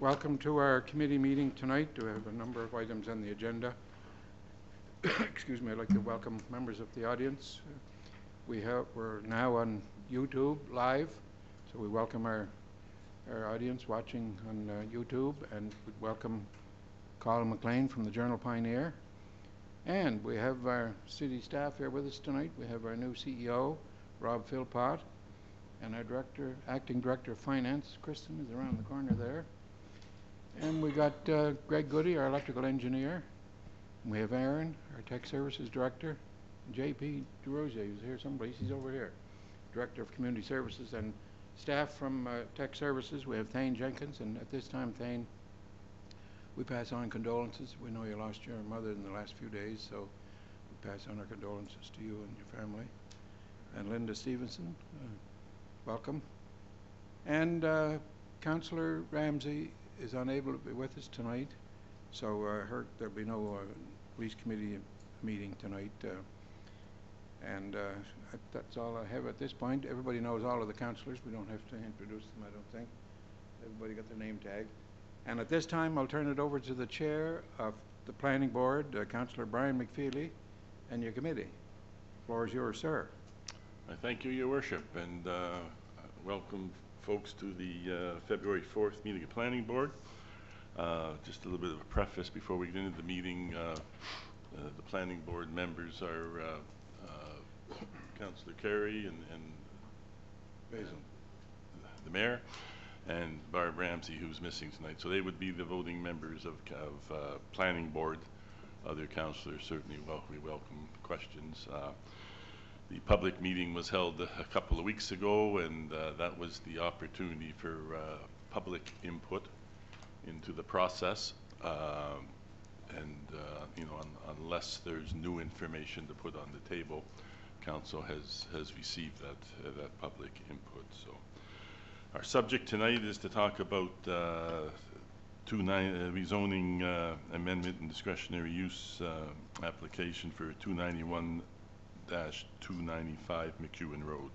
Welcome to our committee meeting tonight. We have a number of items on the agenda. Excuse me, I'd like to welcome members of the audience. We have, we're now on YouTube Live, so we welcome our, our audience watching on uh, YouTube, and we welcome Colin McLean from the Journal Pioneer. And we have our city staff here with us tonight. We have our new CEO, Rob Philpott, and our director, acting director of finance, Kristen is around the corner there. And we got uh, Greg Goody, our electrical engineer. We have Aaron, our tech services director. JP DeRozier, who's here someplace, he's over here. Director of Community Services and staff from uh, Tech Services. We have Thane Jenkins, and at this time, Thane, we pass on condolences. We know you lost your mother in the last few days, so we pass on our condolences to you and your family. And Linda Stevenson, uh, welcome. And uh, Councillor Ramsey is unable to be with us tonight, so uh, her, there'll be no uh, police committee meeting tonight. Uh, and uh, that's all I have at this point. Everybody knows all of the councillors. We don't have to introduce them, I don't think. Everybody got their name tag. And at this time, I'll turn it over to the chair of the planning board, uh, Councillor Brian McFeely, and your committee. The Floor is yours, sir. I thank you, your worship, and uh, welcome folks to the uh, February 4th meeting of Planning Board. Uh, Just a little bit of a preface before we get into the meeting. uh, uh, The planning board members are uh, Councillor Carey and and the mayor, and Barb Ramsey, who's missing tonight. So they would be the voting members of, of planning board. Other councillors certainly wel, we welcome questions. The public meeting was held a couple of weeks ago, and uh, that was the opportunity for uh, public input into the process. Um, And, uh, you know, un- unless there's new information to put on the table, council has, has received that, uh, that public input, so. Our subject tonight is to talk about uh, two nine, uh, rezoning amendment and discretionary use application for 291-295 McEwen Road.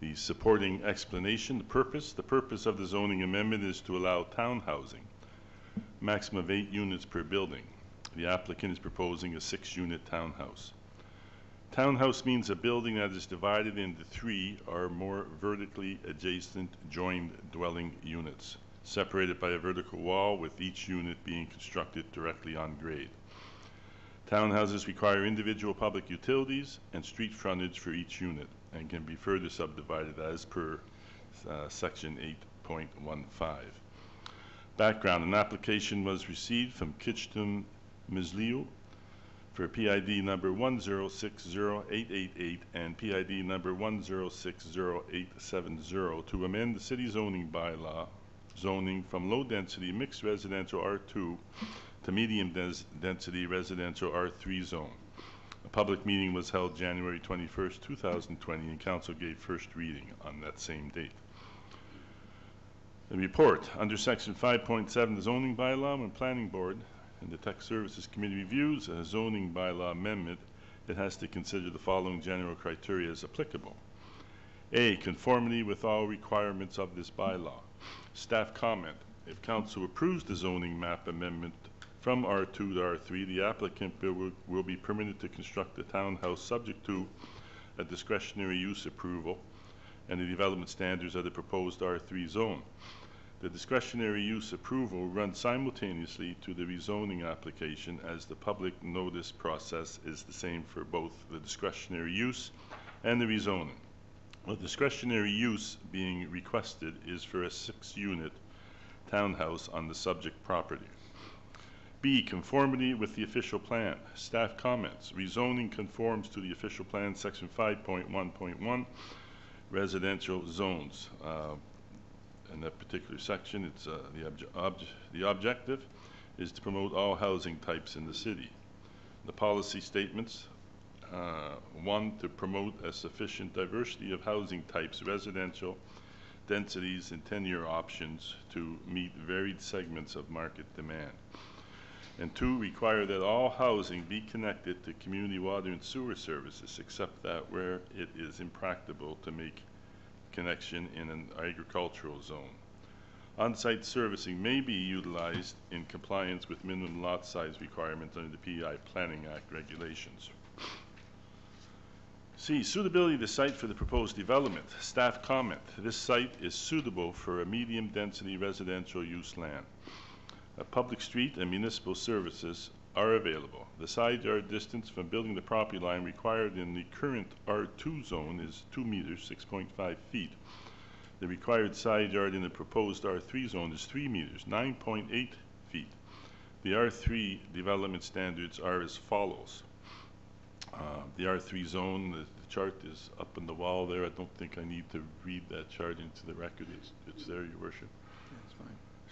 The supporting explanation, the purpose, the purpose of the zoning amendment is to allow town housing, maximum of eight units per building. The applicant is proposing a six-unit townhouse. Townhouse means a building that is divided into three or more vertically adjacent joined dwelling units, separated by a vertical wall with each unit being constructed directly on grade. Townhouses require individual public utilities and street frontage for each unit and can be further subdivided as per uh, section 8.15. Background, an application was received from Kitchton Misleo for PID number 1060888 and PID number 1060870 to amend the city zoning bylaw zoning from low-density mixed residential R2 to medium-density residential R3 zone. A public meeting was held January 21st, 2020, and council gave first reading on that same date. The report, under section 5.7, the zoning bylaw, when planning board and the Tech Services Committee reviews a zoning bylaw amendment, it has to consider the following general criteria as applicable. A, conformity with all requirements of this bylaw. Staff comment, if council approves the zoning map amendment from R2 to R3, the applicant will, will be permitted to construct a townhouse subject to a discretionary use approval and the development standards of the proposed R3 zone. The discretionary use approval runs simultaneously to the rezoning application as the public notice process is the same for both the discretionary use and the rezoning. The discretionary use being requested is for a six-unit townhouse on the subject property. B, conformity with the official plan. Staff comments, rezoning conforms to the official plan, section 5.1.1, residential zones. Uh, in that particular section, it's, uh, the obje- obj- the objective is to promote all housing types in the city. The policy statements, uh, one, to promote a sufficient diversity of housing types, residential, densities, and tenure options to meet varied segments of market demand. And two, require that all housing be connected to community water and sewer services, except that where it is impracticable to make connection in an agricultural zone. On-site servicing may be utilized in compliance with minimum lot size requirements under the PEI Planning Act regulations. C, suitability of the site for the proposed development. Staff comment, this site is suitable for a medium-density residential use land. A public street and municipal services are available. The side yard distance from building the property line required in the current R2 zone is 2 meters, 6.5 feet. The required side yard in the proposed R3 zone is 3 meters, 9.8 feet. The R3 development standards are as follows. Uh, The R3 zone, the the chart is up on the wall there. I don't think I need to read that chart into the record. It's, it's there, your worship.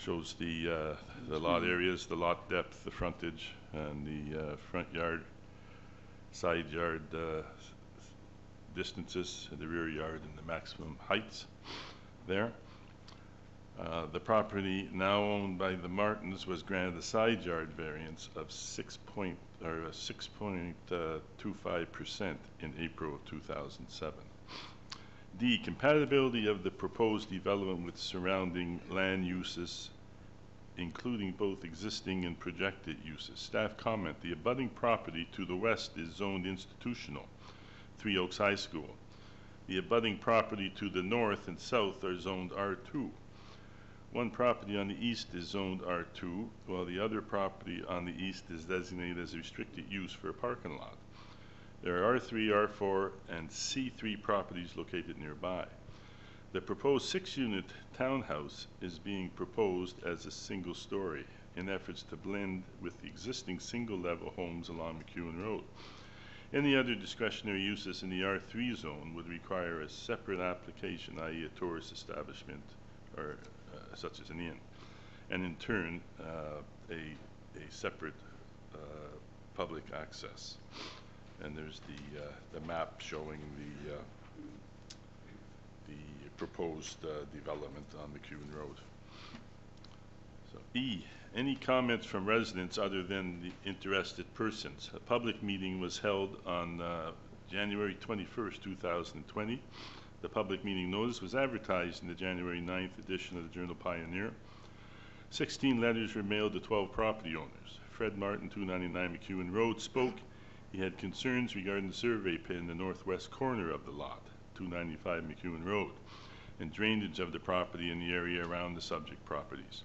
Shows the, uh, the lot areas, the lot depth, the frontage, and the uh, front yard, side yard uh, s- s- distances, the rear yard, and the maximum heights there. Uh, The property now owned by the Martins was granted a side yard variance of six point, or six point two five percent in April of two thousand seven. D, compatibility of the proposed development with surrounding land uses, including both existing and projected uses. Staff comment, the abutting property to the west is zoned institutional, Three Oaks High School. The abutting property to the north and south are zoned R2. One property on the east is zoned R2, while the other property on the east is designated as restricted use for a parking lot. There are R3, R4, and C3 properties located nearby. The proposed six-unit townhouse is being proposed as a single story in efforts to blend with the existing single-level homes along McEwen Road. Any other discretionary uses in the R3 zone would require a separate application, i.e. a tourist establishment or uh, such as an inn, and in turn, uh, a, a separate uh, public access. And there's the, uh, the map showing the, uh, the proposed uh, development on McEwen Road. So E, any comments from residents other than the interested persons? A public meeting was held on uh, January 21st, 2020. The public meeting notice was advertised in the January 9th edition of the Journal Pioneer. 16 letters were mailed to 12 property owners. Fred Martin, 299 McEwen Road, spoke. He had concerns regarding the survey pit in the northwest corner of the lot, 295 McEwen Road, and drainage of the property in the area around the subject properties.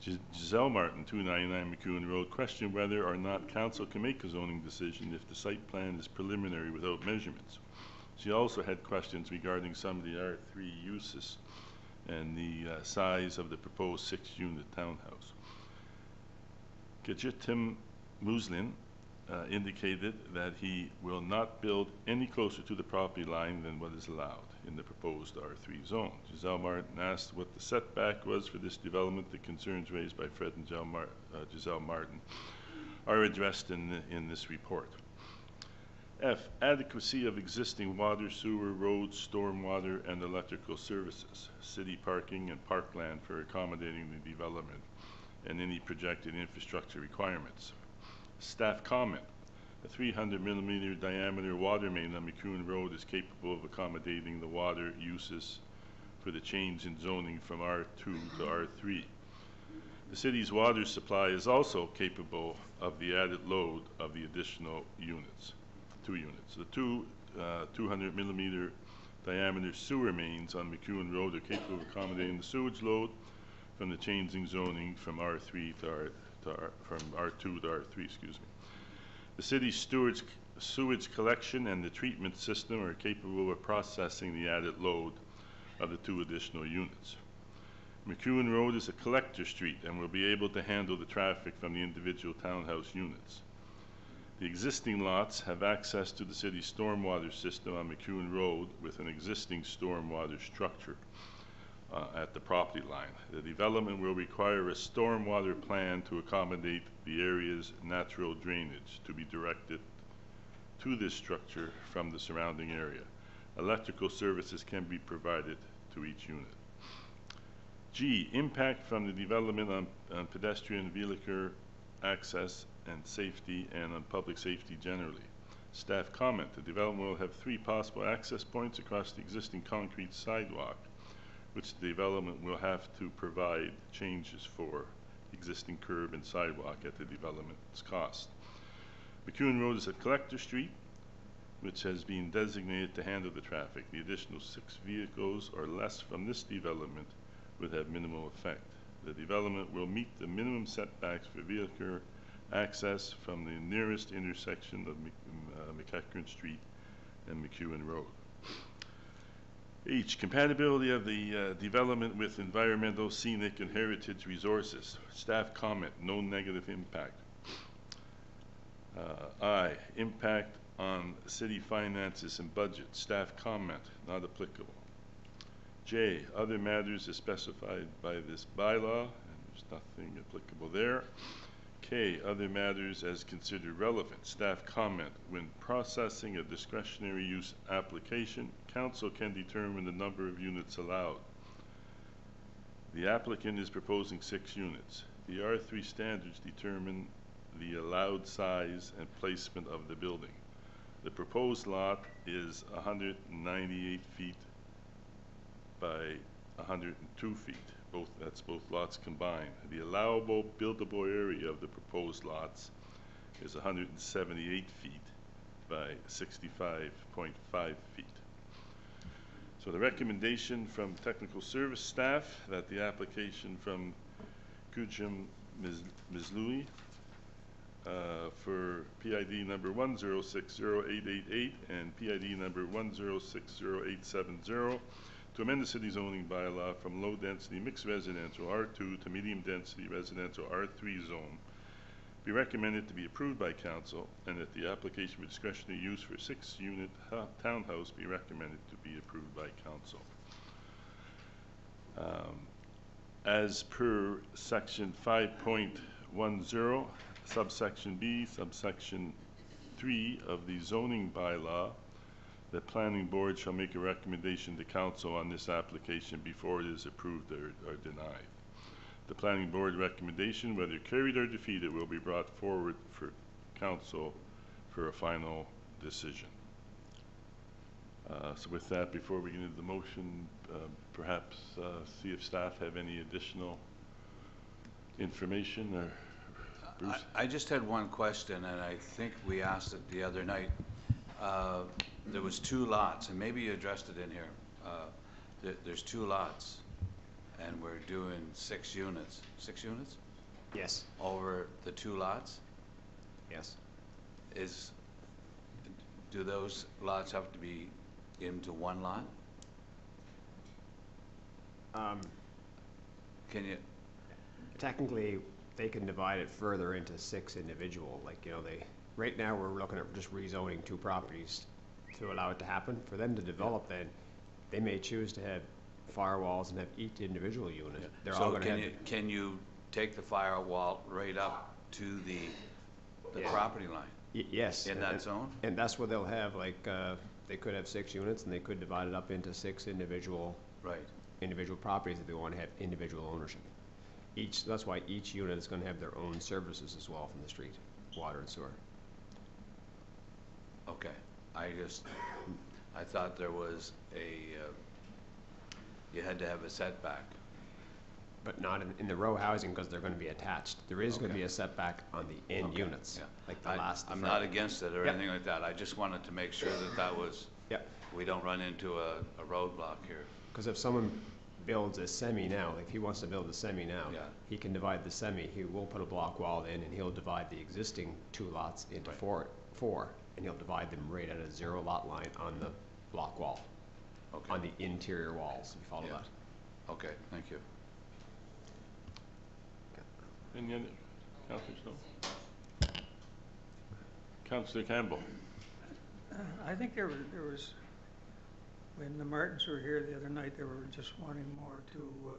Gis- Giselle Martin, 299 McEwen Road, questioned whether or not council can make a zoning decision if the site plan is preliminary without measurements. She also had questions regarding some of the R3 uses and the uh, size of the proposed six-unit townhouse. Gidget Tim Muslin uh, indicated that he will not build any closer to the property line than what is allowed in the proposed R3 zone. Giselle Martin asked what the setback was for this development. The concerns raised by Fred and Giselle Mar- uh, Giselle Martin are addressed in, the- in this report. F, adequacy of existing water, sewer, roads, stormwater, and electrical services, city parking and parkland for accommodating the development, and any projected infrastructure requirements. Staff comment, a 300 millimeter diameter water main on McEwen Road is capable of accommodating the water uses for the change in zoning from R2 to R3. The city's water supply is also capable of the added load of the additional units, two units. The two uh, 200 millimeter diameter sewer mains on McEwen Road are capable of accommodating the sewage load from the changing zoning from R3 to R, to R, from R2 to R3, excuse me. The city's stewards sewage collection and the treatment system are capable of processing the added load of the two additional units. McEwen Road is a collector street and will be able to handle the traffic from the individual townhouse units. The existing lots have access to the city's stormwater system on McEwen Road with an existing stormwater structure uh, at the property line. The development will require a stormwater plan to accommodate the area's natural drainage to be directed to this structure from the surrounding area. Electrical services can be provided to each unit. G, impact from the development on, on pedestrian vehicular access and safety and on public safety generally. Staff comment, the development will have three possible access points across the existing concrete sidewalk which the development will have to provide changes for existing curb and sidewalk at the development's cost. McEwen Road is a Collector Street, which has been designated to handle the traffic. The additional six vehicles or less from this development would have minimal effect. The development will meet the minimum setbacks for vehicle access from the nearest intersection of Mc- uh, Street and McEwen Road. H, compatibility of the uh, development with environmental, scenic, and heritage resources. Staff comment, no negative impact. Uh, I, impact on city finances and budget. Staff comment, not applicable. J, other matters as specified by this bylaw, and there's nothing applicable there. K, other matters as considered relevant. Staff comment, when processing a discretionary use application, council can determine the number of units allowed. The applicant is proposing six units. The R3 standards determine the allowed size and placement of the building. The proposed lot is 198 feet by 102 feet. Both, that's both lots combined. The allowable buildable area of the proposed lots is 178 feet by 65.5 feet. So the recommendation from technical service staff that the application from. Ms. Louis uh, for PID number 1060888 and PID number 1060870 to amend the city zoning bylaw from low-density mixed residential R2 to medium-density residential R3 zone be recommended to be approved by council and that the application for discretionary use for six-unit hu- townhouse be recommended to be approved by council. Um, As per section 5.10, subsection B, subsection 3 of the zoning bylaw, the planning board shall make a recommendation to council on this application before it is approved or, or denied. The planning board recommendation, whether carried or defeated, will be brought forward for council for a final decision. Uh, so with that, before we get into the motion, uh, perhaps, uh, see if staff have any additional information or Bruce? I I just had one question, and I think we asked it the other night. Uh, There was two lots, and maybe you addressed it in here. Uh, there- There's two lots, and we're doing six units. Six units Yes, over the two lots? yes. Is, do those lots have to be into one lot? Um, Can you, technically, they can divide it further into six individual, like, you know, they, right now, we're looking at just rezoning two properties to allow it to happen. For them to develop then, they may choose to have firewalls and have each individual unit. They're all so gonna can have, you, can you take the firewall right up to the, the Yeah. property line? y- yes. in and- that and- zone? And that's where they'll have, like, uh, they could have six units, and they could divide it up into six individual Right. individual properties if they want to have individual ownership. Each, that's why each unit is going to have their own services as well from the street, water and sewer. Okay, I just, I thought there was a, uh, you had to have a setback. But not in, in the row housing because they're going to be attached. There is going to be a setback on the end units, yeah. like the I- last. the I'm front. not against it or Yep. anything like that, I just wanted to make sure that that was, Yep, we don't run into a, a roadblock here. because if someone builds a semi now, like if he wants to build a semi now, Yeah. he can divide the semi, he will put a block wall in and he'll divide the existing two lots into Right. four, four, and he'll divide them right at a zero lot line on the block wall, Okay, on the interior walls, if you follow Yeah. that. okay, thank you. Any other, Councilor Snow? Councilor Campbell? Uh, I think there was, there was, when the Martins were here the other night, they were just wanting more to, uh,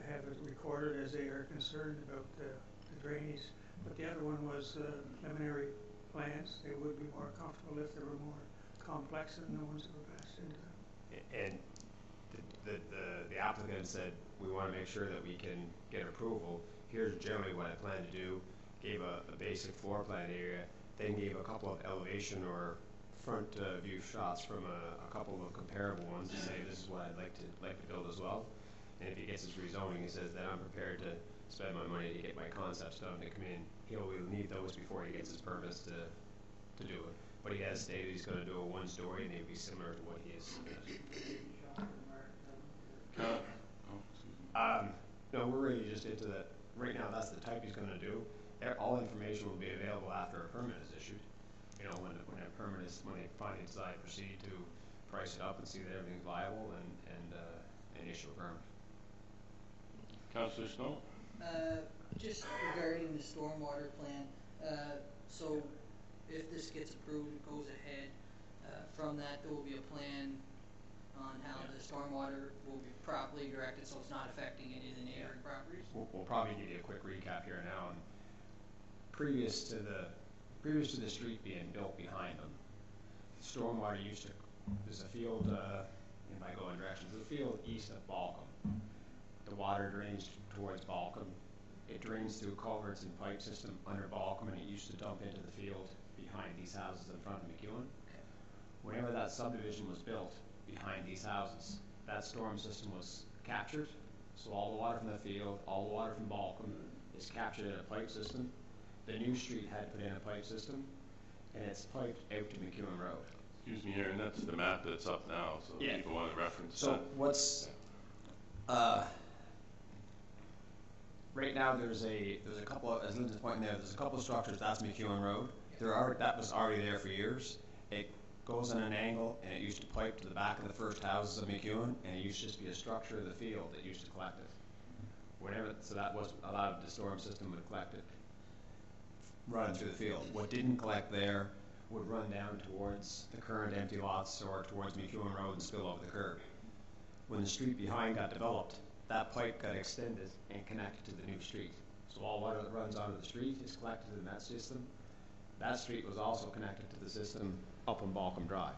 to have it recorded as they are concerned about the the drainage. But the other one was uh, preliminary plans. They would be more comfortable if they were more complex than the ones that were passed into them. And the, the- the, applicant said, we wanna make sure that we can get approval. Here's generally what I plan to do, gave a, a basic floor plan area, then gave a couple of elevation or front uh, view shots from a, a couple of comparable ones to say this is what I'd like to, like to build as well. And if he gets his rezoning, he says that I'm prepared to spend my money to get my concepts done to come in. He'll need those before he gets his permits to, to do it. But he has stated he's gonna do a one-story and it'd be similar to what he has Ca- oh, excuse me. Um, no, we're really just into that, right now, that's the type he's gonna do. E- All information will be available after a permit is issued. You know, when, when a permit is, when they finally decide to proceed to price it up and see that everything's viable and, and, uh, and issue a permit. Counselor Snow? Uh, Just regarding the stormwater plan, uh, so if this gets approved, it goes ahead, uh, from that, there will be a plan on how the stormwater will be properly directed, so it's not affecting any of the neighboring properties? We'll, we'll probably give you a quick recap here now. And Previous to the, previous to the street being built behind them, stormwater used to, there's a field, uh, in my going directions, there's a field east of Balcom. The water drains towards Balcom. It drains through culverts and pipe system under Balcom, and it used to dump into the field behind these houses in front of McEwen. Whenever that subdivision was built behind these houses, that storm system was captured. So all the water from the field, all the water from Balcom is captured in a pipe system. The new street had put in a pipe system, and it's piped out to McEwen Road. Excuse me, here, and that's the map that's up now, so Yeah. people want to reference So that. what's, uh, right now, there's a, there's a couple, of- as Linda's pointing there, there's a couple of structures, that's McEwen Road. There are, that was already there for years. It goes in an angle, and it used to pipe to the back of the first houses of McEwen, and it used to just be a structure of the field that used to collect it. So that was a allowed, the storm system would collect it, running through the field. What didn't collect there would run down towards the current empty lots or towards McEwen Road and spill over the curb. When the street behind got developed, that pipe got extended and connected to the new street. So all water that runs onto the street is collected in that system. That street was also connected to the system up on Balcom Drive.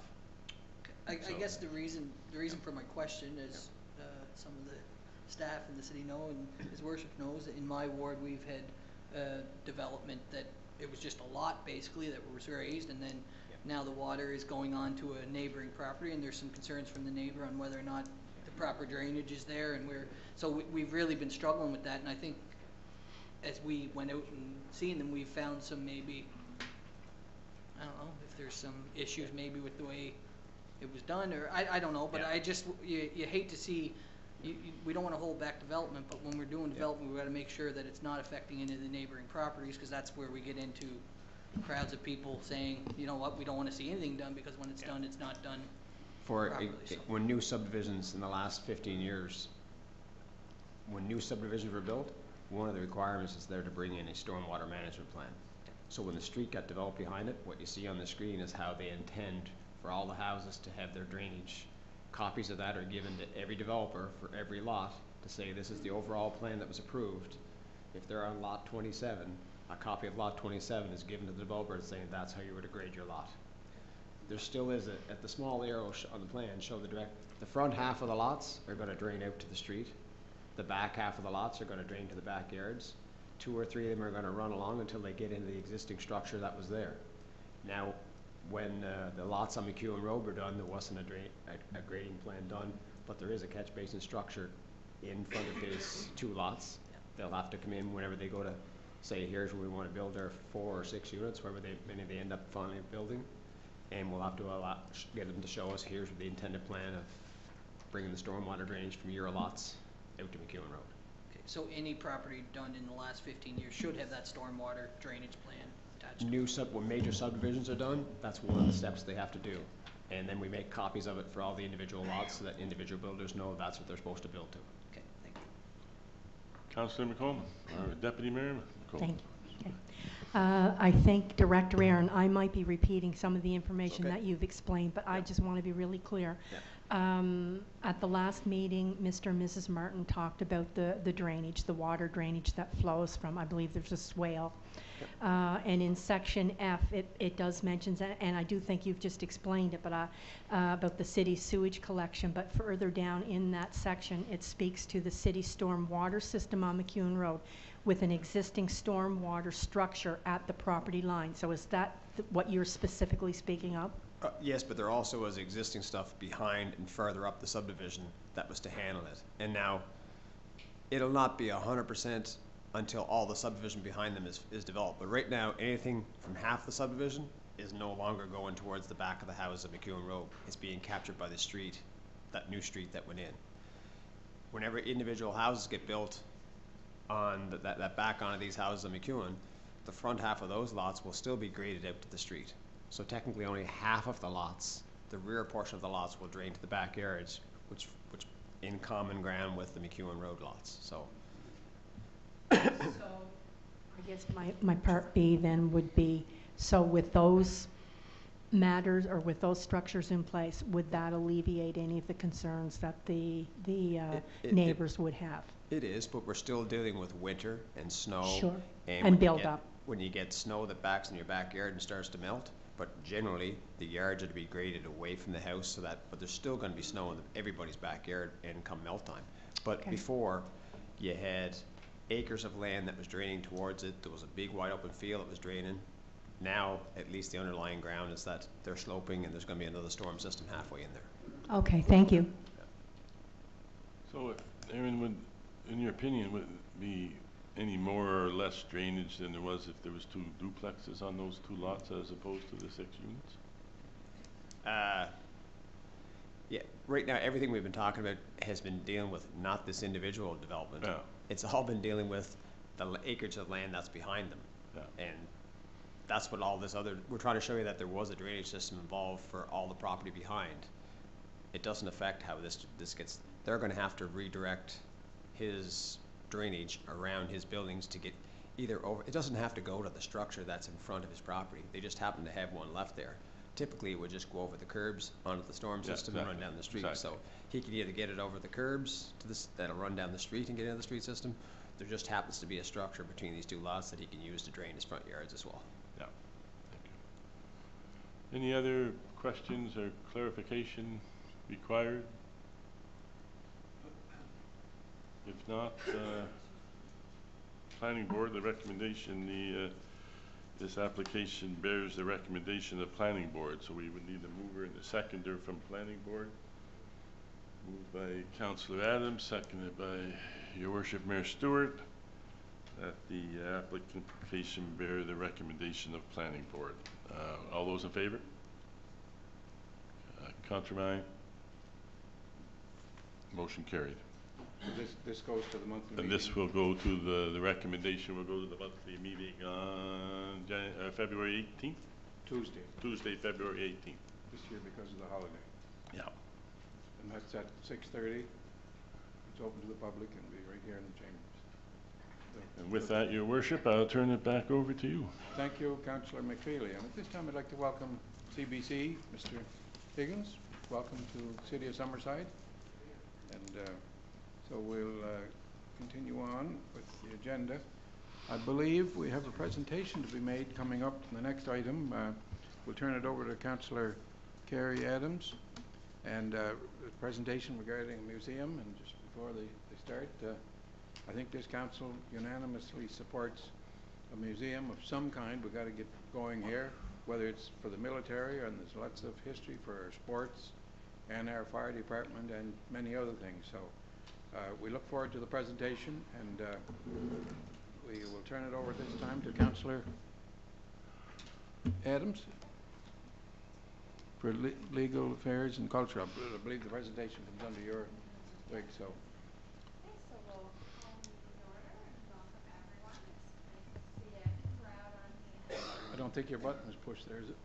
I, I So- guess the reason, the reason for my question is, uh, some of the staff in the city know, and his worship knows, that in my ward, we've had, uh, development that it was just a lot, basically, that was raised, and then Yep. now the water is going on to a neighboring property, and there's some concerns from the neighbor on whether or not the proper drainage is there, and we're, so we, we've really been struggling with that, and I think as we went out and seen them, we found some maybe, I don't know, if there's some issues maybe with the way it was done, or, I, I don't know, but Yeah. I just, you, you hate to see, you, you, we don't wanna hold back development, but when we're doing development, we gotta make sure that it's not affecting any of the neighboring properties, cause that's where we get into crowds of people saying, you know what, we don't wanna see anything done, because when it's Yeah. done, it's not done. For, Properly, so. when new subdivisions in the last fifteen years, when new subdivisions were built, one of the requirements is there to bring in a stormwater management plan. So when the street got developed behind it, what you see on the screen is how they intend for all the houses to have their drainage. Copies of that are given to every developer for every lot to say this is the overall plan that was approved. If they're on lot twenty-seven, a copy of lot twenty-seven is given to the developer saying that's how you were to grade your lot. There still is a, at the small arrow on the plan, show the direct, the front half of the lots are gonna drain out to the street. The back half of the lots are gonna drain to the backyards. Two or three of them are gonna run along until they get into the existing structure that was there. Now, when, uh, the lots on McEwen Road were done, there wasn't a drain, a, a grading plan done, but there is a catch basin structure in front of his two lots. They'll have to come in whenever they go to, say, here's where we wanna build our four or six units, wherever they, many they end up finally building. And we'll have to allow, get them to show us, here's the intended plan of bringing the stormwater drainage from your lots out to McEwen Road. Okay, so any property done in the last fifteen years should have that stormwater drainage plan attached to it. New sub, when major subdivisions are done, that's one of the steps they have to do. And then we make copies of it for all the individual lots, so that individual builders know that's what they're supposed to build to. Okay, thank you. Counselor McCollum, or Deputy Mayor McCollum. Thank you. Okay. Uh, I think Director Aaron, I might be repeating some of the information Okay. that you've explained, but I Yeah. just want to be really clear. Yeah. Um, At the last meeting, Mr. and Mrs. Martin talked about the the drainage, the water drainage that flows from, I believe there's a swale. Uh, And in section F, it it does mention, that, and I do think you've just explained it, but I- uh, about the city sewage collection, but further down in that section, it speaks to the city storm water system on McEwen Road with an existing storm water structure at the property line. So is that th- what you're specifically speaking of? Uh, yes, but there also was existing stuff behind and further up the subdivision that was to handle it. And now, it'll not be hundred percent until all the subdivision behind them is, is developed. But right now, anything from half the subdivision is no longer going towards the back of the house of McEwen Road. It's being captured by the street, that new street that went in. Whenever individual houses get built on that, that back onto these houses of McEwen, the front half of those lots will still be graded out to the street. So technically, only half of the lots, the rear portion of the lots will drain to the backyards, which, which in common ground with the McEwen Road lots, so. So, I guess my, my part B then would be, so with those matters, or with those structures in place, would that alleviate any of the concerns that the, the uh, It- it- it- neighbors would have? It is, but we're still dealing with winter and snow. Sure, And and when you build get- up. When you get snow that backs in your backyard and starts to melt, but generally, the yards are to be graded away from the house so that, but there's still gonna be snow in everybody's backyard and come melt time. But Okay. before, you had acres of land that was draining towards it, there was a big wide open field that was draining. Now, at least the underlying ground is that they're sloping and there's gonna be another storm system halfway in there. Okay, thank you. So, Aaron, would, in your opinion, would be any more or less drainage than there was if there was two duplexes on those two lots as opposed to the six units? Uh, Yeah, right now, everything we've been talking about has been dealing with not this individual development. Yeah. It's all been dealing with the l- acreage of land that's behind them. Yeah. And that's what all this other, we're trying to show you that there was a drainage system involved for all the property behind. It doesn't affect how this, this gets, they're gonna have to redirect his drainage around his buildings to get either over, it doesn't have to go to the structure that's in front of his property. They just happen to have one left there. Typically, it would just go over the curbs onto the storm Yeah, system and run exactly, down the street. exactly. So he could either get it over the curbs to this, that'll run down the street and get into the street system. There just happens to be a structure between these two lots that he can use to drain his front yards as well. Yeah. Thank you. Any other questions or clarification required? If not, uh, planning board, the recommendation, the, uh, this application bears the recommendation of planning board, so we would need a mover and a seconder from planning board. Moved by Councillor Adams, seconded by your worship Mayor Stewart, that the application bear the recommendation of planning board. Uh, all those in favor? Uh, Contrary? Motion carried. This, this goes to the monthly meeting. And this will go to the, the recommendation will go to the monthly meeting on Jan, uh, February eighteenth, Tuesday, Tuesday, February eighteenth. this year because of the holiday. Yeah. And that's at six thirty. It's open to the public and be right here in the chambers. So- And with that, your worship, I'll turn it back over to you. Thank you, Councillor McFeely. And at this time, I'd like to welcome CBC, Mr. Higgins. Welcome to City of Summerside. And uh, so we'll uh, continue on with the agenda. I believe we have a presentation to be made coming up in the next item. Uh, We'll turn it over to Councillor Kerry Adams. And uh, the presentation regarding a museum, and just before they they start, uh, I think this council unanimously supports a museum of some kind. We've got to get going here, whether it's for the military, and there's lots of history for our sports and our fire department and many other things. So we look forward to the presentation, and uh, we will turn it over this time to Councillor Adams for le- legal affairs and culture. I believe the presentation comes under your wig, so. Okay, so we'll call the meeting to order and welcome everyone. It's nice to see a crowd on hand. I don't think your button is pushed there, is it?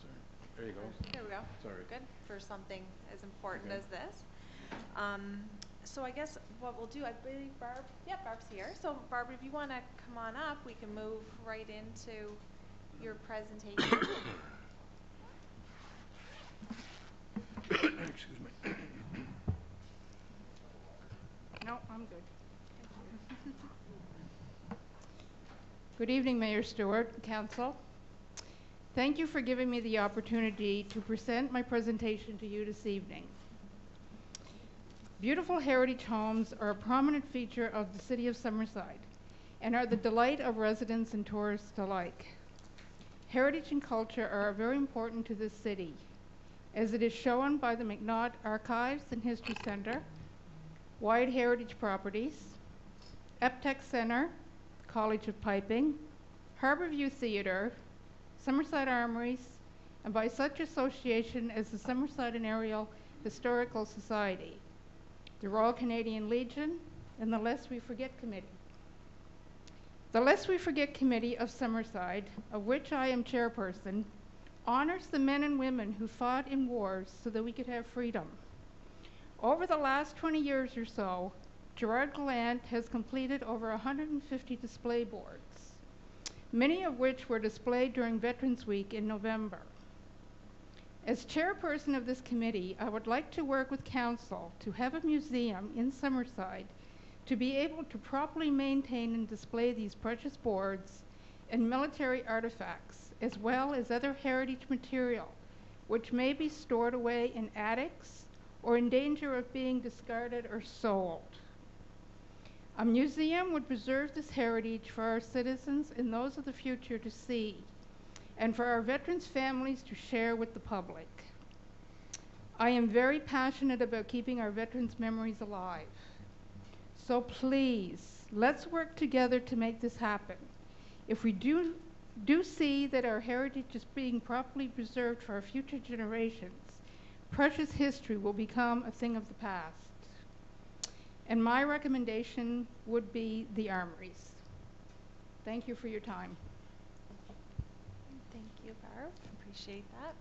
Sorry. There you go. There we go. Sorry. Good, for something as important Okay. as this. Um, so I guess what we'll do, I believe Barb, yeah, Barb's here. So Barb, if you wanna come on up, we can move right into your presentation. Excuse me. No, I'm good. Good evening, Mayor Stewart, Council. Thank you for giving me the opportunity to present my presentation to you this evening. Beautiful heritage homes are a prominent feature of the city of Summerside and are the delight of residents and tourists alike. heritage and culture are very important to this city, as it is shown by the MacNaught Archives and History Center, Wyatt Heritage Properties, Eptek Center, College of Piping, Harborview Theater, Summerside Armories, and by such association as the Summerside and Area Historical Society, the Royal Canadian Legion, and the Lest We Forget Committee. The Lest We Forget Committee of Summerside, of which I am chairperson, honors the men and women who fought in wars so that we could have freedom. Over the last 20 years or so, Gerard Gallant has completed over 150 display boards, many of which were displayed during Veterans Week in November. As chairperson of this committee, I would like to work with council to have a museum in Summerside to be able to properly maintain and display these precious boards and military artifacts, as well as other heritage material, which may be stored away in attics or in danger of being discarded or sold. A museum would preserve this heritage for our citizens and those of the future to see, and for our veterans' families to share with the public. I am very passionate about keeping our veterans' memories alive. So please, let's work together to make this happen. If we do, do see that our heritage is being properly preserved for our future generations, precious history will become a thing of the past. And my recommendation would be the armories. Thank you for your time. Thank you, Barb. Appreciate that.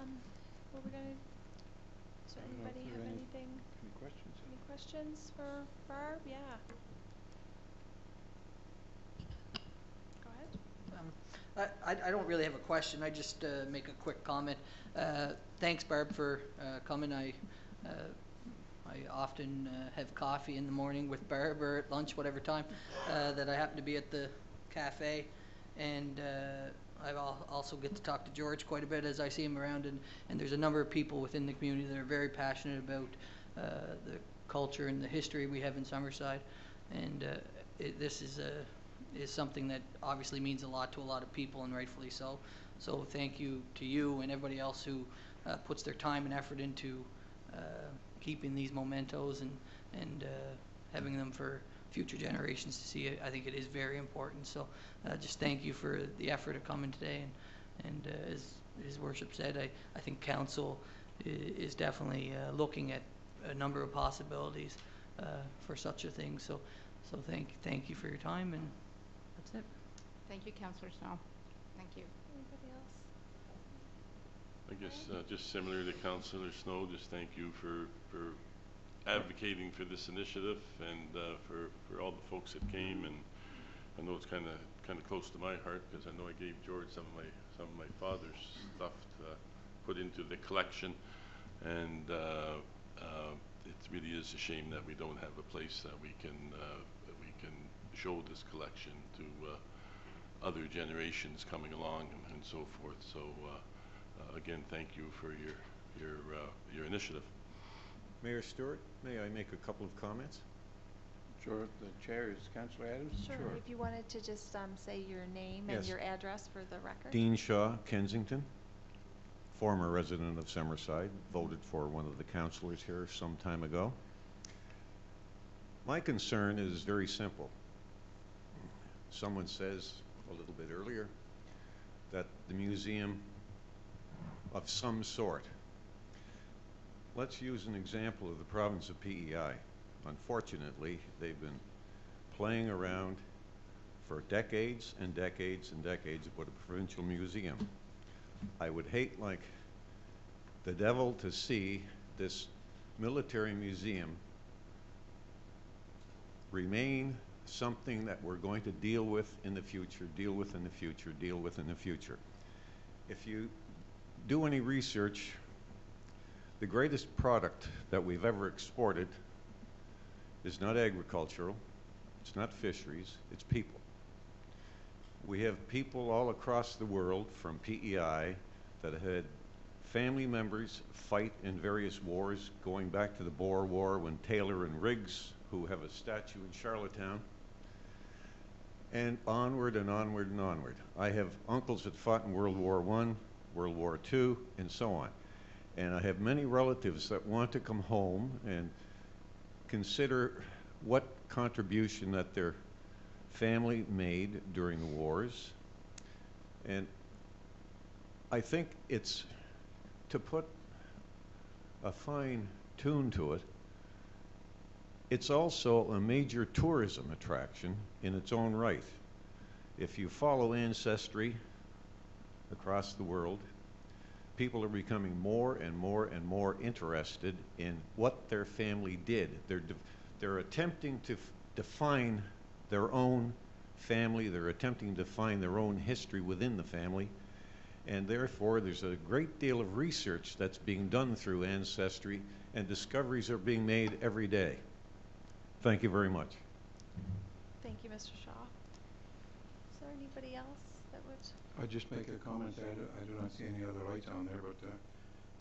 Um, what we're gonna, does I don't know if anybody there have are any- anything, Any questions? any questions for Barb? Yeah. Go ahead. Um, I, I- I don't really have a question, I just uh, make a quick comment. Uh, Thanks, Barb, for uh, coming. I, uh, I often uh, have coffee in the morning with Barb or at lunch, whatever time, uh, that I happen to be at the cafe. And uh, I also get to talk to George quite a bit as I see him around. And, and there's a number of people within the community that are very passionate about uh, the culture and the history we have in Summerside. And uh, it, this is a, is something that obviously means a lot to a lot of people and rightfully so. So thank you to you and everybody else who uh, puts their time and effort into uh, keeping these mementos and, and uh, having them for future generations to see. It. I think it is very important. So uh, just thank you for the effort of coming today. And, and uh, as His Worship said, I, I think council is definitely uh, looking at a number of possibilities uh, for such a thing. So, so thank, thank you for your time and that's it. Thank you, Councillor Snow. Thank you. Anybody else? I guess, uh, just similar to Councillor Snow, just thank you for, for advocating for this initiative and, uh, for, for all the folks that came and I know it's kinda, kinda close to my heart, cause I know I gave George some of my, some of my father's stuff to put into the collection. And, uh, uh, it really is a shame that we don't have a place that we can, uh, that we can show this collection to, uh, other generations coming along and, and so forth. So, uh, uh, again, thank you for your, your, uh, your initiative. Mayor Stewart, may I make a couple of comments? Sure, the chair is Councillor Adams? Sure, if you wanted to just, um, say your name and Yes. your address for the record. Dean Shaw, Kensington, former resident of Summerside, voted for one of the councilors here some time ago. My concern is very simple. Someone says a little bit earlier that the museum of some sort. Let's use an example of the province of PEI. Unfortunately, they've been playing around for decades and decades and decades about a provincial museum. I would hate like the devil to see this military museum remain something that we're going to deal with in the future, deal with in the future, deal with in the future. If you do any research, the greatest product that we've ever exported is not agricultural, it's not fisheries, it's people. We have people all across the world from PEI that had family members fight in various wars, going back to the Boer War when Taylor and Riggs, who have a statue in Charlottetown, and onward and onward and onward. I have uncles that fought in World War I, World War II, and so on. And I have many relatives that want to come home and consider what contribution that their family made during the wars. And I think it's to put a fine tune to it. It's also a major tourism attraction in its own right. If you follow ancestry across the world, people are becoming more and more and more interested in what their family did. They're, de- they're attempting to f- define their own family, they're attempting to find their own history within the family, and therefore there's a great deal of research that's being done through ancestry, and discoveries are being made every day. Thank you very much. Thank you, Mr. Shaw. Is there anybody else? I'd just make a comment that I do- I do not see any other lights on there, but uh,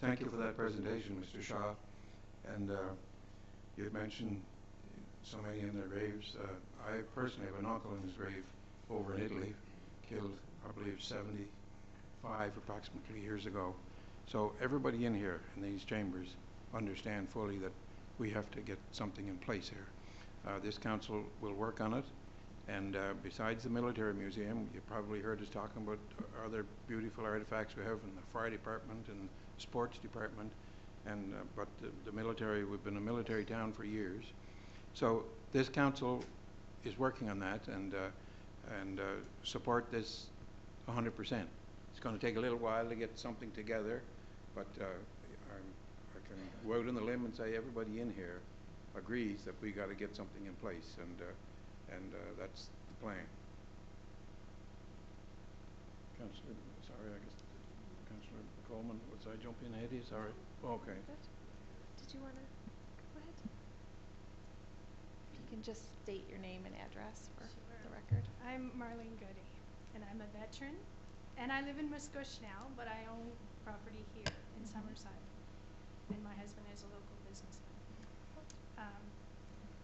thank you for that presentation, Mr. Shaw. And uh, you mentioned so many in their graves. Uh, I personally have an uncle in his grave over in Italy, killed, I believe, 75 approximately years ago. So everybody in here, in these chambers, understand fully that we have to get something in place here. Uh, This council will work on it. And uh, besides the military museum, you probably heard us talking about other beautiful artifacts we have in the fire department and sports department. And, uh, but the, the military, we've been a military town for years. So this council is working on that and, uh, and uh, support this hundred percent. It's gonna take a little while to get something together, but uh, I can go out on the limb and say everybody in here agrees that we gotta get something in place and, uh, and uh, that's the plan. Councillor, sorry, I guess, Councillor Coleman, was I jumping ahead of? Sorry. Okay. Did you wanna, go ahead. You can just state your name and address for the record. I'm Marlene Goody, and I'm a veteran, and I live in Miscouche now, but I own property here in Summerside, and my husband is a local businessman. Um,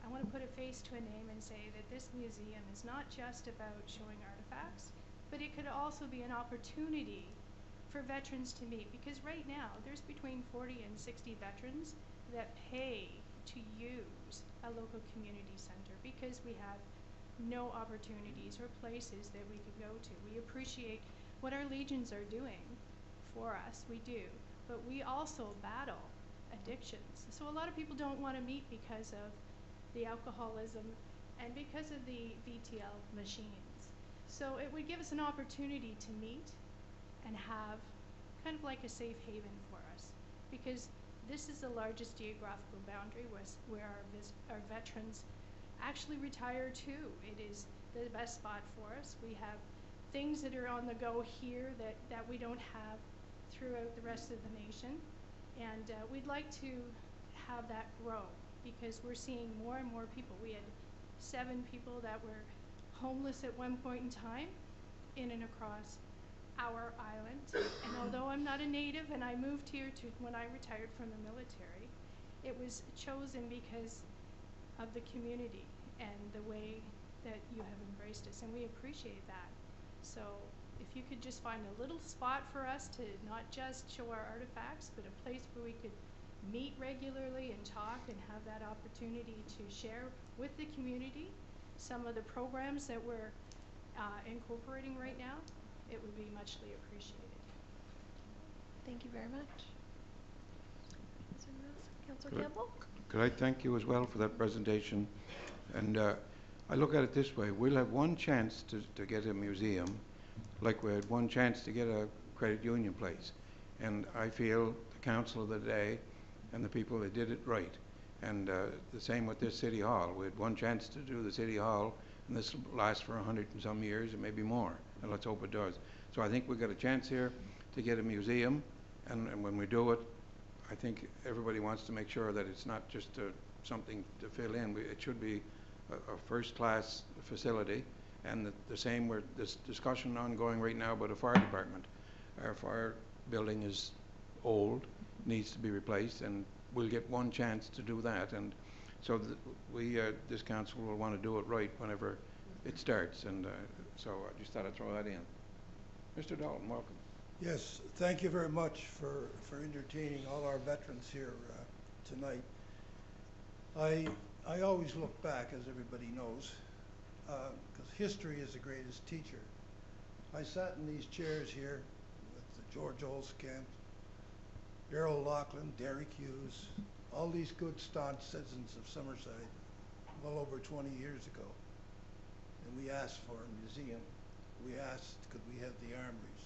I want to put a face to a name and say that this museum is not just about showing artifacts, but it could also be an opportunity for veterans to meet, because right now, there's between forty and sixty veterans that pay to use a local community center, because we have no opportunities or places that we could go to. We appreciate what our legions are doing for us, we do, but we also battle addictions. So a lot of people don't want to meet because of the alcoholism and because of the VLT machines. So it would give us an opportunity to meet and have kind of like a safe haven for us because this is the largest geographical boundary where, our, our veterans actually retire to. It is the best spot for us. We have things that are on the go here that, that we don't have throughout the rest of the nation. And uh, we'd like to have that grow because we're seeing more and more people. We had seven people that were homeless at one point in time in and across our island. And although I'm not a native and I moved here to when I retired from the military, it was chosen because of the community and the way that you have embraced us, and we appreciate that. So if you could just find a little spot for us to not just show our artifacts, but a place where we could meet regularly and talk and have that opportunity to share with the community some of the programs that we're uh, incorporating right now, it would be muchly appreciated. Thank you very much. Is there anyone else? Campbell? Could I thank you as well for that presentation? And uh, I look at it this way, we'll have one chance to, to get a museum, like we had one chance to get a credit union place. And I feel the council of the day and the people that did it right. And uh, the same with this city hall. We had one chance to do the city hall, and this will last for a hundred and some years, and maybe more. And let's hope it does. So I think we've got a chance here to get a museum, and, and when we do it, I think everybody wants to make sure that it's not just uh, something to fill in. We- It should be a, a first-class facility, and the, the same, where this discussion ongoing right now about a fire department. Our fire building is old, needs to be replaced, and we'll get one chance to do that. And so th- we, uh, this council will want to do it right whenever it starts, and uh, so I just thought I'd throw that in. Mr. Dalton, welcome. Yes, thank you very much for, for entertaining all our veterans here uh, tonight. I, I always look back, as everybody knows, because history is the greatest teacher. I sat in these chairs here with the George Olskamp, Darrell Laughlin, Derek Hughes, all these good staunch citizens of Summerside, well over 20 years ago. And we asked for a museum. We asked, could we have the armories?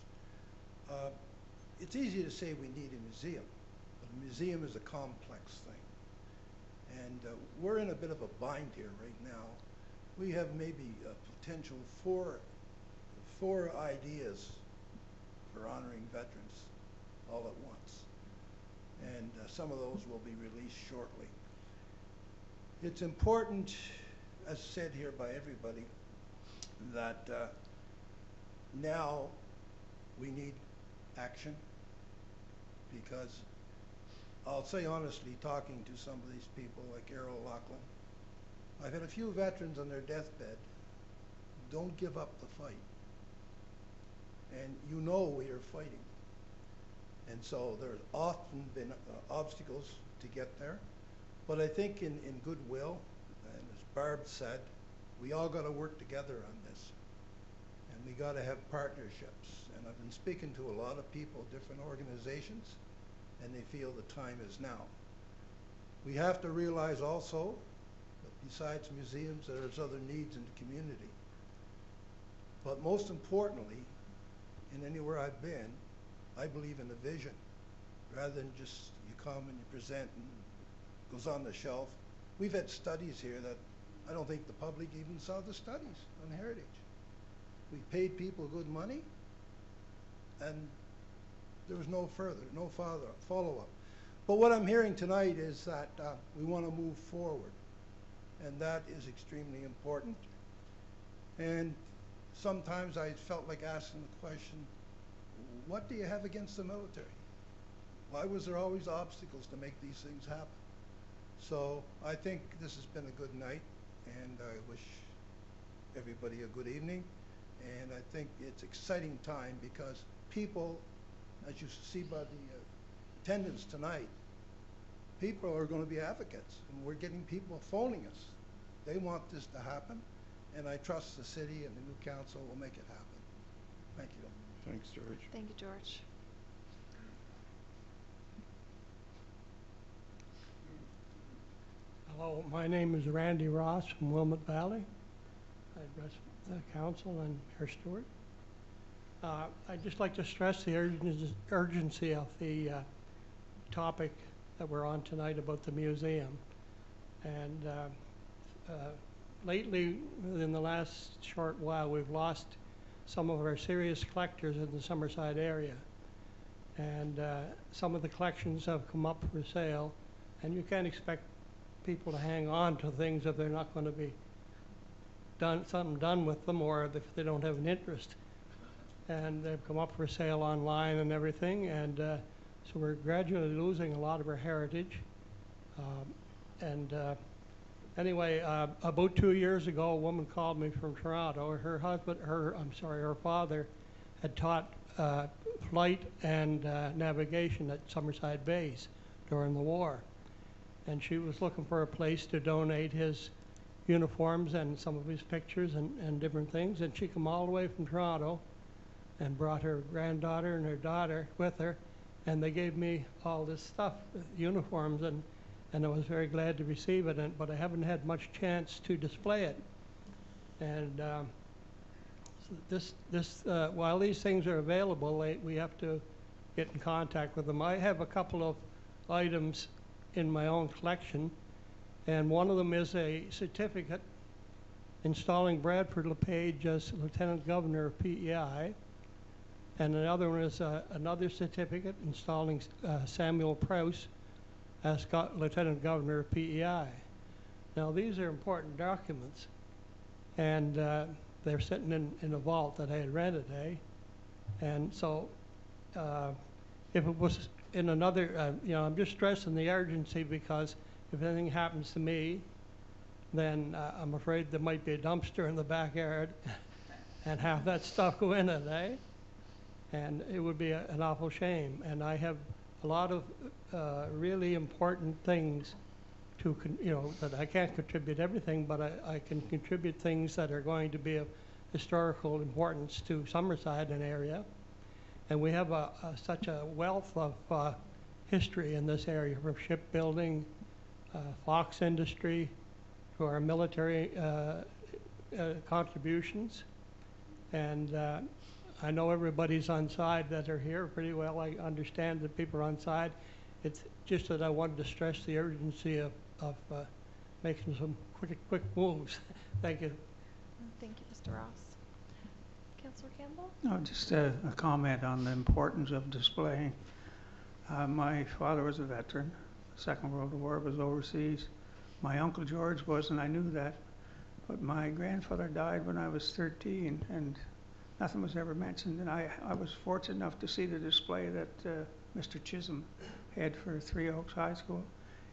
Uh, It's easy to say we need a museum, but a museum is a complex thing. And uh, we're in a bit of a bind here right now. We have maybe a potential four, four ideas for honoring veterans all at once. And uh, some of those will be released shortly. It's important, as said here by everybody, that uh, now we need action because I'll say honestly, talking to some of these people like Errol Lachlan, I've had a few veterans on their deathbed. Don't give up the fight. And you know we are fighting. And so there's often been uh, obstacles to get there. But I think in, in goodwill, and as Barb said, we all got to work together on this. And we got to have partnerships. And I've been speaking to a lot of people, different organizations, and they feel the time is now. We have to realize also that besides museums, there's other needs in the community. But most importantly, in anywhere I've been, I believe in a vision, rather than just you come and you present and goes on the shelf. We've had studies here that I don't think the public even saw the studies on heritage. We paid people good money, and there was no further, no further follow-up. But what I'm hearing tonight is that uh, we want to move forward, and that is extremely important. And sometimes I felt like asking the question, what do you have against the military? Why was there always obstacles to make these things happen? So I think this has been a good night, and I wish everybody a good evening. And I think it's exciting time because people, as you see by the uh, attendance tonight, people are going to be advocates, and we're getting people phoning us. They want this to happen, and I trust the city and the new council will make it happen. Thank you. Thanks, George. Thank you, George. Hello, my name is Randy Ross from Wilmot Valley. I address the council and Mayor Stewart. Uh, I'd just like to stress the urgen- urgency of the uh, topic that we're on tonight about the museum. And uh, uh, lately, within the last short while, we've lost some of our serious collectors in the Summerside area. And uh, some of the collections have come up for sale, and you can't expect people to hang on to things if they're not going to be done, something done with them, or if they don't have an interest. And they've come up for sale online and everything, and uh, so we're gradually losing a lot of our heritage. Um, and uh, anyway, uh, about two years ago, a woman called me from Toronto. Her husband, her I'm sorry, her father, had taught uh, flight and uh, navigation at Summerside Base during the war, and she was looking for a place to donate his uniforms and some of his pictures and, and different things. And she came all the way from Toronto and brought her granddaughter and her daughter with her, and they gave me all this stuff, uniforms, and and I was very glad to receive it, and, but I haven't had much chance to display it. And um, this, this, uh, while these things are available, they, we have to get in contact with them. I have a couple of items in my own collection, and one of them is a certificate installing Bradford LePage as Lieutenant Governor of PEI, and another one is uh, another certificate installing uh, Samuel Prouse as Lieutenant Governor of PEI. Now, these are important documents, and uh, they're sitting in, in a vault that I had rented, eh? And so, uh, if it was in another, uh, you know, I'm just stressing the urgency because if anything happens to me, then uh, I'm afraid there might be a dumpster in the backyard and have that stuff go in it, eh? And it would be a- an awful shame. And I have a lot of uh, really important things to, con- you know, that I can't contribute everything, but I, I can contribute things that are going to be of historical importance to Summerside and area. And we have a, a, such a wealth of uh, history in this area, from shipbuilding, uh, fox industry, to our military uh, uh, contributions. And uh, I know everybody's on side that are here pretty well. I understand that people are on side. It's just that I wanted to stress the urgency of, of uh, making some quick, quick moves. Thank you. Thank you, Mr. Ross. Councillor Campbell? No, just a, a comment on the importance of displaying. Uh, my father was a veteran, The Second World War, was overseas. My uncle George was, and I knew that. But my grandfather died when I was 13, and nothing was ever mentioned. And I, I was fortunate enough to see the display that uh, Mr. Chisholm had for Three Oaks High School.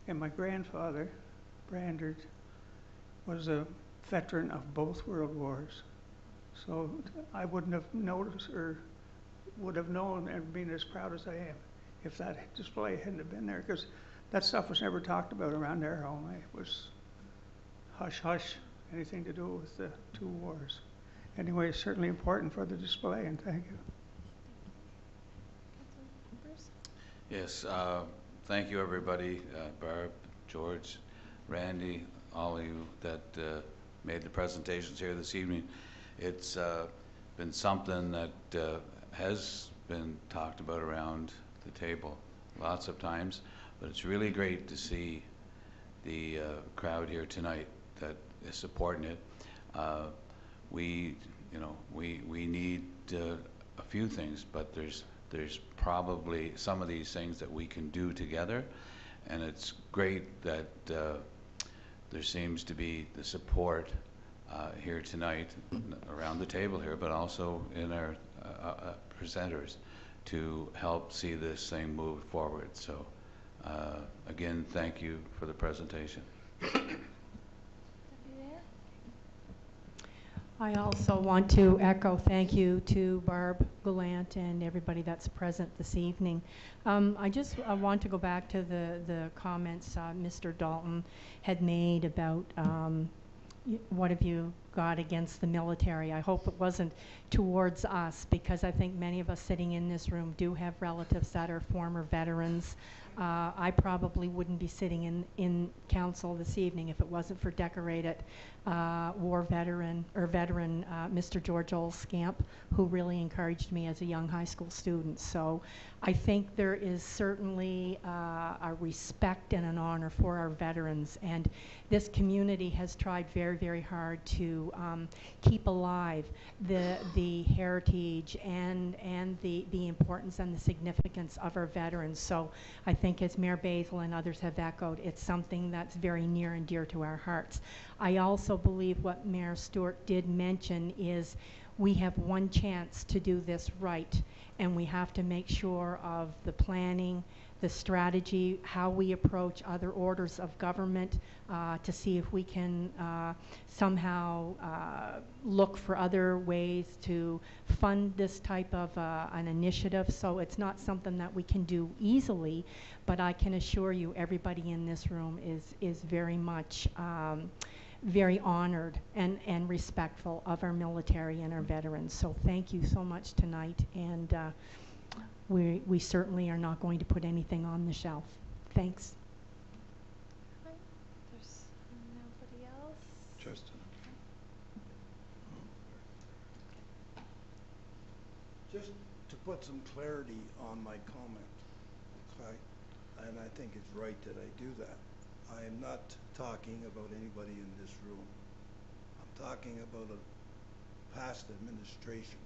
And my grandfather, Brandard, was a veteran of both world wars. So I wouldn't have noticed or would have known and been as proud as I am if that display hadn't have been there, because that stuff was never talked about around our home. It was hush hush, anything to do with the two wars. Anyway, it's certainly important for the display, and thank you. Yes, uh, thank you, everybody, uh, Barb, George, Randy, all of you that uh, made the presentations here this evening. It's uh, been something that uh, has been talked about around the table lots of times, but it's really great to see the uh, crowd here tonight that is supporting it. We, you know, we, we need uh, a few things, but there's, there's probably some of these things that we can do together. And it's great that uh, there seems to be the support uh, here tonight, around the table here, but also in our uh, uh, presenters to help see this thing move forward. So, uh, again, thank you for the presentation. Deputy Mayor? I also want to echo thank you to Barb Gallant and everybody that's present this evening. Um, I just I want to go back to the, the comments uh, Mr. Dalton had made about um, what have you got against the military. I hope it wasn't towards us because I think many of us sitting in this room do have relatives that are former veterans. Uh, I probably wouldn't be sitting in, in council this evening if it wasn't for decorated uh, war veteran, or veteran, uh, Mr. George Olskamp, who really encouraged me as a young high school student. So I think there is certainly uh, a respect and an honor for our veterans. And this community has tried very, very hard to um, keep alive the, the heritage and, and the, the importance and the significance of our veterans. So I think as Mayor Basil and others have echoed, it's something that's very near and dear to our hearts. I also believe what Mayor Stewart did mention is we have one chance to do this right, and we have to make sure of the planning, the strategy, how we approach other orders of government uh, to see if we can uh, somehow uh, look for other ways to fund this type of an initiative. So it's not something that we can do easily, but I can assure you, everybody in this room is is very much. Um, very honored and, and respectful of our military and our veterans. So thank you so much tonight, and uh, we, we certainly are not going to put anything on the shelf. Thanks. There's nobody else? Just to put some clarity on my comment, okay? And I think it's right that I do that. I am not talking about anybody in this room. I'm talking about a past administration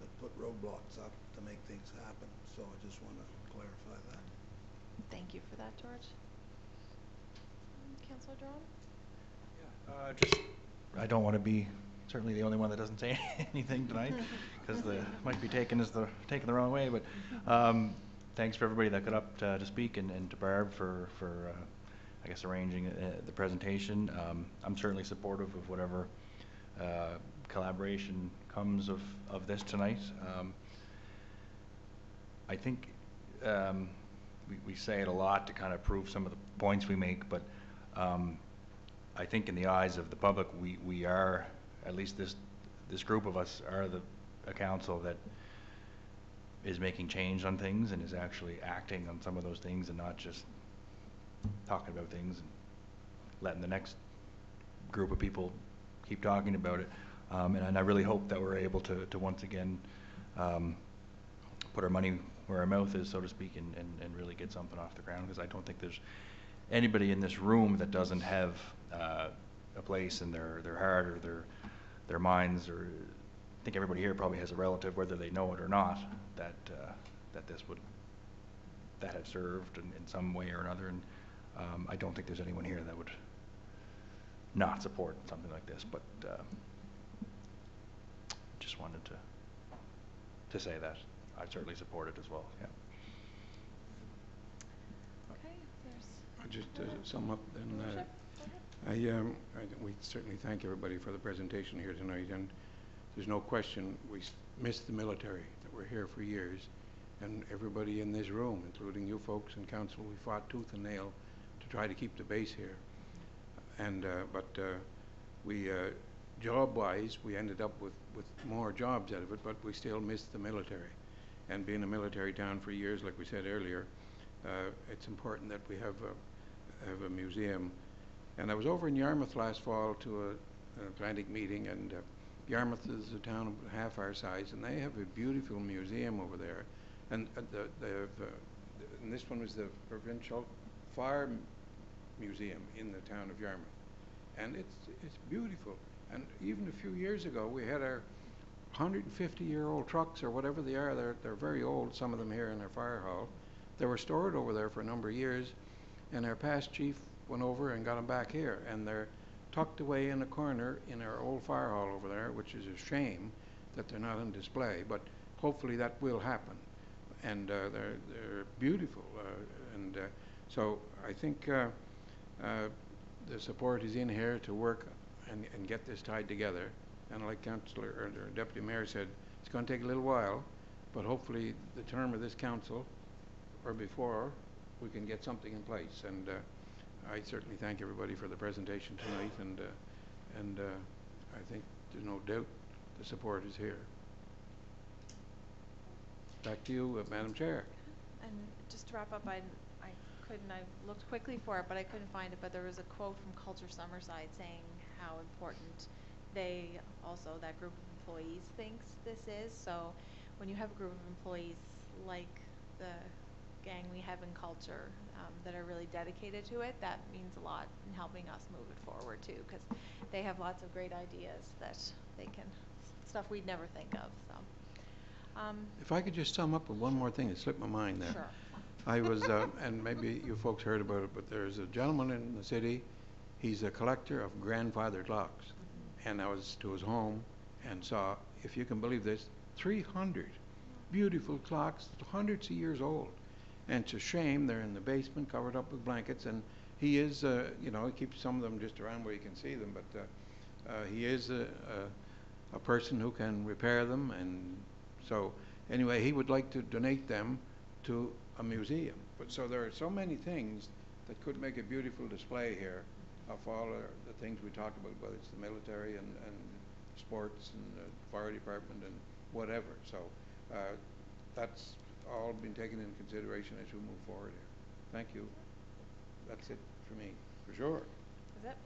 that put roadblocks up to make things happen. So I just want to clarify that. Thank you for that, George. Councillor Doiron? Uh, just, I don't want to be certainly the only one that doesn't say anything tonight, because the, might be taken as the, taken the wrong way, but, um, thanks for everybody that got up to, to speak, and, and to Barb for, for, uh, I guess, arranging uh, the presentation. Um, I'm certainly supportive of whatever uh, collaboration comes of, of this tonight. Um, I think um, we, we say it a lot to kind of prove some of the points we make, but um, I think in the eyes of the public, we, we are, at least this, this group of us are the, a council that is making change on things and is actually acting on some of those things and not just talking about things and letting the next group of people keep talking about it. Um, and, and I really hope that we're able to, to once again, um, put our money where our mouth is, so to speak, and, and, and really get something off the ground, because I don't think there's anybody in this room that doesn't have, uh, a place in their, their heart or their, their minds, or, I think everybody here probably has a relative, whether they know it or not, that, uh, that this would, that have served in, in some way or another, and, um, I don't think there's anyone here that would not support something like this, but, uh, just wanted to, to say that. I certainly support it as well, yeah. Okay, there's. I just to sum up, then, uh, I, um, I, we certainly thank everybody for the presentation here tonight, and there's no question, we s- miss the military, that were here for years, and everybody in this room, including you folks in council, we fought tooth and nail to try to keep the base here. And, uh, but, uh, we, uh, job-wise, we ended up with, with more jobs out of it, but we still missed the military. And being a military town for years, like we said earlier, uh, it's important that we have a, have a museum. And I was over in Yarmouth last fall to a, an Atlantic meeting, and uh, Yarmouth is a town of half our size, and they have a beautiful museum over there. And uh, the, and this one was the Provincial Fire Museum in the town of Yarmouth. And it's, it's beautiful. And even a few years ago, we had our 150-year-old trucks, or whatever they are, they're, they're very old, some of them here in our fire hall. They were stored over there for a number of years, and our past chief went over and got them back here, and they're tucked away in a corner in our old fire hall over there, which is a shame that they're not on display, but hopefully that will happen. And uh, they're, they're beautiful, uh, and uh, so I think uh, the support is in here to work and, and get this tied together. And like Councillor, or Deputy Mayor said, it's going to take a little while, but hopefully the term of this council or before, we can get something in place. And uh, I certainly thank everybody for the presentation tonight, and, uh, and uh, I think there's no doubt the support is here. Back to you, uh, Madam Chair. And just to wrap up, I couldn't, I looked quickly for it, but I couldn't find it, but there was a quote from Culture Summerside saying how important they, also that group of employees thinks this is, so when you have a group of employees like the gang we have in culture, um, that are really dedicated to it, that means a lot in helping us move it forward too, cause they have lots of great ideas that they can, stuff we'd never think of, so. Um, If I could just sum up with one more thing that slipped my mind there. Sure. I was, uh, and maybe you folks heard about it, but there's a gentleman in the city, he's a collector of grandfather clocks. And I was to his home and saw, if you can believe this, three hundred beautiful clocks, hundreds of years old. And it's a shame, they're in the basement covered up with blankets, and he is, uh, you know, he keeps some of them just around where you can see them, but, uh, uh, he is a, a, a person who can repair them, and so, anyway, he would like to donate them to a museum. But, so there are so many things that could make a beautiful display here of all the things we talk about, whether it's the military and, and sports and the fire department and whatever. So, uh, that's all been taken into consideration as we move forward here. Thank you. That's it for me, for sure. Is that,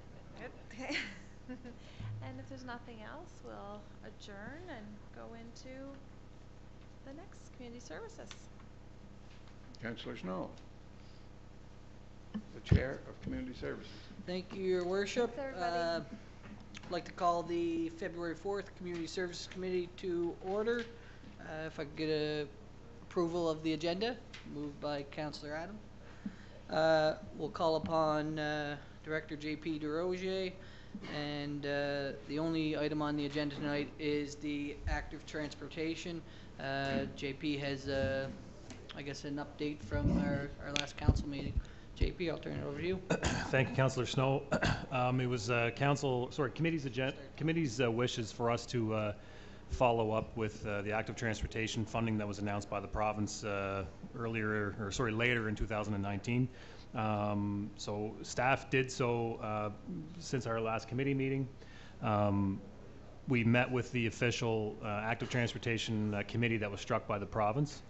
good, okay. And if there's nothing else, we'll adjourn and go into the next community services. Councillor Snow, the Chair of Community Services. Thank you, Your Worship. Thanks, everybody. Uh, I'd like to call the February 4th Community Services Committee to order. Uh, If I could get a approval of the agenda, moved by Councillor Adam. Uh, We'll call upon uh, Director JP Desrosiers, and uh, the only item on the agenda tonight is the active transportation. Uh, JP has, uh, I guess, an update from our our last council meeting. JP, I'll turn it over to you. Thank you, Councillor Snow. Um, It was uh, council, sorry, committee's agen, committee's uh, wishes for us to uh, follow up with uh, the active transportation funding that was announced by the province uh, earlier, or sorry, later in 2019. Um, So staff did so uh, since our last committee meeting. Um, We met with the official uh, active transportation uh, committee that was struck by the province.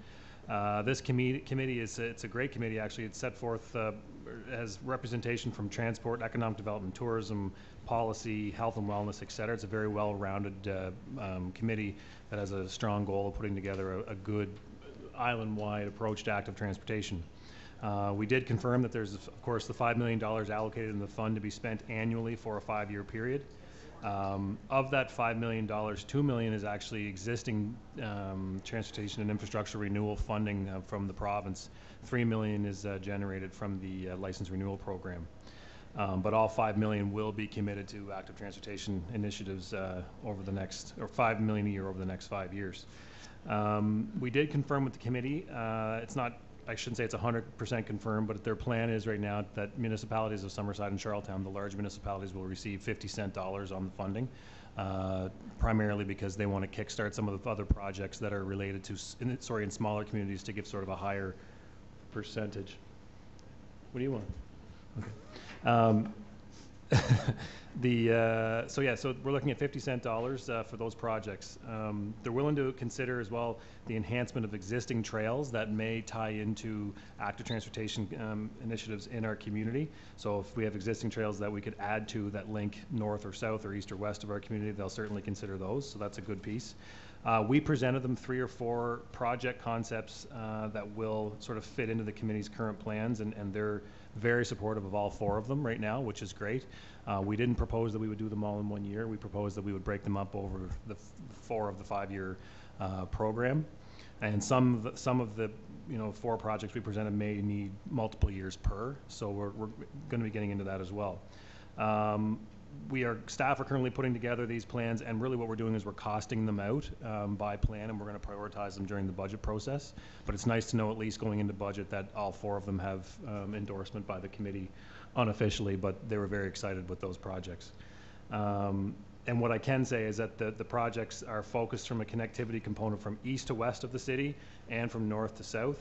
Uh, This committee, committee is, it's a great committee, actually. It's set forth, uh, has representation from transport, economic development, tourism, policy, health and wellness, et cetera. It's a very well-rounded uh, um, committee that has a strong goal of putting together a, a good island-wide approach to active transportation. Uh, We did confirm that there's, of course, the $5 million allocated in the fund to be spent annually for a five-year period. Um, Of that $5 million, 2 million is actually existing um, transportation and infrastructure renewal funding uh, from the province. 3 million is uh, generated from the uh, license renewal program. Um, But all 5 million will be committed to active transportation initiatives uh, over the next, or 5 million a year over the next five years. Um, We did confirm with the committee, uh, it's not, I shouldn't say it's 100% confirmed, but their plan is right now that municipalities of Summerside and Charlottetown, the large municipalities, will receive 50 cent dollars on the funding, uh, primarily because they want to kickstart some of the other projects that are related to, in- sorry, in smaller communities to give sort of a higher percentage. What do you want? Okay. Um, The, uh, so yeah, so we're looking at 50 cent dollars uh, for those projects. Um, They're willing to consider as well the enhancement of existing trails that may tie into active transportation um, initiatives in our community. So if we have existing trails that we could add to that link north or south or east or west of our community, they'll certainly consider those, so that's a good piece. Uh, We presented them three or four project concepts uh, that will sort of fit into the committee's current plans, and, and they're very supportive of all four of them right now, which is great. Uh, We didn't propose that we would do them all in one year. We proposed that we would break them up over the four of the five-year uh, program. And some, of the- some of the, you know, four projects we presented may need multiple years per, so we're, we're going to be getting into that as well. Um, we are, staff are currently putting together these plans, and really what we're doing is we're costing them out um, by plan, and we're going to prioritize them during the budget process. But it's nice to know, at least going into budget, that all four of them have um, endorsement by the committee unofficially, but they were very excited with those projects. Um, And what I can say is that the, the projects are focused from a connectivity component from east to west of the city and from north to south.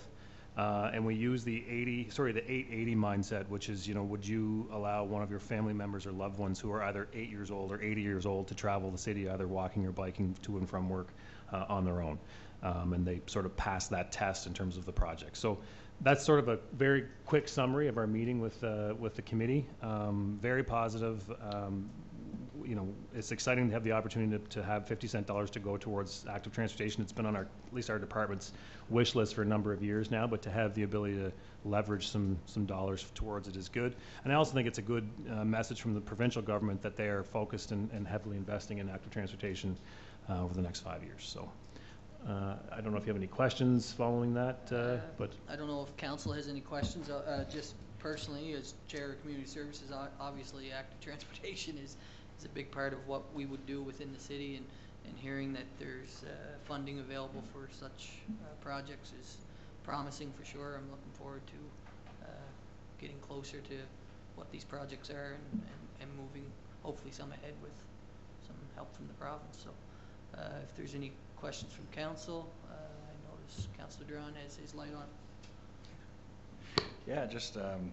Uh, and we use the 80, sorry, the 880 mindset, which is, you know, would you allow one of your family members or loved ones who are either eight years old or 80 years old to travel the city, either walking or biking to and from work uh, on their own? Um, and they sort of pass that test in terms of the project. So that's sort of a very quick summary of our meeting with, uh, with the committee. Um, very positive. Um, you know, it's exciting to have the opportunity to, to have 50 cent dollars to go towards active transportation. It's been on our, at least our department's wish list for a number of years now, but to have the ability to leverage some, some dollars towards it is good. And I also think it's a good uh, message from the provincial government that they are focused and, and heavily investing in active transportation uh, over the next five years. So uh, I don't know if you have any questions following that, uh, but I don't know if council has any questions, uh, uh, just personally, as Chair of Community Services, o- obviously active transportation is, is a big part of what we would do within the city, and, and hearing that there's, uh, funding available for such, uh, projects is promising for sure. I'm looking forward to, uh, getting closer to what these projects are and, and, and moving, hopefully some ahead with some help from the province, so, uh, if there's any questions from council, uh, I notice Councilor Doiron has his light on. Yeah, just, um,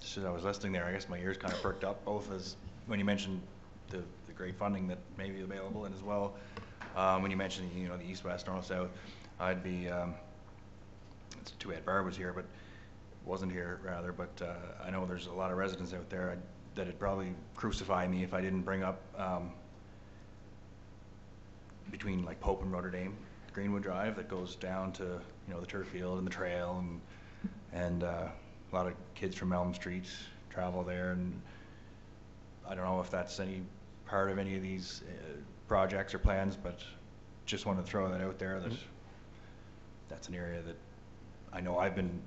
just as I was listening there, I guess my ears kind of perked up, both as, when you mentioned the, the great funding that may be available, and as well, um, when you mentioned, you know, the east, west, north, south, I'd be, um, it's too bad Barb was here, but, wasn't here, rather, but, uh, I know there's a lot of residents out there that'd probably crucify me if I didn't bring up, um, between like Pope and Notre Dame, Greenwood Drive that goes down to, you know, the turf field and the trail and, and, uh, a lot of kids from Elm Street travel there. And I don't know if that's any part of any of these, uh, projects or plans, but just wanted to throw that out there. That that's an area that I know I've been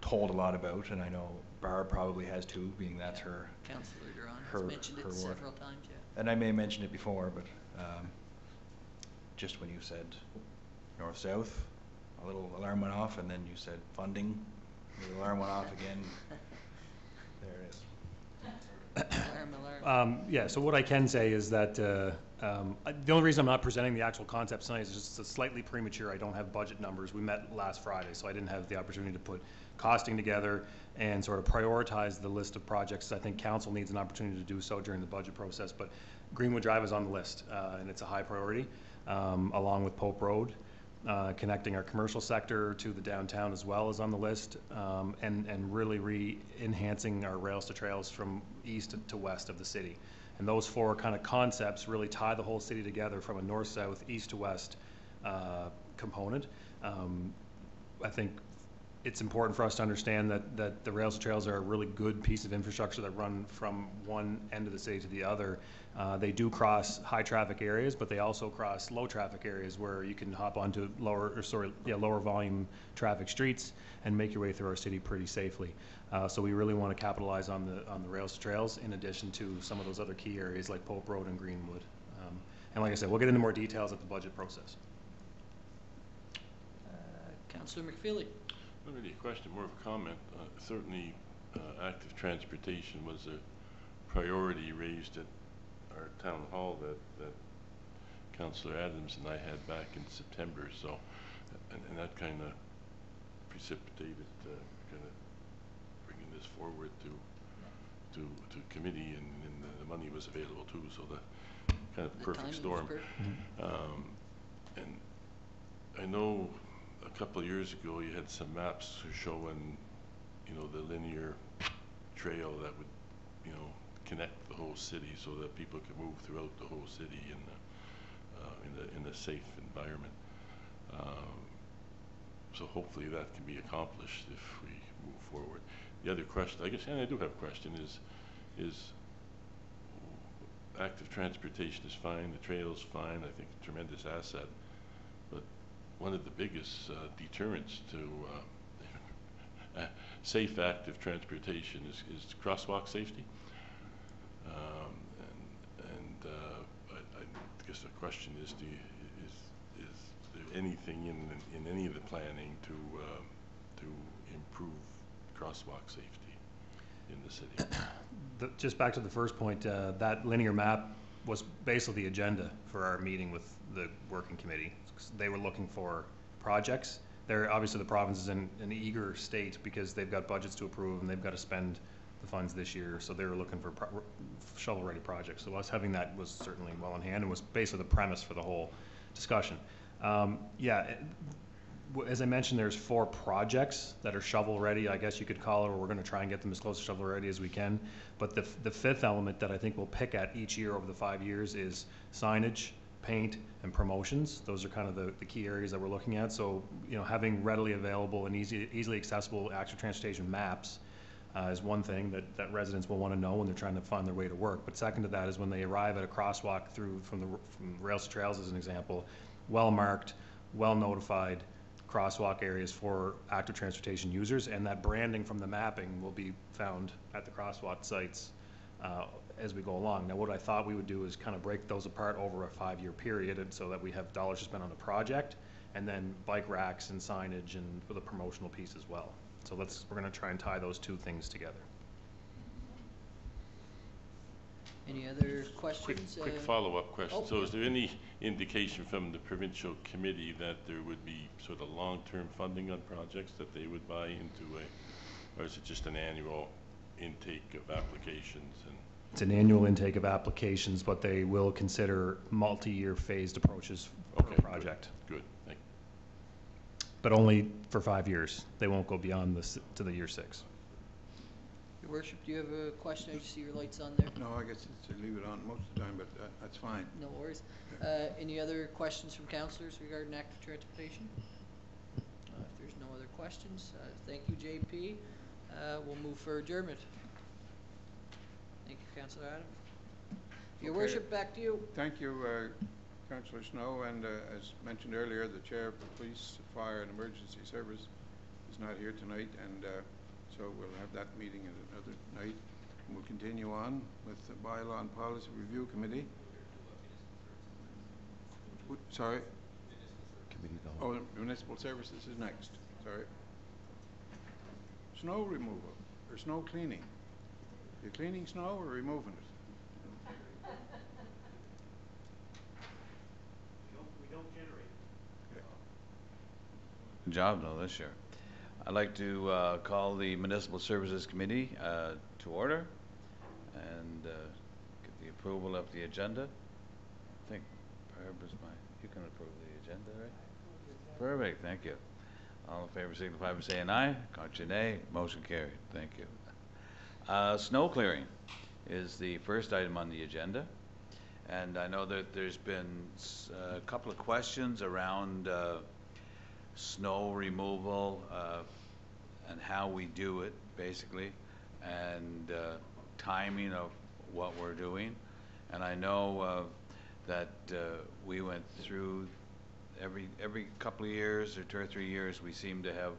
told a lot about and I know Barb probably has too, being that's her, Councilor Doiron has mentioned her it several times, yeah. and I may have mentioned it before, but, um, just when you said north-south, a little alarm went off, and then you said funding. The alarm went off again. There it is. Alarm, alarm. Um, yeah, so what I can say is that, uh, um, I- the only reason I'm not presenting the actual concept tonight is just it's slightly premature. I don't have budget numbers. We met last Friday, so I didn't have the opportunity to put costing together and sort of prioritize the list of projects. I think council needs an opportunity to do so during the budget process, but Greenwood Drive is on the list, uh, and it's a high priority, um, along with Pope Road. Uh, connecting our commercial sector to the downtown as well is on the list, um, and, and really re-enhancing our rails to trails from east to west of the city. And those four kind of concepts really tie the whole city together from a north-south, east to west uh, component. Um, I think it's important for us to understand that, that the rails to trails are a really good piece of infrastructure that run from one end of the city to the other. Uh, they do cross high-traffic areas, but they also cross low-traffic areas where you can hop onto lower, or sorry, yeah, lower volume traffic streets and make your way through our city pretty safely. Uh, so we really want to capitalize on the, on the rails to trails in addition to some of those other key areas like Pope Road and Greenwood. Um, and like I said, we'll get into more details at the budget process. Uh, Councillor McFeely. Not really a question, more of a comment. Uh, Certainly, uh, active transportation was a priority raised at our town hall that, that Councillor Adams and I had back in September, so, and, and that kind of precipitated, kind of bringing this forward to, to, to committee, and, and the- the money was available too, so the kind of The perfect was storm. perfect. Um, And I know a couple of years ago, you had some maps showing, you know, the linear trail that would, you know, connect the whole city so that people can move throughout the whole city in a, uh, in a, in a safe environment. Um, So hopefully that can be accomplished if we move forward. The other question, I guess, and I do have a question, is, is active transportation is fine, the trail's fine, I think a tremendous asset. But one of the biggest uh, deterrents to uh, safe active transportation is, is crosswalk safety. Um, and and uh, I, I guess the question is, do you, is, is there anything in, in any of the planning to, uh, to improve crosswalk safety in the city? The- Just back to the first point, uh, that linear map was basically the agenda for our meeting with the working committee. They were looking for projects. They're, obviously, the province is in an eager state because they've got budgets to approve and they've got to spend the funds this year, so they were looking for pro- shovel-ready projects. So us having that was certainly well in hand and was basically the premise for the whole discussion. Um, Yeah, it- w- as I mentioned, there's four projects that are shovel-ready, I guess you could call it, or we're gonna try and get them as close to shovel-ready as we can. But the, f- the fifth element that I think we'll pick at each year over the five years is signage, paint, and promotions. Those are kind of the, the key areas that we're looking at. So, you know, having readily available and easy, easily accessible active transportation maps uh, is one thing that, that residents will want to know when they're trying to find their way to work. But second to that is when they arrive at a crosswalk through, from the, from rails to trails as an example, well-marked, well-notified crosswalk areas for active transportation users, and that branding from the mapping will be found at the crosswalk sites uh, as we go along. Now, what I thought we would do is kind of break those apart over a five-year period, and so that we have dollars to spend on the project, and then bike racks and signage and for the promotional piece as well. So let's, we're gonna try and tie those two things together. Any other Quick, questions? quick uh, follow-up question. oh, So is there any indication from the provincial committee that there would be sort of long-term funding on projects that they would buy into a, or is it just an annual intake of applications and? It's an annual intake of applications, but they will consider multi-year phased approaches for Okay, a good. project, Good, thank but only for five years. They won't go beyond this, to the year six. Your worship, do you have a question? I just see your lights on there. No, I guess it's to leave it on most of the time, but uh, that's fine. No worries. Uh, any other questions from councillors regarding active transportation? Uh, if there's no other questions, uh, thank you, JP. Uh, we'll move for adjournment. Thank you, councillor Adam. Your Okay. worship, back to you. Thank you, uh, Councillor Snow, and uh, as mentioned earlier, the Chair of the Police, Fire and Emergency Service is not here tonight, and uh, so we'll have that meeting at another night. And We'll continue on with the Bylaw and Policy Review Committee. What- Sorry? Oh, municipal services is next, sorry. snow removal, or snow cleaning. You're cleaning snow or removing it? We don't generate. Good job though this year. I'd like to uh, call the Municipal Services Committee uh, to order and uh, get the approval of the agenda. I think Barb is my, you can approve the agenda, right? Perfect, thank you. All in favor signify by saying aye. Contrary nay. Motion carried. Thank you. Uh, Snow clearing is the first item on the agenda. And I know that there's been a couple of questions around uh, snow removal uh, and how we do it, basically, and uh, timing of what we're doing. And I know uh, that uh, we went through every, every couple of years or two or three years, we seem to have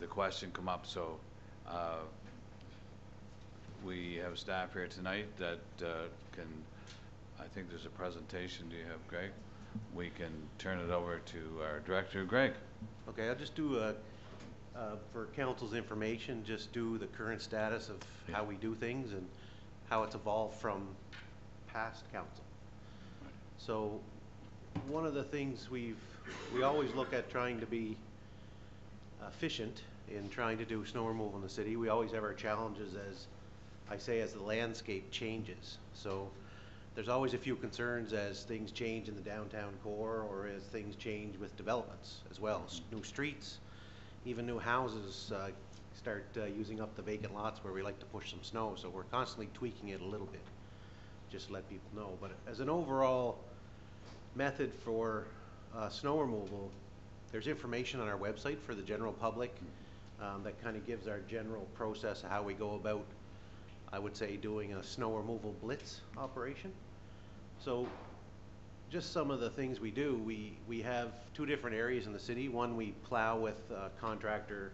the question come up. So uh, we have staff here tonight that uh, can, I think there's a presentation. Do you have Greg? We can turn it over to our director, Greg. Okay, I'll just do, uh, uh, for council's information, just do the current status of how we do things and how it's evolved from past council. So, one of the things we've, we always look at trying to be efficient in trying to do snow removal in the city. We always have our challenges as, I say, as the landscape changes. So, there's always a few concerns as things change in the downtown core or as things change with developments as well. S- New streets, even new houses uh, start uh, using up the vacant lots where we like to push some snow. So we're constantly tweaking it a little bit, just to let people know. But as an overall method for uh, snow removal, there's information on our website for the general public um, that kind of gives our general process of how we go about, I would say, doing a snow removal blitz operation. So just some of the things we do, we, we have two different areas in the city. One, we plow with a contractor,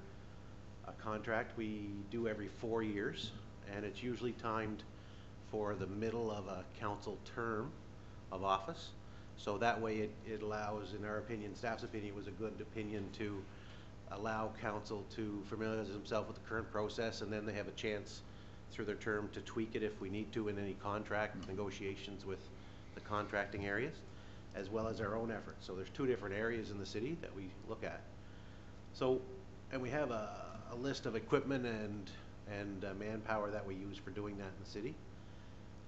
a contract we do every four years, and it's usually timed for the middle of a council term of office. So that way it, it allows, in our opinion, staff's opinion, it was a good opinion to allow council to familiarize themselves with the current process, and then they have a chance through their term to tweak it if we need to in any contract mm-hmm. negotiations with the contracting areas, as well as our own efforts. So there's two different areas in the city that we look at. So, and we have a, a list of equipment and, and uh, manpower that we use for doing that in the city.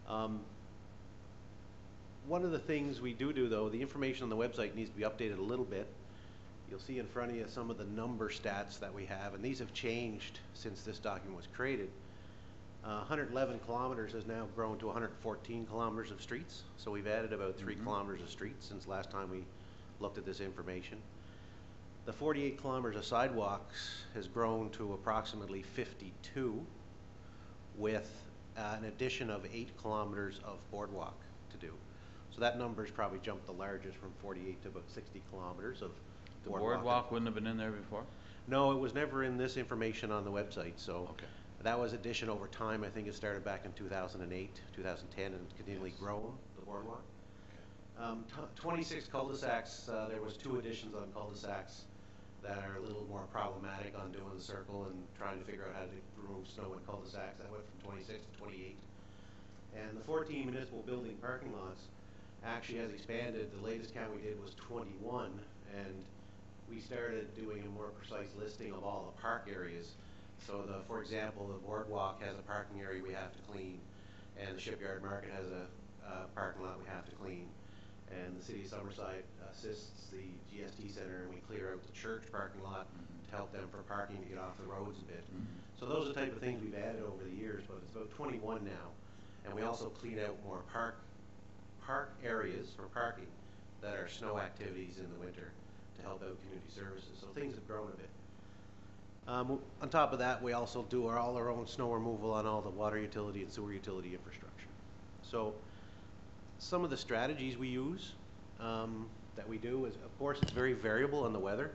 Um, one of the things we do do, though, the information on the website needs to be updated a little bit. You'll see in front of you some of the number stats that we have, and these have changed since this document was created. Uh, 111 kilometers has now grown to 114 kilometers of streets, so we've added about 3 kilometers of streets since last time we looked at this information. The 48 kilometers of sidewalks has grown to approximately 52, with uh, an addition of 8 kilometers of boardwalk to do. So that number's probably jumped the largest from 48 to about 60 kilometers of The boardwalk. boardwalk wouldn't have been in there before? No, it was never in this information on the website, so. Okay. That was addition over time, I think it started back in two thousand and eight, two thousand ten, and continually grown, the boardwalk. Um, t- twenty-six cul-de-sacs, uh, there was two additions on cul-de-sacs that are a little more problematic on doing the circle and trying to figure out how to remove snow in cul-de-sacs, that went from twenty-six to twenty-eight. And the fourteen municipal building parking lots actually has expanded, the latest count we did was twenty-one, and we started doing a more precise listing of all the park areas. So the, for example, the boardwalk has a parking area we have to clean, and the shipyard market has a, uh parking lot we have to clean. And the city of Summerside assists the GST center, and we clear out the church parking lot to help them for parking to get off the roads a bit. So those are the type of things we've added over the years, but it's about twenty-one now. And we also clean out more park, park areas for parking that are snow activities in the winter to help out community services. So things have grown a bit. Um, on top of that, we also do our, all our own snow removal on all the water utility and sewer utility infrastructure. So, some of the strategies we use, um, that we do is, of course, it's very variable on the weather.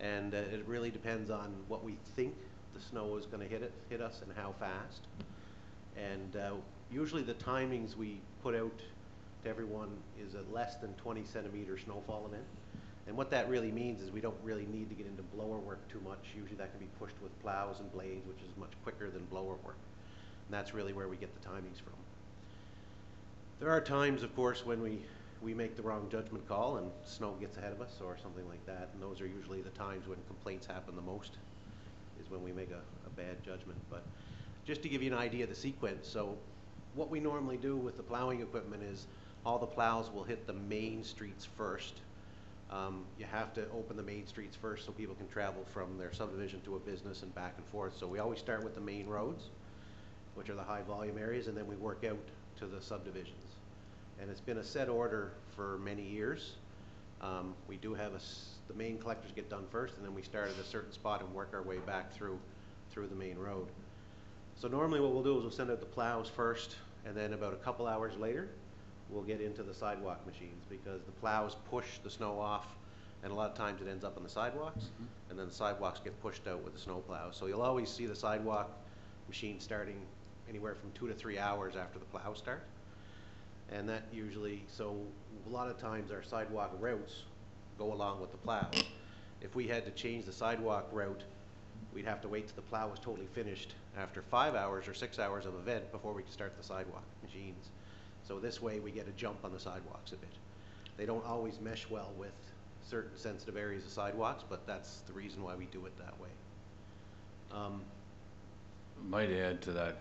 And uh, it really depends on what we think the snow is gonna hit it, hit us and how fast. And, uh, usually the timings we put out to everyone is a less than twenty centimeter snowfall event. And what that really means is we don't really need to get into blower work too much. Usually that can be pushed with plows and blades, which is much quicker than blower work. And that's really where we get the timings from. There are times, of course, when we, we make the wrong judgment call and snow gets ahead of us or something like that. And those are usually the times when complaints happen the most, is when we make a, a bad judgment. But just to give you an idea of the sequence, so what we normally do with the plowing equipment is all the plows will hit the main streets first. Um, you have to open the main streets first so people can travel from their subdivision to a business and back and forth. So we always start with the main roads, which are the high volume areas, and then we work out to the subdivisions. And it's been a set order for many years. Um, we do have a, the main collectors get done first, and then we start at a certain spot and work our way back through, through the main road. So normally what we'll do is we'll send out the plows first, and then about a couple hours later, we'll get into the sidewalk machines, because the plows push the snow off, and a lot of times it ends up on the sidewalks, mm-hmm. and then the sidewalks get pushed out with the snow plows. So you'll always see the sidewalk machine starting anywhere from two to three hours after the plow starts. And that usually, so a lot of times our sidewalk routes go along with the plows. If we had to change the sidewalk route, we'd have to wait till the plow was totally finished after five hours or six hours of event before we could start the sidewalk machines. So this way, we get a jump on the sidewalks a bit. They don't always mesh well with certain sensitive areas of sidewalks, but that's the reason why we do it that way. Um, Might add to that,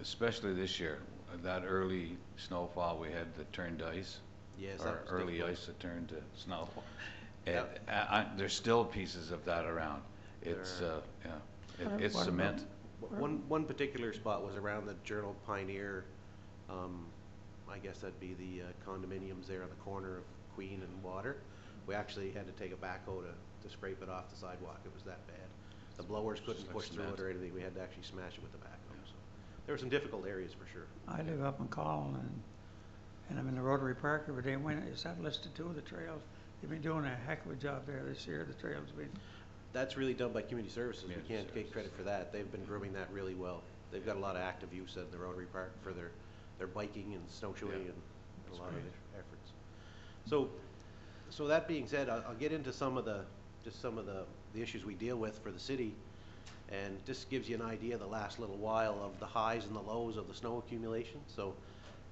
especially this year, that early snowfall we had that turned ice. Yes, that Or was early difficult. ice that turned to snow. And, uh, I- there's still pieces of that around. It's, There uh, yeah, it- it's what about- cement. One, one particular spot was around the Journal Pioneer, um, I guess that'd be the uh, condominiums there on the corner of Queen and Water. We actually had to take a backhoe to, to scrape it off the sidewalk, it was that bad. The blowers couldn't like push through it cement. or anything, we had to actually smash it with the backhoe, so. There were some difficult areas for sure. I live up in Collin and, and I'm in the Rotary Park every day. When, is that listed too, the trails? They've been doing a heck of a job there this year. The trails been, That's really done by Community Services, we Community can't take credit for that, they've been grooming that really well. They've got a lot of active use at the Rotary Park for their, their biking and snowshoeing Yeah. and That's a lot of great. their efforts. So, so that being said, I'll, I'll get into some of the, just some of the, the issues we deal with for the city. And this gives you an idea the last little while of the highs and the lows of the snow accumulation. So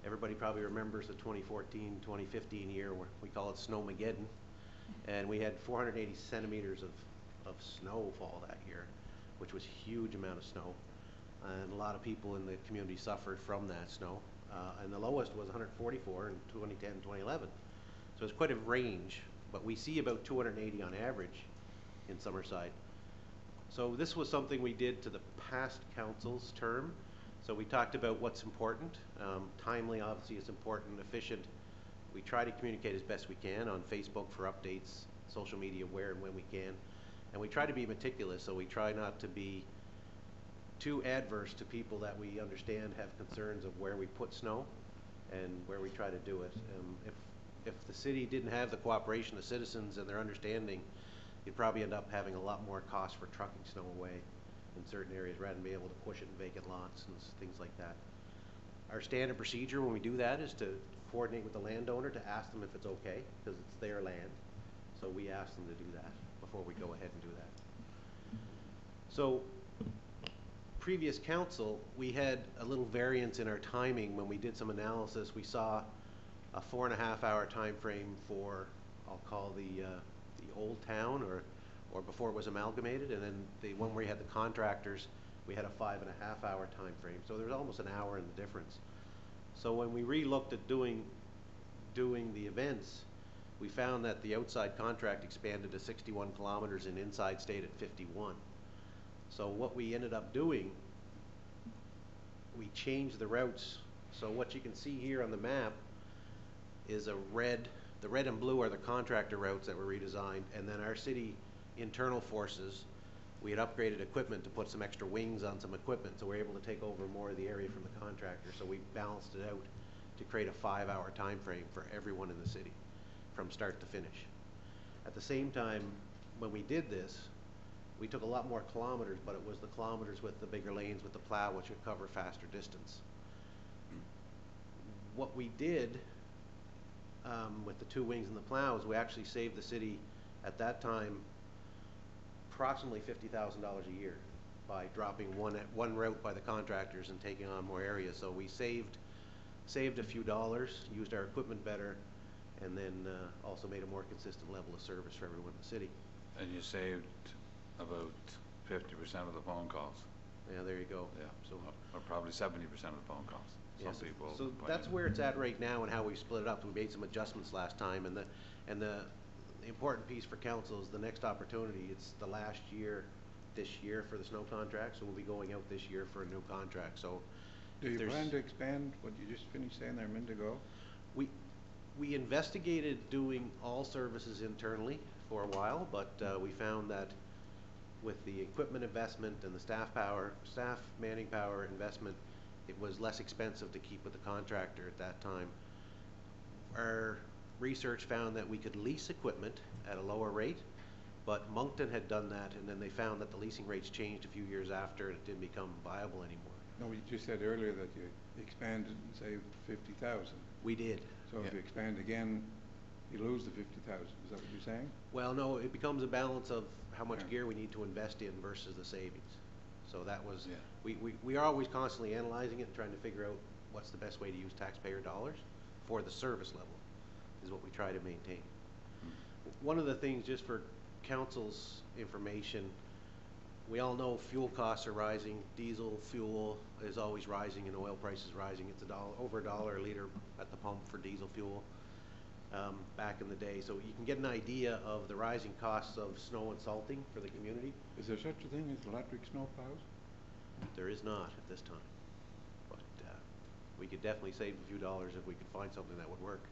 everybody probably remembers the 2014, 2015 year where we call it Snowmageddon. And we had 480 centimeters of, of snowfall that year, which was a huge amount of snow. And a lot of people in the community suffered from that snow. Uh, and the lowest was 144 in 2010, and 2011. So it's quite a range, but we see about 280 on average in Summerside. So this was something we did to the past council's term. So we talked about what's important. Um, timely, obviously, is important, efficient. We try to communicate as best we can on Facebook for updates, social media where and when we can. And we try to be meticulous, so we try not to be too adverse to people that we understand have concerns of where we put snow and where we try to do it. Um, if, if the city didn't have the cooperation of citizens and their understanding, you'd probably end up having a lot more cost for trucking snow away in certain areas rather than be able to push it in vacant lots and things like that. Our standard procedure when we do that is to coordinate with the landowner to ask them if it's okay, because it's their land. So we ask them to do that before we go ahead and do that. So previous council, we had a little variance in our timing when we did some analysis. We saw a four and a half hour time frame for, I'll call the, uh, the old town or, or before it was amalgamated. And then the one where you had the contractors, we had a five and a half hour time frame. So there was almost an hour in the difference. So when we re-looked at doing, doing the events, we found that the outside contract expanded to sixty-one kilometers and inside stayed at fifty-one. So what we ended up doing, we changed the routes. So what you can see here on the map is a red, the red and blue are the contractor routes that were redesigned, and then our city internal forces, we had upgraded equipment to put some extra wings on some equipment, so we're able to take over more of the area from the contractor. So we balanced it out to create a five-hour time frame for everyone in the city, from start to finish. At the same time, when we did this, we took a lot more kilometers, but it was the kilometers with the bigger lanes with the plow, which would cover faster distance. What we did um, with the two wings and the plows, we actually saved the city at that time approximately fifty thousand dollars a year by dropping one, at- one route by the contractors and taking on more areas. So we saved, saved a few dollars, used our equipment better, and then uh, also made a more consistent level of service for everyone in the city. And you saved about fifty percent of the phone calls. Yeah, there you go. Yeah, So or probably seventy percent of the phone calls. Yeah, Some so- people. So point that's it- where it's at right now and how we split it up. We made some adjustments last time and the, and the, the important piece for council is the next opportunity. It's the last year, this year for the snow contract, so we'll be going out this year for a new contract, so. Do if you there's- plan to expand what you just finished saying there a minute ago? We, we investigated doing all services internally for a while, but uh, we found that with the equipment investment and the staff power, staff manning power investment, it was less expensive to keep with the contractor at that time. Our research found that we could lease equipment at a lower rate, but Moncton had done that, and then they found that the leasing rates changed a few years after, and it didn't become viable anymore. No, you just said earlier that you expanded and saved fifty thousand. We did. So if Yeah. you expand again, you lose the fifty thousand, is that what you're saying? Well, no, it becomes a balance of how much Yeah. gear we need to invest in versus the savings. So that was, Yeah. we, we, we are always constantly analyzing it and trying to figure out what's the best way to use taxpayer dollars for the service level, is what we try to maintain. Hmm. One of the things, just for council's information, we all know fuel costs are rising, diesel fuel is always rising and oil prices rising. It's a dollar, over a dollar a liter at the pump for diesel fuel, um, back in the day. So you can get an idea of the rising costs of snow and salting for the community. Is there such a thing as electric snow plows? There is not at this time. But, uh, we could definitely save a few dollars if we could find something that would work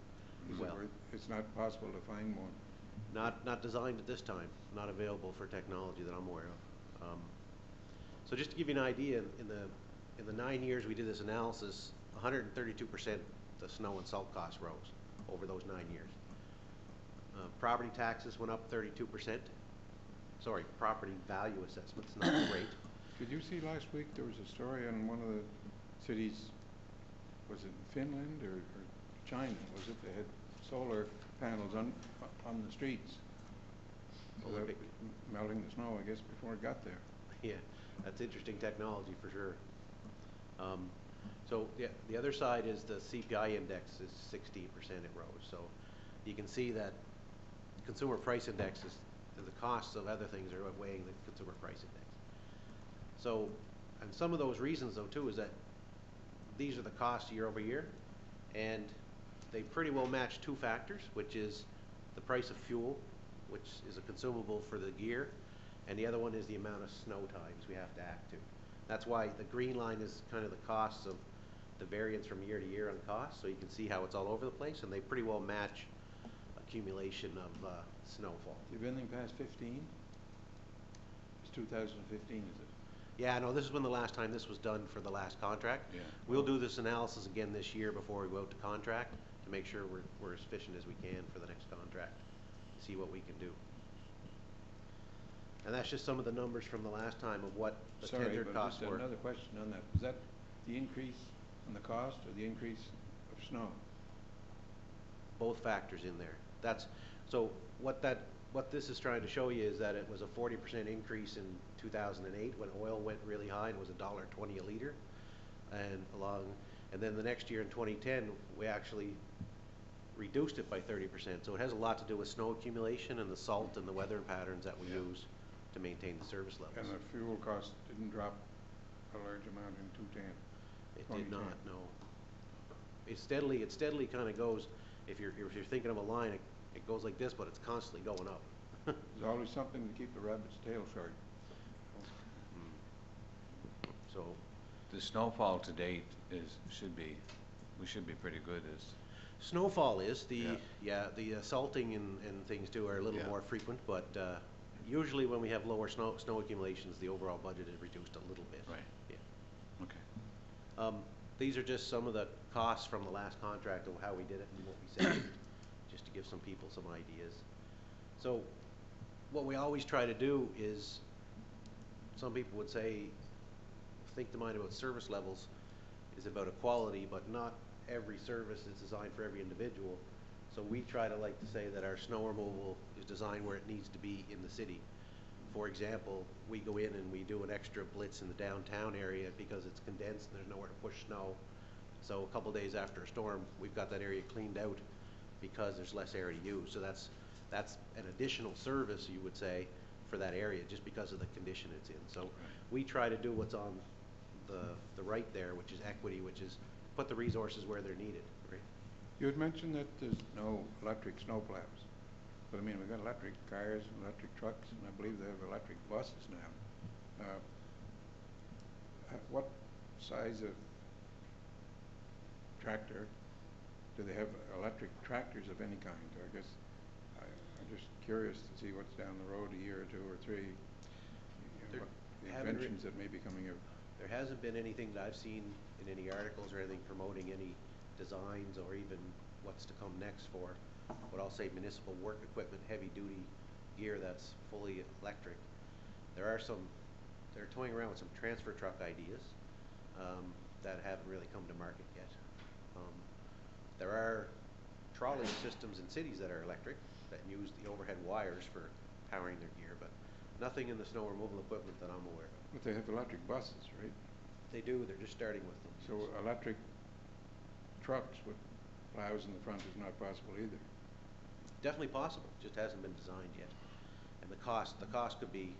Is well. It's not possible to find one. Not, not designed at this time, not available for technology that I'm aware of. Um, So just to give you an idea, in- the, in the nine years we did this analysis, hundred and thirty-two percent the snow and salt costs rose over those nine years. Uh, Property taxes went up thirty-two percent. Sorry, property value assessments, not the rate. Did you see last week, there was a story on one of the cities, was it Finland or, or China, was it? They had solar panels on, on the streets. Solar without pic- Melting the snow, I guess, before it got there. Yeah, that's interesting technology for sure. Um, so the, the other side is the CPI index is sixteen percent it rose. So you can see that consumer price index is, the costs of other things are weighing the consumer price index. So, and some of those reasons though too is that these are the costs year over year. And they pretty well match two factors, which is the price of fuel, which is a consumable for the gear, and the other one is the amount of snow times we have to act to. That's why the green line is kind of the costs of the variance from year to year on cost, so you can see how it's all over the place, and they pretty well match accumulation of uh, snowfall. Do you have anything past fifteen? It's two thousand and fifteen, is it? Yeah, no, this is when the last time this was done for the last contract. Yeah. We'll do this analysis again this year before we go out to contract, to make sure we're, we're as efficient as we can for the next contract, see what we can do. And that's just some of the numbers from the last time of what the Sorry, tendered but costs just were. another question on that. Was that the increase in the cost or the increase of snow? both factors in there. That's, so what that, what this is trying to show you is that it was a forty percent increase in two thousand and eight when oil went really high and it was a dollar twenty a liter. And along, and then the next year in twenty ten, we actually reduced it by thirty percent. So it has a lot to do with snow accumulation and the salt and the weather patterns that we Yeah. use to maintain the service levels. And levels. the fuel cost didn't drop a large amount in two-ten? It did not, no. It steadily, it steadily kind of goes, if you're, if you're thinking of a line, it, it goes like this, but it's constantly going up. There's always something to keep the rabbit's tail short. So, The snowfall to date is, should be, we should be pretty good as, snowfall is, the, Yeah. yeah, the uh, salting and, and things too are a little Yeah. more frequent, but, uh, usually when we have lower snow, snow accumulations, the overall budget is reduced a little bit. right, Yeah. okay. Um, these are just some of the costs from the last contract of how we did it and what we saved, just to give some people some ideas. So, what we always try to do is, some people would say, think to mind about service levels is about equality, but not every service is designed for every individual. So we try to like to say that our snow removal is designed where it needs to be in the city. For example, we go in and we do an extra blitz in the downtown area because it's condensed and there's nowhere to push snow. So a couple days after a storm, we've got that area cleaned out because there's less area to use. So that's, that's an additional service, you would say, for that area, just because of the condition it's in. So we try to do what's on the, the right there, which is equity, which is put the resources where they're needed, right? You had mentioned that there's no electric snowplows, but I mean, we've got electric cars and electric trucks, and I believe they have electric buses now. Uh, uh, What size of tractor, do they have electric tractors of any kind? I guess, I, I'm just curious to see what's down the road, a year or two or three, you know, There what the inventions that may be coming out. There hasn't been anything that I've seen in any articles or anything promoting any designs or even what's to come next for what I'll say municipal work equipment, heavy-duty gear that's fully electric. There are some, they're toying around with some transfer truck ideas um, that haven't really come to market yet. Um, There are trolley systems in cities that are electric, that use the overhead wires for powering their gear, but nothing in the snow removal equipment that I'm aware of. But they have electric buses, right? They do, they're just starting with them. So electric trucks with plows in the front is not possible either. Definitely possible, just hasn't been designed yet. And the cost, the cost could be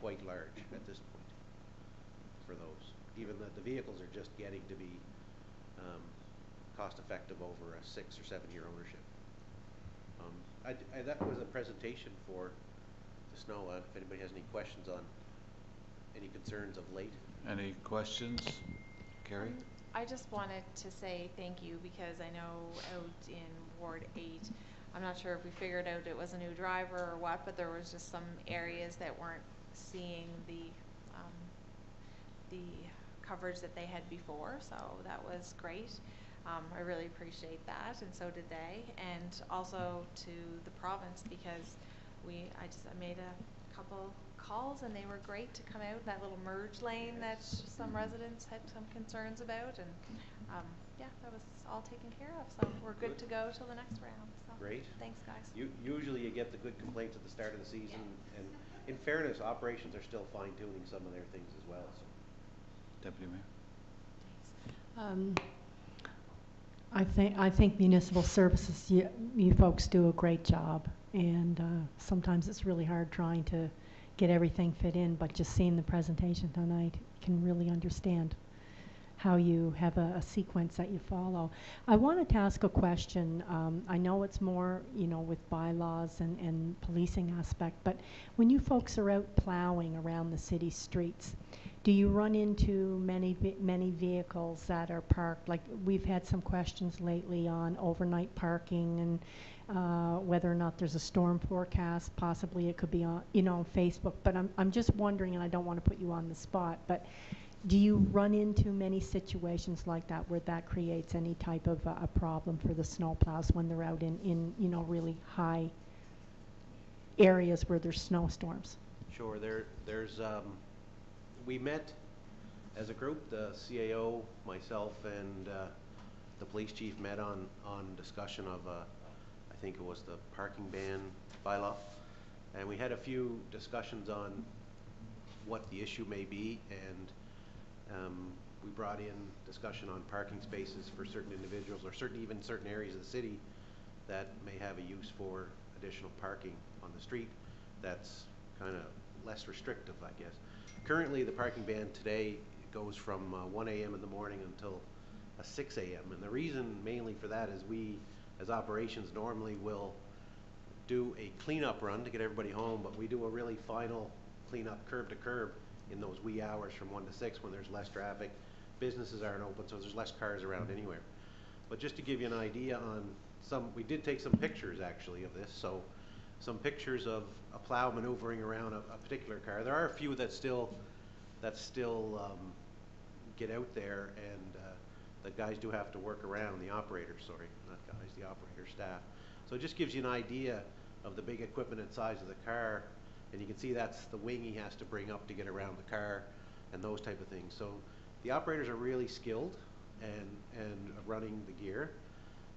quite large at this point for those. Even that the vehicles are just getting to be, um, cost-effective over a six or seven-year ownership. Um, I, d- I- that was a presentation for the snow, uh, if anybody has any questions on any concerns of late. Any questions? Carrie? I just wanted to say thank you because I know out in Ward eight, I'm not sure if we figured out it was a new driver or what, but there was just some areas that weren't seeing the, um, the coverage that they had before, so that was great. Um, I really appreciate that, and so did they, and also to the province because we, I just, I made a couple calls and they were great to come out, that little merge lane that some residents had some concerns about, and, um, yeah, that was all taken care of, so we're good to go till the next round, so. Great. Thanks, guys. U- usually you get the good complaints at the start of the season, and in fairness, operations are still fine-tuning some of their things as well, so. Deputy Mayor? Um, I think, I think municipal services, you, you folks do a great job. And uh, sometimes it's really hard trying to get everything fit in, but just seeing the presentation tonight, you can really understand how you have a, a sequence that you follow. I wanted to ask a question. Um, I know it's more, you know, with bylaws and, and policing aspect, but when you folks are out plowing around the city streets, do you run into many, many vehicles that are parked? Like, we've had some questions lately on overnight parking and uh, whether or not there's a storm forecast. Possibly it could be on, you know, on Facebook. But I'm, I'm just wondering, and I don't want to put you on the spot, but do you run into many situations like that where that creates any type of a problem for the snowplows when they're out in, in, you know, really high areas where there's snowstorms? Sure, there, there's, um, we met as a group, the CAO, myself, and, uh, the police chief met on, on discussion of, uh, I think it was the parking ban bylaw. And we had a few discussions on what the issue may be, and, um, we brought in discussion on parking spaces for certain individuals, or certain, even certain areas of the city that may have a use for additional parking on the street that's kind of less restrictive, I guess. Currently, the parking ban today goes from uh, 1 AM in the morning until uh, 6 AM. And the reason mainly for that is we, as operations, normally will do a cleanup run to get everybody home, but we do a really final cleanup curb to curb in those wee hours from 1 to 6 when there's less traffic. Businesses aren't open, so there's less cars around anywhere. But just to give you an idea on some, we did take some pictures actually of this, so some pictures of a plow maneuvering around a, a particular car. There are a few that still, that still, um, get out there and, uh, the guys do have to work around, the operators, sorry, not guys, the operator staff. So it just gives you an idea of the big equipment and size of the car, and you can see that's the wing he has to bring up to get around the car and those type of things. So the operators are really skilled and, and running the gear.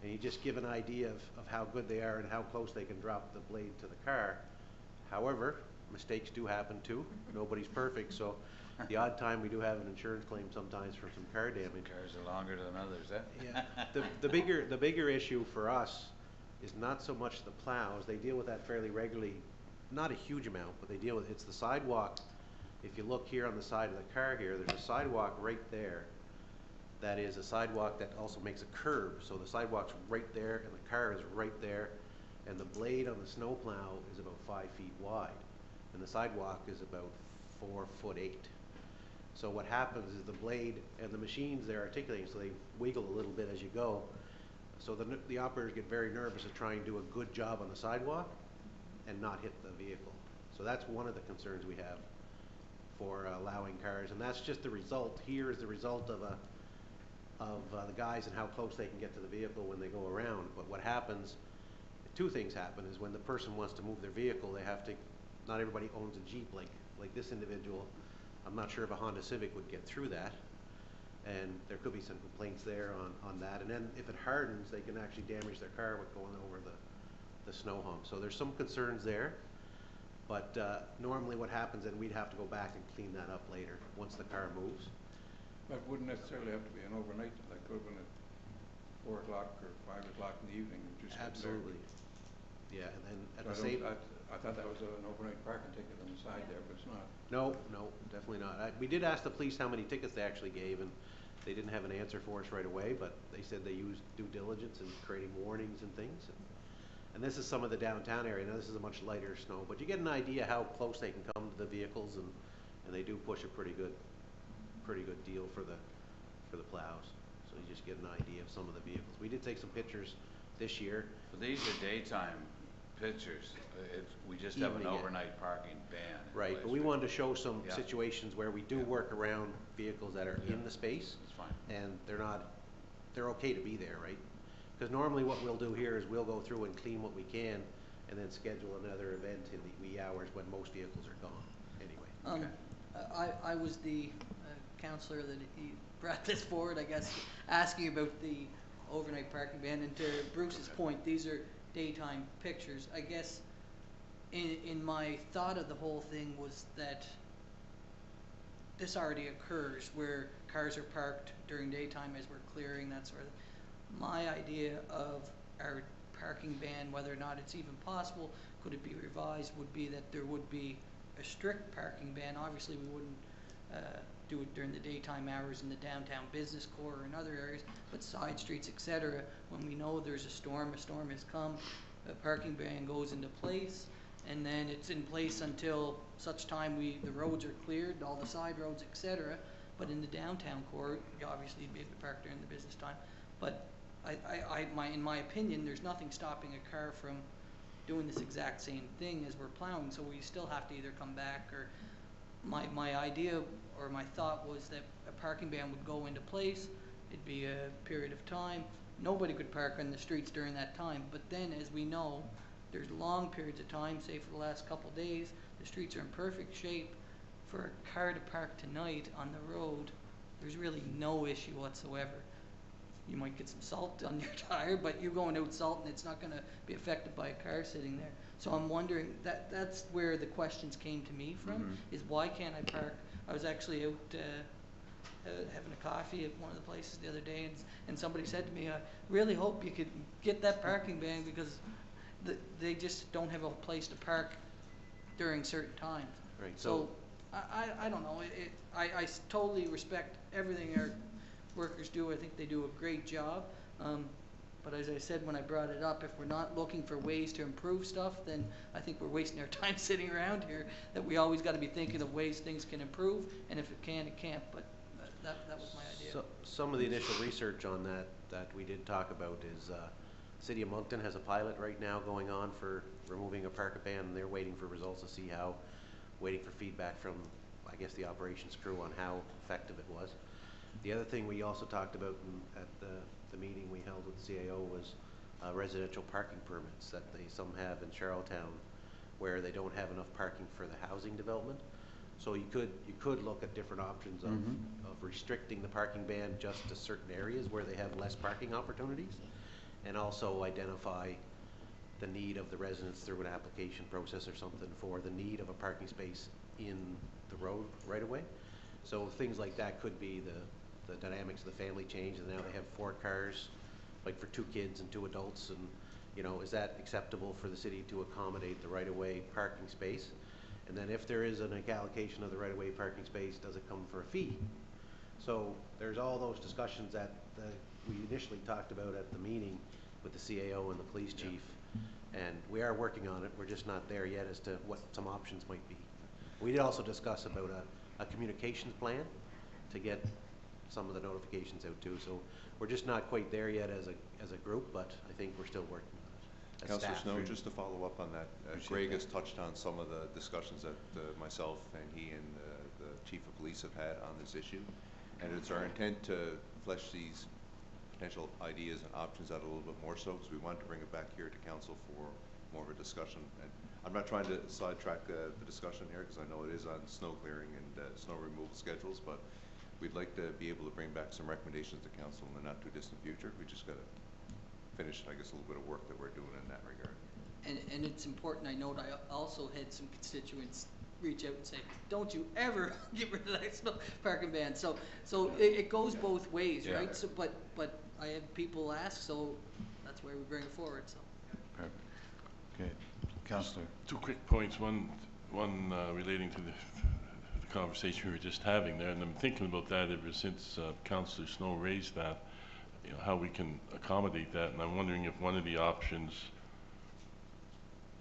And you just give an idea of, of how good they are and how close they can drop the blade to the car. However, mistakes do happen too. Nobody's perfect, so the odd time we do have an insurance claim sometimes for some car damage. Cars are longer than others, eh? Yeah, the, the bigger, the bigger issue for us is not so much the plows, they deal with that fairly regularly, not a huge amount, but they deal with, it's the sidewalk. If you look here on the side of the car here, there's a sidewalk right there. That is a sidewalk that also makes a curb, so the sidewalk's right there and the car is right there. And the blade on the snowplow is about five feet wide, and the sidewalk is about four foot eight. So what happens is the blade and the machines, they're articulating, so they wiggle a little bit as you go. So the, the operators get very nervous to trying to do a good job on the sidewalk and not hit the vehicle. So that's one of the concerns we have for allowing cars, and that's just the result, here is the result of a, of uh, the guys and how close they can get to the vehicle when they go around. But what happens, two things happen, is when the person wants to move their vehicle, they have to, not everybody owns a Jeep like, like this individual. I'm not sure if a Honda Civic would get through that, and there could be some complaints there on, on that. And then if it hardens, they can actually damage their car with going over the, the snow home. So there's some concerns there. But uh, normally what happens, and we'd have to go back and clean that up later, once the car moves. But it wouldn't necessarily have to be an overnight, like could have been at four o'clock or five o'clock in the evening, and just. get there. Absolutely. Yeah, and then at So I the don't- same. I, I thought that was an overnight parking ticket on the side there, but it's not. No, no, definitely not. I, we did ask the police how many tickets they actually gave, and they didn't have an answer for us right away, but they said they used due diligence in creating warnings and things. And, and this is some of the downtown area. Now, this is a much lighter snow, but you get an idea how close they can come to the vehicles, and, and they do push a pretty good, pretty good deal for the, for the plows. So you just get an idea of some of the vehicles. We did take some pictures this year. But these are daytime pictures. Uh, It's, we just have an Evening, yeah. overnight parking ban. in Right, place but we wanted to show some Yeah. situations where we do Yeah. work around vehicles that are in the space. It's fine. and they're not, they're okay to be there, right? Because normally what we'll do here is we'll go through and clean what we can, and then schedule another event in the wee hours when most vehicles are gone, anyway. Um, I, I was the uh, counselor that he brought this forward, I guess, asking about the overnight parking ban. And to Bruce's point, these are daytime pictures. I guess in, in my thought of the whole thing was that this already occurs where cars are parked during daytime as we're clearing, that sort of. My idea of our parking ban, whether or not it's even possible, could it be revised, would be that there would be a strict parking ban. Obviously, we wouldn't uh, do it during the daytime hours in the downtown business core or in other areas, but side streets, etc. when we know there's a storm, a storm has come, a parking ban goes into place, and then it's in place until such time we, the roads are cleared, all the side roads, etc. But in the downtown core, you obviously you'd be able to park during the business time. But I, I, my, in my opinion, there's nothing stopping a car from doing this exact same thing as we're plowing, so we still have to either come back or, my, my idea or my thought was that a parking ban would go into place, it'd be a period of time, nobody could park on the streets during that time, but then, as we know, there's long periods of time, say for the last couple days, the streets are in perfect shape. For a car to park tonight on the road, there's really no issue whatsoever. You might get some salt on your tire, but you're going out salt and it's not gonna be affected by a car sitting there. So I'm wondering, that, that's where the questions came to me from, Mhm. is why can't I park? I was actually out, uh, uh, having a coffee at one of the places the other day, and, and somebody said to me, I really hope you could get that parking ban because the, they just don't have a place to park during certain times. Right, So, so, I, I, don't know, it, it, I, I totally respect everything our workers do, I think they do a great job. Um, but as I said when I brought it up, if we're not looking for ways to improve stuff, then I think we're wasting our time sitting around here. That we always gotta be thinking of ways things can improve, and if it can, it can't, but that, that was my idea. so, some of the initial research on that, that we did talk about is, uh, City of Moncton has a pilot right now going on for removing a parking ban, and they're waiting for results to see how, waiting for feedback from, I guess, the operations crew on how effective it was. The other thing we also talked about in, at the, the meeting we held with CAO was uh, residential parking permits that they, some have in Charlottetown where they don't have enough parking for the housing development. So you could, you could look at different options of, of restricting the parking ban just to certain areas where they have less parking opportunities. and also identify the need of the residents through an application process or something for the need of a parking space in the road right away. So things like that could be the, the dynamics of the family change, and now they have four cars, like for two kids and two adults, and, you know, is that acceptable for the city to accommodate the right-of-way parking space? And then if there is an allocation of the right-of-way parking space, does it come for a fee? So there's all those discussions that we initially talked about at the meeting with the CAO and the police chief. And we are working on it, we're just not there yet as to what some options might be. We did also discuss about a, a communications plan to get some of the notifications out too. So we're just not quite there yet as a, as a group, but I think we're still working on it. as Councillor staff. Snow, just to follow up on that, uh, Appreciate Greg that. has touched on some of the discussions that uh, myself and he and uh, the chief of police have had on this issue. And it's our intent to flesh these potential ideas and options out a little bit more so, because we wanted to bring it back here to council for more of a discussion. And I'm not trying to sidetrack uh, the discussion here, because I know it is on snow clearing and uh, snow removal schedules, but we'd like to be able to bring back some recommendations to council in the not too distant future. We just gotta finish, I guess, a little bit of work that we're doing in that regard. And, and it's important, I note, I also had some constituents reach out and say, don't you ever get rid of that snow parking ban. So, so it, it goes both ways, Yeah. right? So, but, but I have people ask, so that's why we bring it forward, so. Perfect. Okay, Councillor. Two quick points, one, one uh, relating to the, the conversation we were just having there, and I'm thinking about that ever since uh, Councillor Snow raised that, you know, how we can accommodate that, and I'm wondering if one of the options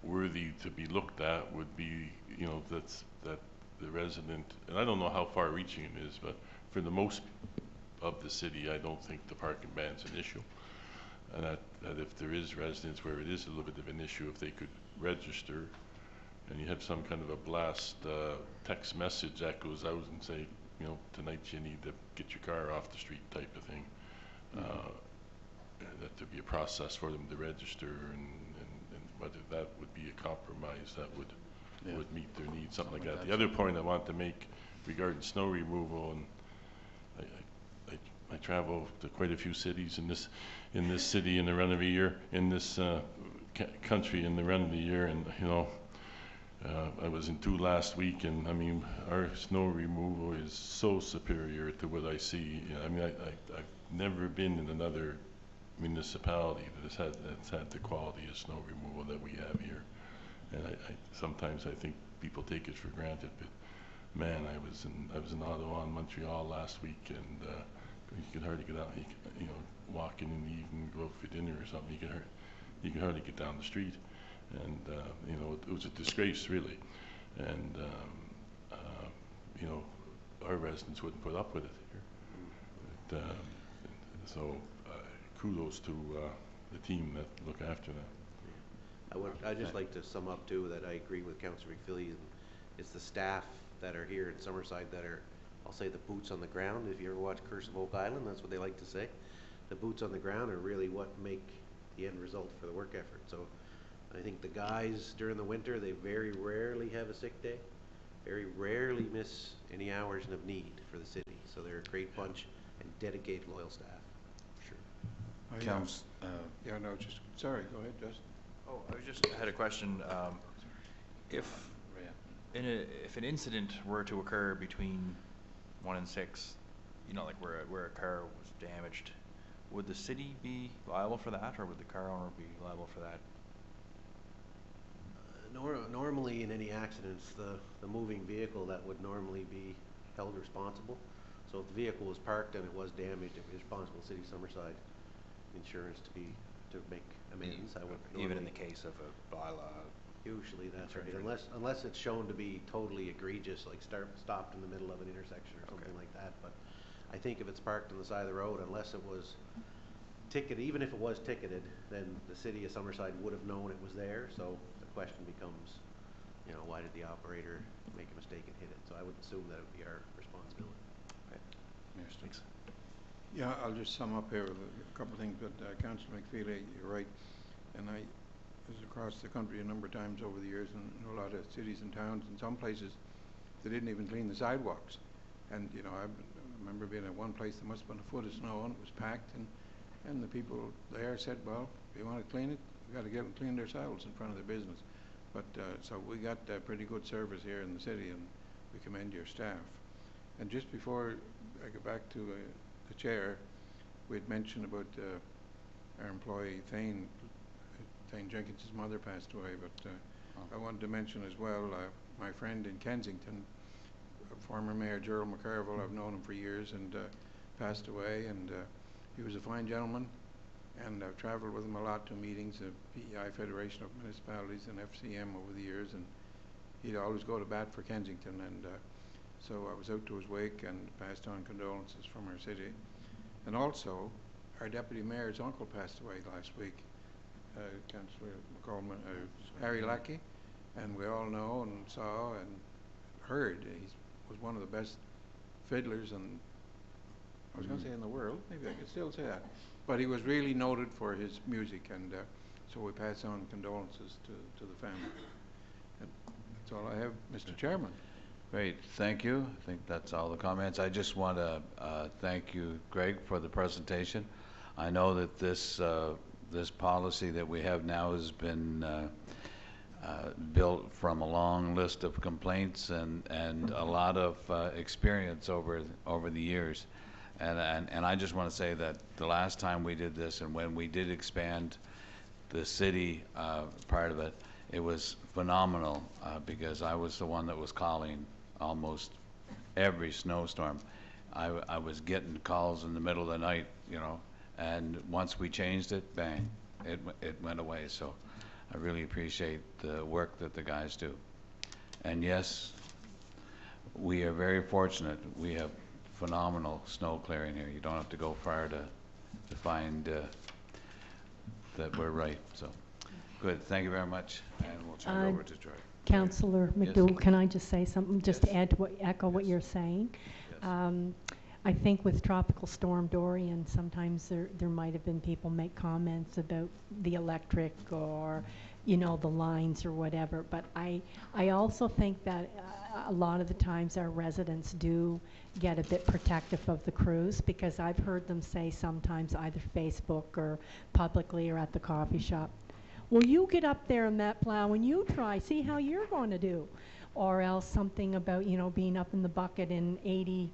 worthy to be looked at would be, you know, that's, that the resident, and I don't know how far reaching it is, but for the most of the city, I don't think the parking ban's an issue. And that, that if there is residents where it is a little bit of an issue, if they could register, and you have some kind of a blast, uh, text message that goes out and say, you know, tonight you need to get your car off the street type of thing. Uh, that there'd be a process for them to register and, and, and whether that would be a compromise that would, Yeah. would meet their needs, something like Something like that. that. The other point I want to make regarding snow removal, and I, I, travel to quite a few cities in this, in this city in the run of a year, in this, uh, country in the run of the year, and, you know, uh, I was in two last week, and I mean, our snow removal is so superior to what I see. I mean, I, I, I've never been in another municipality that has had, that's had the quality of snow removal that we have here. And I, I, sometimes I think people take it for granted, but man, I was in, I was in Ottawa and Montreal last week, and, uh, you could hardly get out, you, could, you know, walking in the evening, go for dinner or something, you could you could hardly get down the street. And, uh, you know, it was a disgrace, really. And, um, uh, you know, our residents wouldn't put up with it here. But, um, so, uh, kudos to, uh, the team that look after that. I would, I'd just like to sum up too, that I agree with Councillor McFeely, it's the staff that are here in Summerside that are, I'll say the boots on the ground, if you ever watch Curse of Oak Island, that's what they like to say. The boots on the ground are really what make the end result for the work effort, so I think the guys during the winter, they very rarely have a sick day, very rarely miss any hours of need for the city, so they're a great bunch and dedicated, loyal staff, for sure. I, uh, Counts, uh, Yeah, no, just, sorry, go ahead, Justin. Oh, I was just, had a question. Um, If, in a, if an incident were to occur between one and six, you know, like where, a- where a car was damaged, would the city be liable for that, or would the car owner be liable for that? Nor- Normally, in any accidents, the, the moving vehicle that would normally be held responsible. So if the vehicle was parked and it was damaged, it was responsible city of Summerside insurance to be, to make amends. I would Even in normally- the case of a bylaw? Usually that's right, unless, unless it's shown to be totally egregious, like start, stopped in the middle of an intersection or something like that. But I think if it's parked on the side of the road, unless it was ticketed, even if it was ticketed, then the city of Summerside would have known it was there, so question becomes, you know, why did the operator make a mistake and hit it? So I would assume that would be our responsibility. Mayor Sticks. Yeah, I'll just sum up here with a couple of things, but uh, Councillor McFeely, you're right. And I was across the country a number of times over the years in in a lot of cities and towns. In some places, they didn't even clean the sidewalks. And, you know, I remember being at one place, there must have been a foot of snow and it was packed and, And the people there said, well, if you want to clean it, you got to get them cleaned themselves in front of their business. But, uh, so we got uh, pretty good service here in the city, and we commend your staff. And just before I go back to uh, the chair, we had mentioned about uh, our employee Thane, Thane Jenkins' mother passed away, but uh, I wanted to mention as well, uh, my friend in Kensington, uh, former Mayor Gerald McCarville, I've known him for years, and uh, passed away, and uh, he was a fine gentleman, and I've traveled with him a lot to meetings of PEI Federation of Municipalities and FCM over the years, and he'd always go to bat for Kensington, and uh, so I was out to his wake and passed on condolences from our city. And also, our deputy mayor's uncle passed away last week, uh, Councillor McCollum, uh, Harry Lackey, and we all know and saw and heard he was one of the best fiddlers and I was going to say in the world, maybe I could still say that. But he was really noted for his music, and uh, so we pass on condolences to, to the family. And that's all I have, Mr. Chairman. Great, thank you. I think that's all the comments. I just want to uh, thank you, Greg, for the presentation. I know that this, uh, this policy that we have now has been uh, uh, built from a long list of complaints and, and a lot of uh, experience over, over the years. And, and, and I just want to say that the last time we did this and when we did expand the city uh, part of it, it was phenomenal uh, because I was the one that was calling almost every snowstorm. I, I was getting calls in the middle of the night, you know, and once we changed it, bang, it, it went away. So I really appreciate the work that the guys do. And yes, we are very fortunate. We have phenomenal snow clearing here. You don't have to go far to, to find uh, that we're right. So, good. Thank you very much, and we'll turn it Uh, over to Troy. Councillor. McDougal, can I just say something, just to add to what, echo what you're saying? Yes. Um, I think with Tropical Storm Dorian, sometimes there, there might have been people make comments about the electric or, you know, the lines or whatever. But I, I also think that uh, a lot of the times our residents do get a bit protective of the crews because I've heard them say sometimes either Facebook or publicly or at the coffee shop, well, you get up there in that plow and you try, see how you're going to do. Or else something about, you know, being up in the bucket in 80,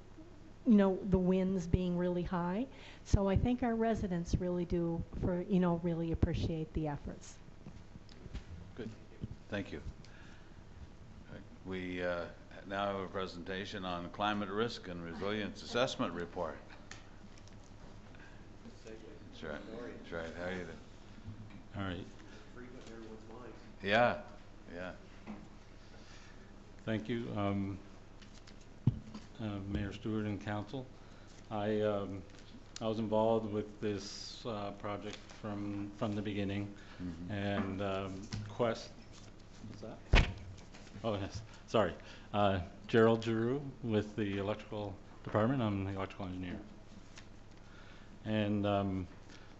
you know, the winds being really high. So I think our residents really do, for, you know, really appreciate the efforts. Good. Thank you. We uh, now have a presentation on climate risk and resilience assessment report. That's right. That's right. How are you doing? All right, Yeah, yeah. thank you. Um, uh, Mayor Stewart and council. I, um, I was involved with this, uh, project from, from the beginning. And, um, Quest, what's that? Oh, yes, sorry. Uh, Gerald Giroux with the electrical department. I'm the electrical engineer. And, um,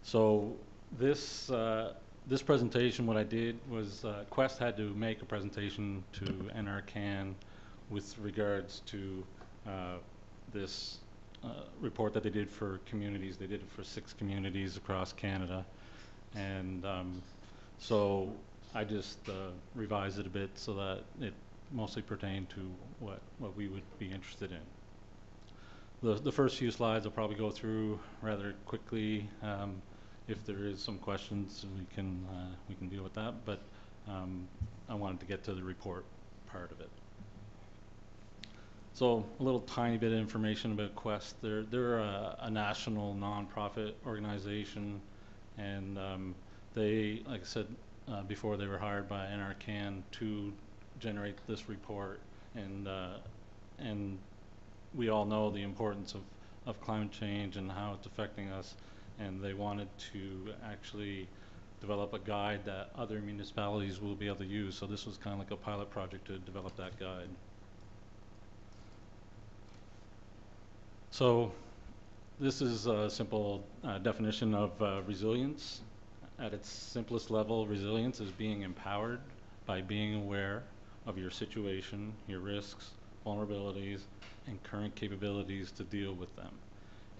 so this, uh, this presentation, what I did was, uh, Quest had to make a presentation to NRCan with regards to, uh, this, uh, report that they did for communities. They did it for six communities across Canada. And, um, so I just, uh, revised it a bit so that it mostly pertain to what, what we would be interested in. The, the first few slides I'll probably go through rather quickly. Um, if there is some questions, we can, uh, we can deal with that, but, um, I wanted to get to the report part of it. So a little tiny bit of information about Quest. They're, they're a, a national nonprofit organization, and um, they, like I said uh, before, they were hired by NRCan to generate this report, and uh, and we all know the importance of, of climate change and how it's affecting us, and they wanted to actually develop a guide that other municipalities will be able to use. So this was kind of like a pilot project to develop that guide. So this is a simple uh, definition of uh, resilience. At its simplest level, resilience is being empowered by being aware of your situation, your risks, vulnerabilities, and current capabilities to deal with them.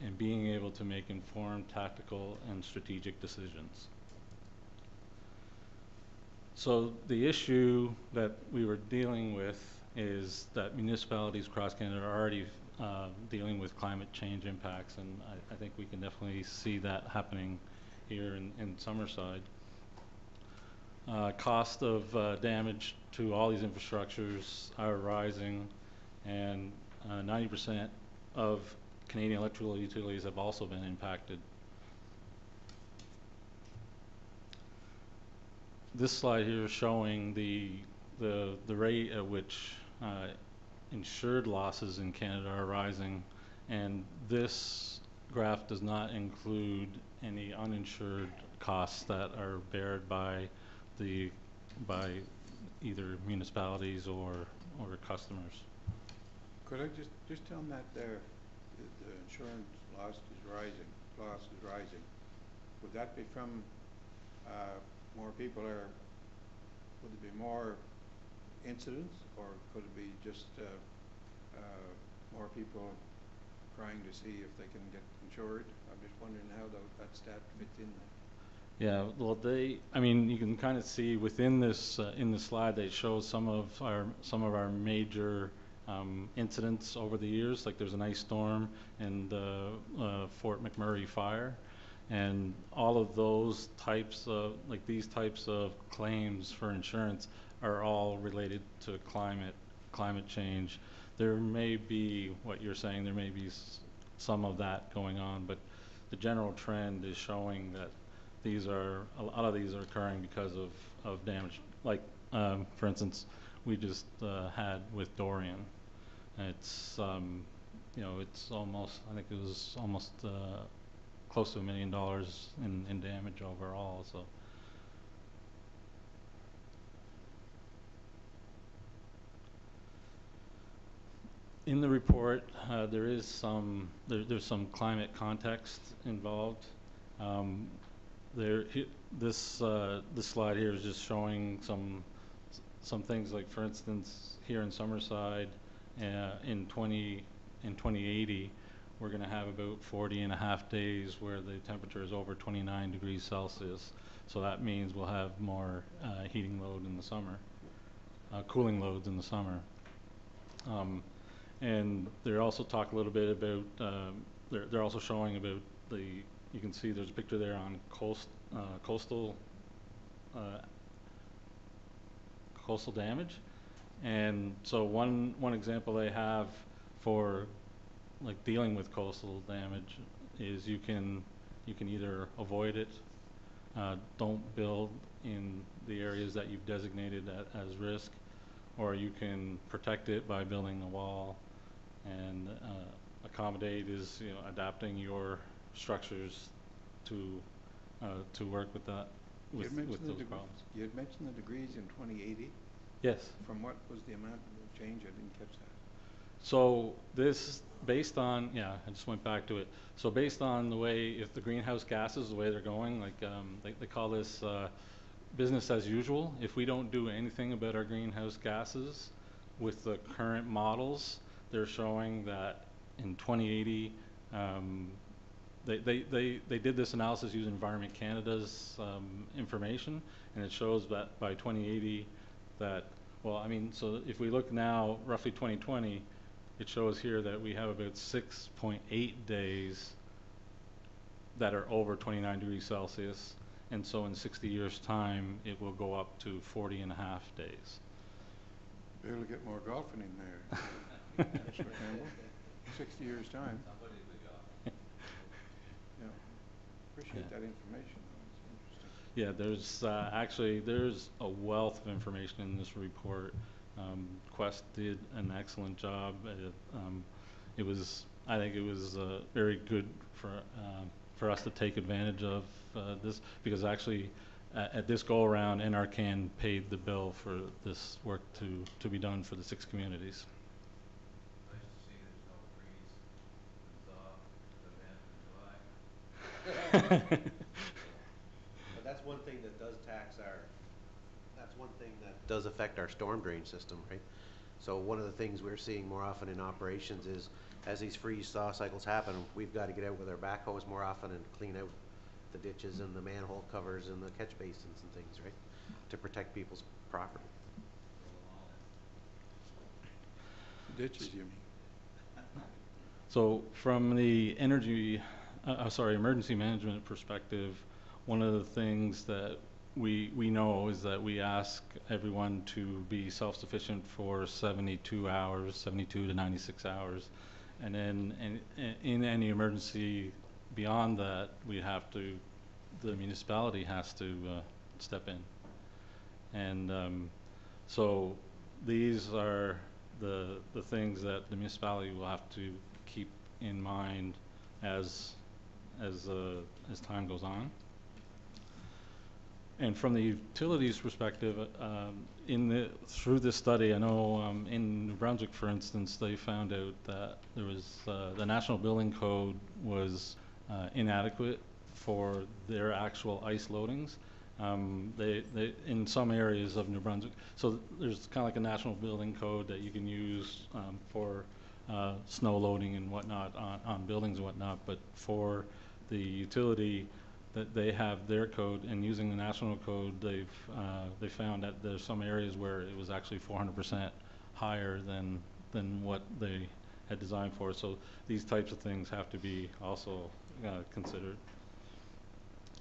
and being able to make informed tactical and strategic decisions. So the issue that we were dealing with is that municipalities across Canada are already uh, dealing with climate change impacts, and I, I think we can definitely see that happening here in, in Summerside. Uh, cost of uh, damage to all these infrastructures are rising, and 90% of Canadian electrical utilities have also been impacted. This slide here is showing the, the, the rate at which uh, insured losses in Canada are rising, and this graph does not include any uninsured costs that are bared by the, by either municipalities or, or customers. Could I just, just tell them that there, the, the insurance loss is rising, loss is rising. Would that be from, uh, more people are, would there be more incidents, or could it be just, uh, uh, more people trying to see if they can get insured? I'm just wondering how tho- that stat fits in there. Yeah, well, they, I mean, you can kind of see within this, uh, in the slide, they show some of our, some of our major um, incidents over the years, like there's an ice storm and the uh, Fort McMurray fire. And all of those types of, like these types of claims for insurance are all related to climate, climate change. There may be, what you're saying, there may be some of that going on, but the general trend is showing that these are, a lot of these are occurring because of, of damage. Like, um, for instance, we just uh, had with Dorian. It's, um, you know, it's almost, I think it was almost uh, close to a million dollars in, in damage overall, so. In the report, uh, there is some, there, there's some climate context involved. Um, there, he- this, uh, this slide here is just showing some, some things like, for instance, here in Summerside, uh, in twenty, in twenty eighty, we're gonna have about 40 and a half days where the temperature is over twenty-nine degrees Celsius. So that means we'll have more, uh, heating load in the summer, uh, cooling loads in the summer. Um, and they're also talk a little bit about, um, they're, they're also showing about the, you can see there's a picture there on coast, uh, coastal, uh, coastal damage. And so one, one example they have for like dealing with coastal damage is you can, you can either avoid it, uh, don't build in the areas that you've designated a- as risk, or you can protect it by building a wall and uh, accommodate is, you know, adapting your structures to, uh, to work with that, You with, had mentioned with the those deg- problems. You had mentioned the degrees in twenty eighty. Yes. From what was the amount of change? I didn't catch that. So this, based on, yeah, I just went back to it. So based on the way, if the greenhouse gases, the way they're going, like, um, they, they call this, uh, business as usual. If we don't do anything about our greenhouse gases with the current models, they're showing that in twenty eighty, um, they, they, they, they did this analysis using Environment Canada's, um, information, and it shows that by twenty eighty, that, well, I mean, so if we look now, roughly twenty twenty, it shows here that we have about six point eight days that are over twenty-nine degrees Celsius, and so in sixty years' time, it will go up to 40 and a half days. Better get more golfing in there. Mr. Campbell. Sixty years' time. Yeah. Appreciate Yeah. that information. though. It's interesting. Yeah, there's, uh, actually, there's a wealth of information in this report. Um, Quest did an excellent job. It, um, it was, I think it was, uh, very good for, um, for us to take advantage of, uh, this, because actually, at, at this go-around, NRCan paid the bill for this work to, to be done for the six communities. But that's one thing that does tax our, that's one thing that does affect our storm drain system, right? So one of the things we're seeing more often in operations is, as these freeze-thaw cycles happen, we've got to get out with our backhoes more often and clean out the ditches and the manhole covers and the catch basins and things, right? To protect people's property. Ditches, you mean? So from the energy, uh, sorry, emergency management perspective, one of the things that we, we know is that we ask everyone to be self-sufficient for 72 hours, 72 to 96 hours. And then in, in any emergency beyond that, we have to, the municipality has to uh, step in. And um, so these are the, the things that the municipality will have to keep in mind as, as, uh, as time goes on. And from the utilities perspective, um, in the, through this study, I know um, in New Brunswick, for instance, they found out that there was, uh, the National Building Code was uh, inadequate for their actual ice loadings. Um, they, they, in some areas of New Brunswick, so there's kind of like a national building code that you can use um, for uh, snow loading and whatnot on, on buildings and whatnot, but for the utility, that they have their code, and using the national code, they've, uh, they found that there's some areas where it was actually 400% higher than, than what they had designed for. So these types of things have to be also uh, considered.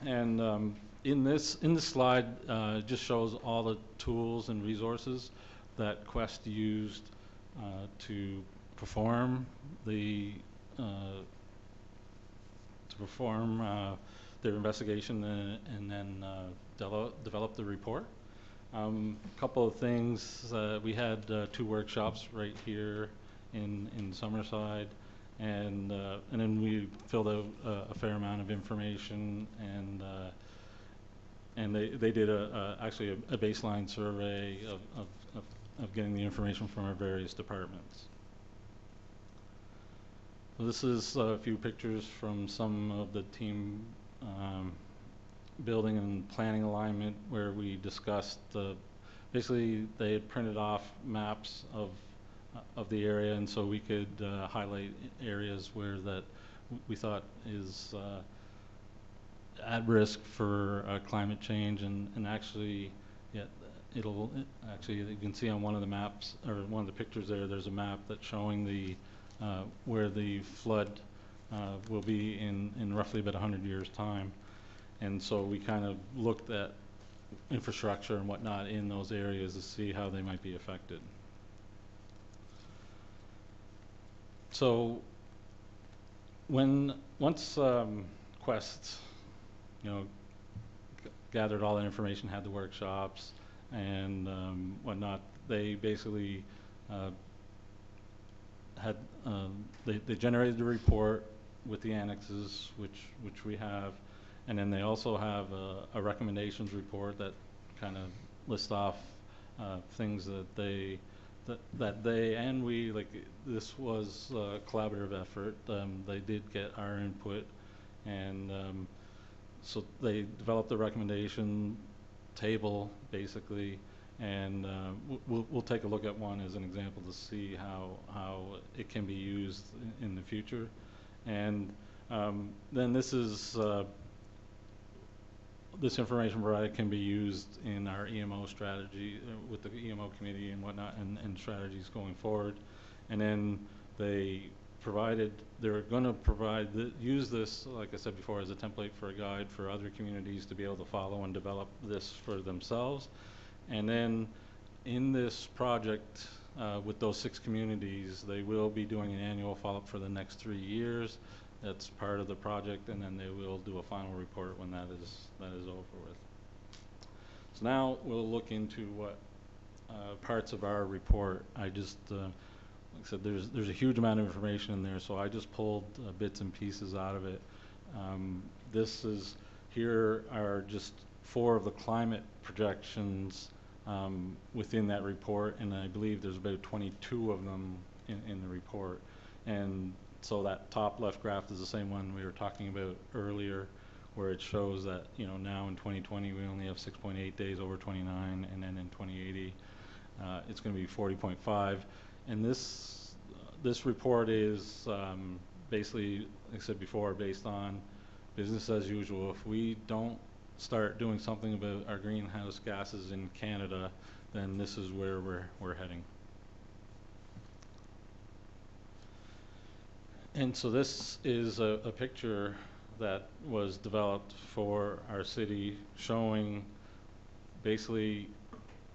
And um, in this in this slide, uh, it just shows all the tools and resources that Quest used uh, to perform the uh, to perform uh, their investigation and, and then uh, develop, develop the report. A um, couple of things, uh, we had uh, two workshops right here in, in Summerside, and, uh, and then we filled out uh, a fair amount of information, and, uh, and they, they did a, a actually a, a baseline survey of, of, of, of getting the information from our various departments. This is a few pictures from some of the team um, building and planning alignment where we discussed the, basically they had printed off maps of, uh, of the area and so we could uh, highlight areas where that we thought is uh, at risk for uh, climate change and, and actually yeah, it'll actually you can see on one of the maps or one of the pictures there there's a map that's showing the uh, where the flood uh, will be in, in roughly about 100 years' time. And so we kind of looked at infrastructure and whatnot in those areas to see how they might be affected. So when once um, Quest, you know, gathered all that information, had the workshops and um, whatnot, they basically uh, had um, they, they generated a report with the annexes, which, which we have. And then they also have a, a recommendations report that kind of lists off uh, things that they, that, that they and we, like, this was a collaborative effort. Um, they did get our input. And um, so they developed the recommendation table, basically. And uh, we'll, we'll take a look at one as an example to see how, how it can be used in, in the future. And um, then this is uh, this information provided can be used in our EMO strategy uh, with the EMO committee and whatnot and, and strategies going forward. And then they provided, they're going to provide, the, use this, like I said before, as a template for a guide for other communities to be able to follow and develop this for themselves. And then in this project, uh, with those six communities, they will be doing an annual follow-up for the next three years. That's part of the project, and then they will do a final report when that is that is over with. So now we'll look into what uh, parts of our report. I just, uh, like I said, there's there's a huge amount of information in there, so I just pulled uh, bits and pieces out of it. Um, this is here are just four of the climate projections um, within that report, and I believe there's about 22 of them in, in the report. And so that top left graph is the same one we were talking about earlier, where it shows that you know now in 2020 we only have 6.8 days over 29, and then in 2080 uh, it's going to be 40.5. And this, this report is um, basically, like I said before, based on business as usual. If we don't start doing something about our greenhouse gases in Canada, then this is where we're, we're heading. And so this is a, a picture that was developed for our city showing basically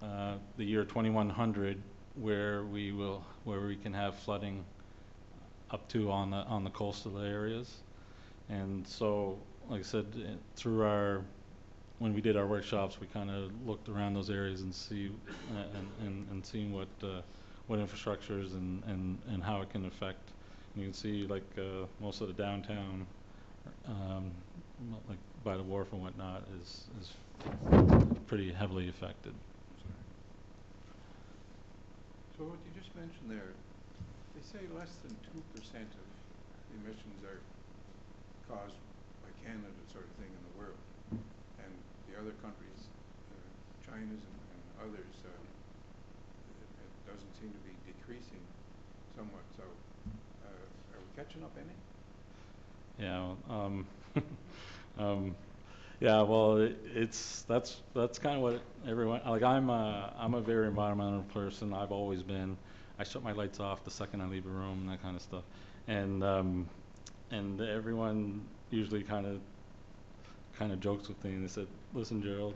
uh, the year 2100 where we will where we can have flooding up to on the on the coastal areas and so like I said through our when we did our workshops we kind of looked around those areas and see uh, and, and, and seeing what uh, what infrastructures and, and, and how it can affect you can see like uh, most of the downtown um, like by the wharf and whatnot is is pretty heavily affected So what you just mentioned there, they say less than two percent of emissions are caused by Canada sort of thing in the world. Other countries, uh, China's and, and others, uh, it, it doesn't seem to be decreasing somewhat, so, uh, are we catching up any? Yeah, um, um, yeah, well, it, it's, that's, that's kind of what everyone, like, I'm a, I'm a very environmental person, I've always been. I shut my lights off the second I leave a room, that kind of stuff. And, um, and everyone usually kind of, kind of jokes with me, and they said, listen, Gerald,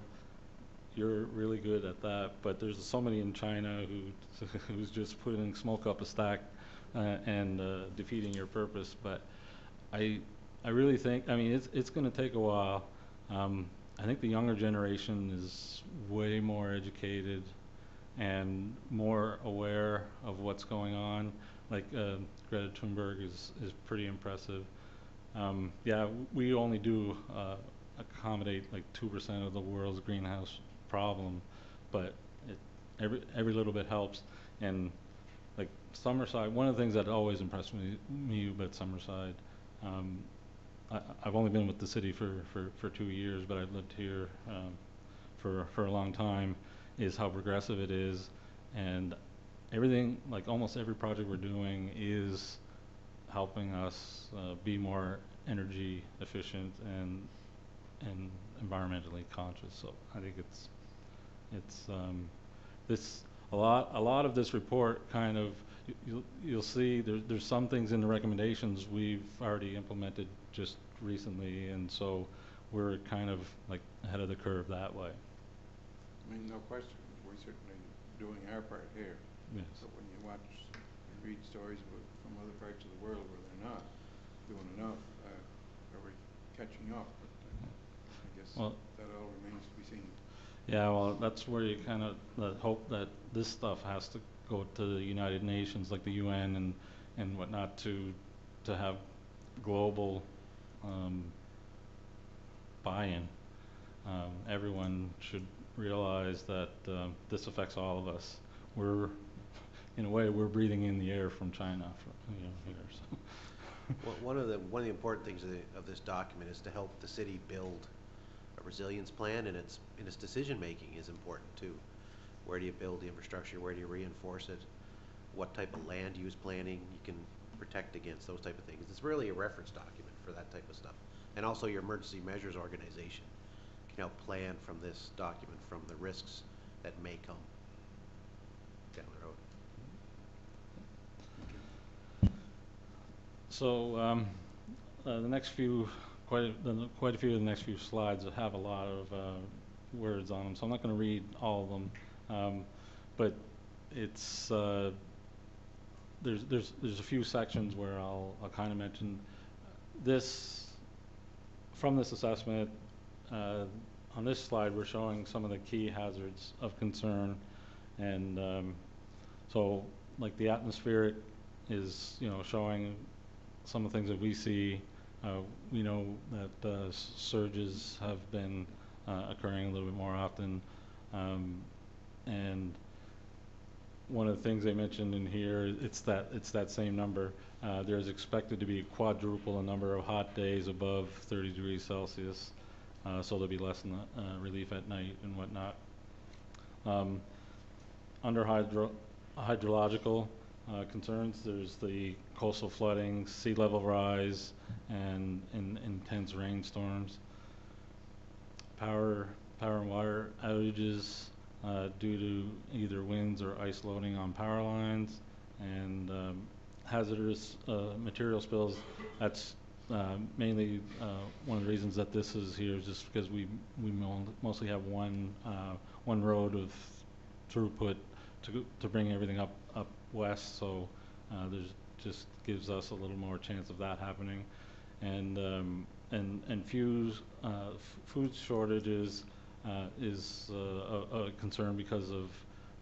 you're really good at that, but there's somebody in China who, who's just putting smoke up a stack uh, and uh, defeating your purpose. But I, I really think, I mean, it's, it's going to take a while. Um, I think the younger generation is way more educated and more aware of what's going on. Like uh, Greta Thunberg is, is pretty impressive. Um, yeah, we only do uh, accommodate like 2% of the world's greenhouse problem, but it, every, every little bit helps. And like Summerside, one of the things that always impressed me, me about Summerside, um, I, I've only been with the city for, for, for two years, but I've lived here um, for, for a long time, is how progressive it is. And everything, like almost every project we're doing is helping us uh, be more energy efficient and, and environmentally conscious. So I think it's, it's um, this, a lot, a lot of this report kind of, you- you'll, you'll see there, there's some things in the recommendations we've already implemented just recently, and so we're kind of like ahead of the curve that way. I mean, no question, we're certainly doing our part here. Yes. But when you watch, and read stories from other parts of the world where they're not doing enough, uh, are we catching up? But I guess Well- that all remains to be seen. Yeah, well, that's where you kind of uh, hope that this stuff has to go to the United Nations, like the UN and, and whatnot, to, to have global um, buy-in. Um, everyone should realize that um, this affects all of us. We're, in a way, we're breathing in the air from China, from, you know, here. So. One- One of the, one of the important things of, the- of this document is to help the city build resilience plan, and its, and its decision-making is important too. Where do you build the infrastructure, where do you reinforce it? What type of land use planning you can protect against, those type of things. It's really a reference document for that type of stuff. And also your emergency measures organization can help plan from this document, from the risks that may come down the road. So um, uh, the next few, quite a, the, quite a few of the next few slides have a lot of uh, words on them, so I'm not going to read all of them. Um, but it's uh, there's there's there's a few sections where I'll I'll kind of mention this from this assessment. Uh, on this slide, we're showing some of the key hazards of concern, and um, so like the atmospheric is you know showing some of the things that we see, we know that uh, surges have been uh, occurring a little bit more often. Um, and one of the things they mentioned in here, it's that, it's that same number. Uh, there's expected to be quadruple the number of hot days above 30 degrees Celsius. Uh, so there'll be less n- uh, relief at night and whatnot. Um, under hydro, hydrological uh, concerns, there's the coastal flooding, sea level rise, and in, intense rainstorms. Power, power and water outages uh, due to either winds or ice loading on power lines, and um, hazardous uh, material spills. That's uh, mainly uh, one of the reasons that this is here is just because we we mostly have one uh, one road of throughput to to bring everything up up west. So uh, there's just gives us a little more chance of that happening, and um, and and fuse uh, food shortages uh, is uh, a, a concern because of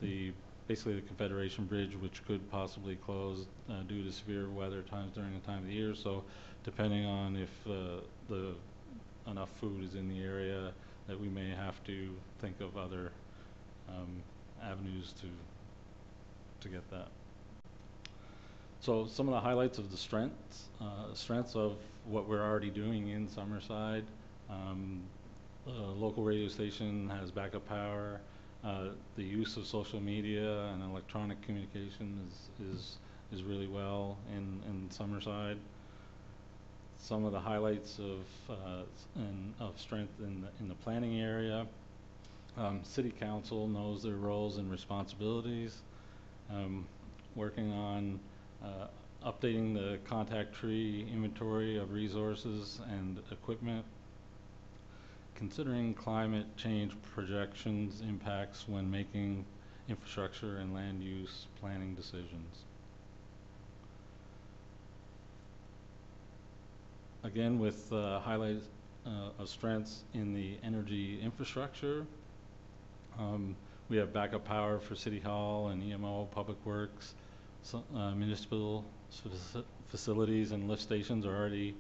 the basically the Confederation Bridge, which could possibly close uh, due to severe weather times during the time of the year. So depending on if uh, the enough food is in the area, that we may have to think of other um, avenues to to get that. So some of the highlights of the strengths, uh, strengths of what we're already doing in Summerside. Um, the local radio station has backup power. Uh, the use of social media and electronic communication is is is really well in in Summerside. Some of the highlights of uh, and of strength in the in the planning area. Um, City Council knows their roles and responsibilities. Um, working on updating the contact tree inventory of resources and equipment considering climate change projections impacts when making infrastructure and land use planning decisions. Again, with uh, highlights uh, of strengths in the energy infrastructure, um, we have backup power for City Hall and EMO, Public Works, so, uh, municipal faci- facilities and lift stations are already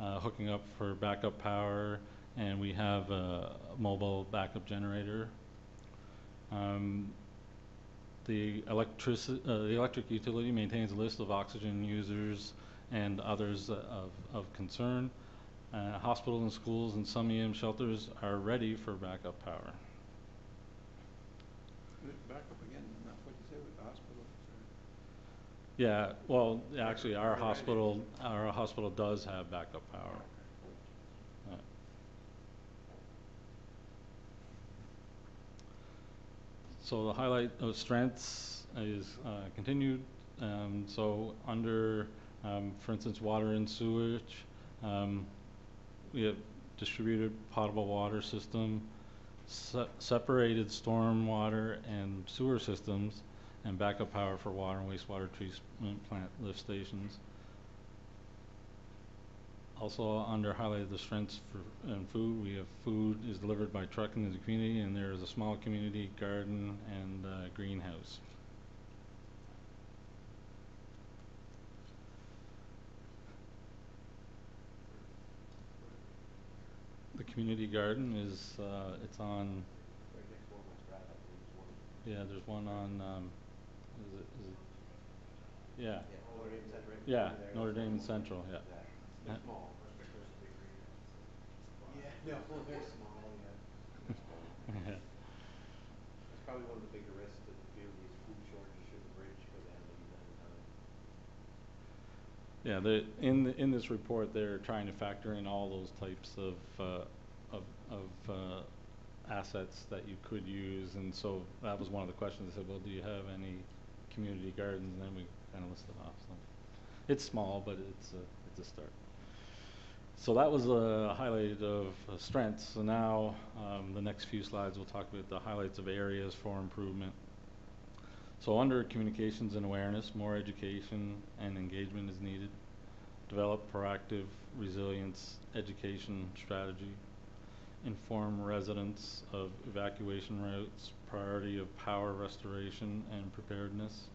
uh, hooking up for backup power, and we have a mobile backup generator. Um, the electrici- uh, the electric utility maintains a list of oxygen users and others of, of concern. Uh, hospitals and schools and some EM shelters are ready for backup power. Back up again, that's what you say with the hospital. Yeah, well, actually, our hospital, our hospital does have backup power. So the highlight of strengths is uh, continued, um, so under, um, for instance, water and sewage, um, we have distributed potable water system, se- separated storm water and sewer systems, and backup power for water and wastewater treatment plant lift stations. Also, under highlighted the strengths for, in food, we have food is delivered by truck into the community, and there is a small community garden and uh, greenhouse. The community garden is, uh, it's on, yeah, there's one on, um, is it, is it, yeah. Notre Dame Center right Yeah, there. Notre Dame Central, yeah. They're Yeah. small. Yeah, no, they're small, yeah. Yeah. It's probably one of the bigger risks to the community is food shortages should the bridge go down any time. Yeah, the, in, the- in this report, they're trying to factor in all those types of, uh, of, of, uh, assets that you could use, and so that was one of the questions, they said, well, do you have any community gardens, and then we kinda listed off. It's small, but it's a, it's a start. So that was a highlight of uh, strengths, so now, um, the next few slides, we'll talk about the highlights of areas for improvement. So under communications and awareness, more education and engagement is needed. Develop proactive resilience education strategy. Inform residents of evacuation routes, priority of power restoration and preparedness.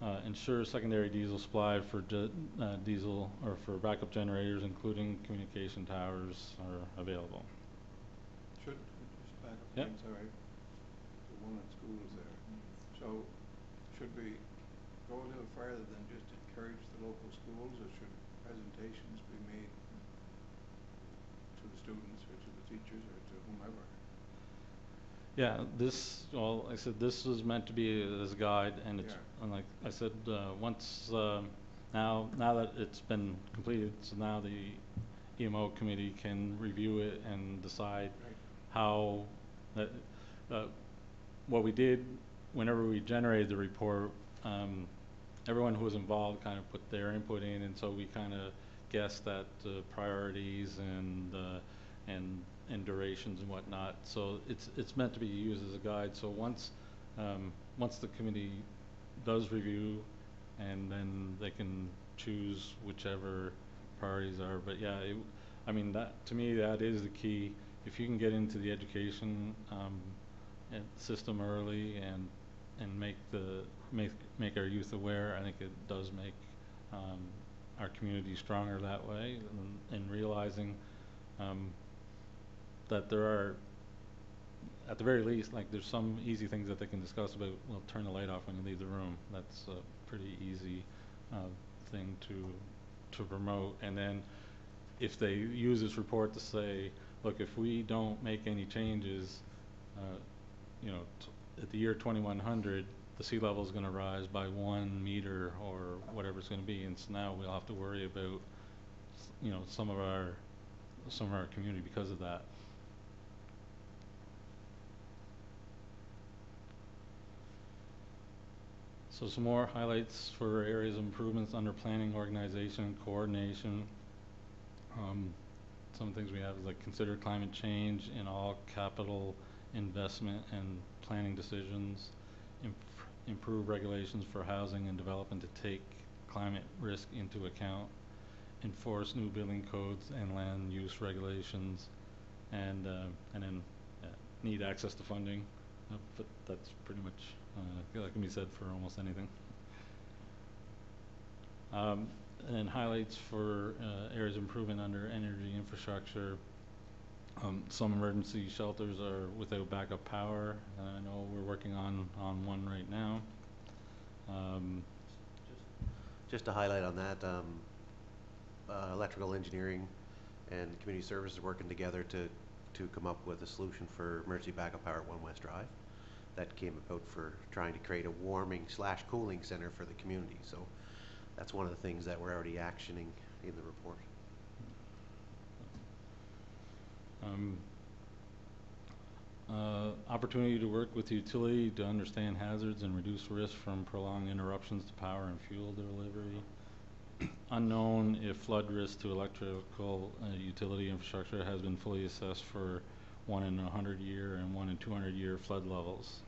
Uh, ensure secondary diesel supply for uh, diesel or for backup generators, including communication towers, are available. Should, just back up Yep. the one at schools there. So, should we go a little further than just encourage the local schools, or should presentations be made to the students, or to the teachers, or to whomever? Yeah, this, well, I said, this was meant to be as a guide, and it's, Yeah. and like I said, uh, once, um, now, now that it's been completed, so now the EMO committee can review it and decide Right. how, that, uh, what we did, whenever we generated the report, um, everyone who was involved kind of put their input in, and so we kind of guessed at the priorities and, uh, and, and durations and whatnot. So it's, it's meant to be used as a guide, so once, um, once the committee does review, and then they can choose whichever priorities are, but yeah, it, I mean, that, to me, that is the key. If you can get into the education, um, system early and, and make the, make, make our youth aware, I think it does make, um, our community stronger that way, and, and realizing, um, that there are, at the very least, like, there's some easy things that they can discuss about, well, turn the light off when you leave the room. That's a pretty easy, uh, thing to, to promote. And then if they use this report to say, look, if we don't make any changes, uh, you know, at the year twenty-one hundred, the sea level is gonna rise by one meter or whatever it's gonna be, and so now we'll have to worry about, you know, some of our, some of our community because of that. So some more highlights for areas of improvements under planning, organization, coordination. Um, some things we have is like consider climate change in all capital investment and planning decisions. Imp- improve regulations for housing and development to take climate risk into account. Enforce new building codes and land use regulations. And, uh, and then, uh, need access to funding. Uh, But that's pretty much, uh, that can be said for almost anything. Um, and then highlights for, uh, areas of improvement under energy infrastructure. Um, some emergency shelters are without backup power, and I know we're working on, on one right now. Um, Just to highlight on that, um, uh, electrical engineering and community services working together to, to come up with a solution for emergency backup power at One West Drive. That came about for trying to create a warming slash cooling center for the community, so that's one of the things that we're already actioning in the report. Um, uh, opportunity to work with utility to understand hazards and reduce risk from prolonged interruptions to power and fuel delivery. Unknown if flood risk to electrical uh, utility infrastructure has been fully assessed for one in a hundred year and one in two hundred year flood levels.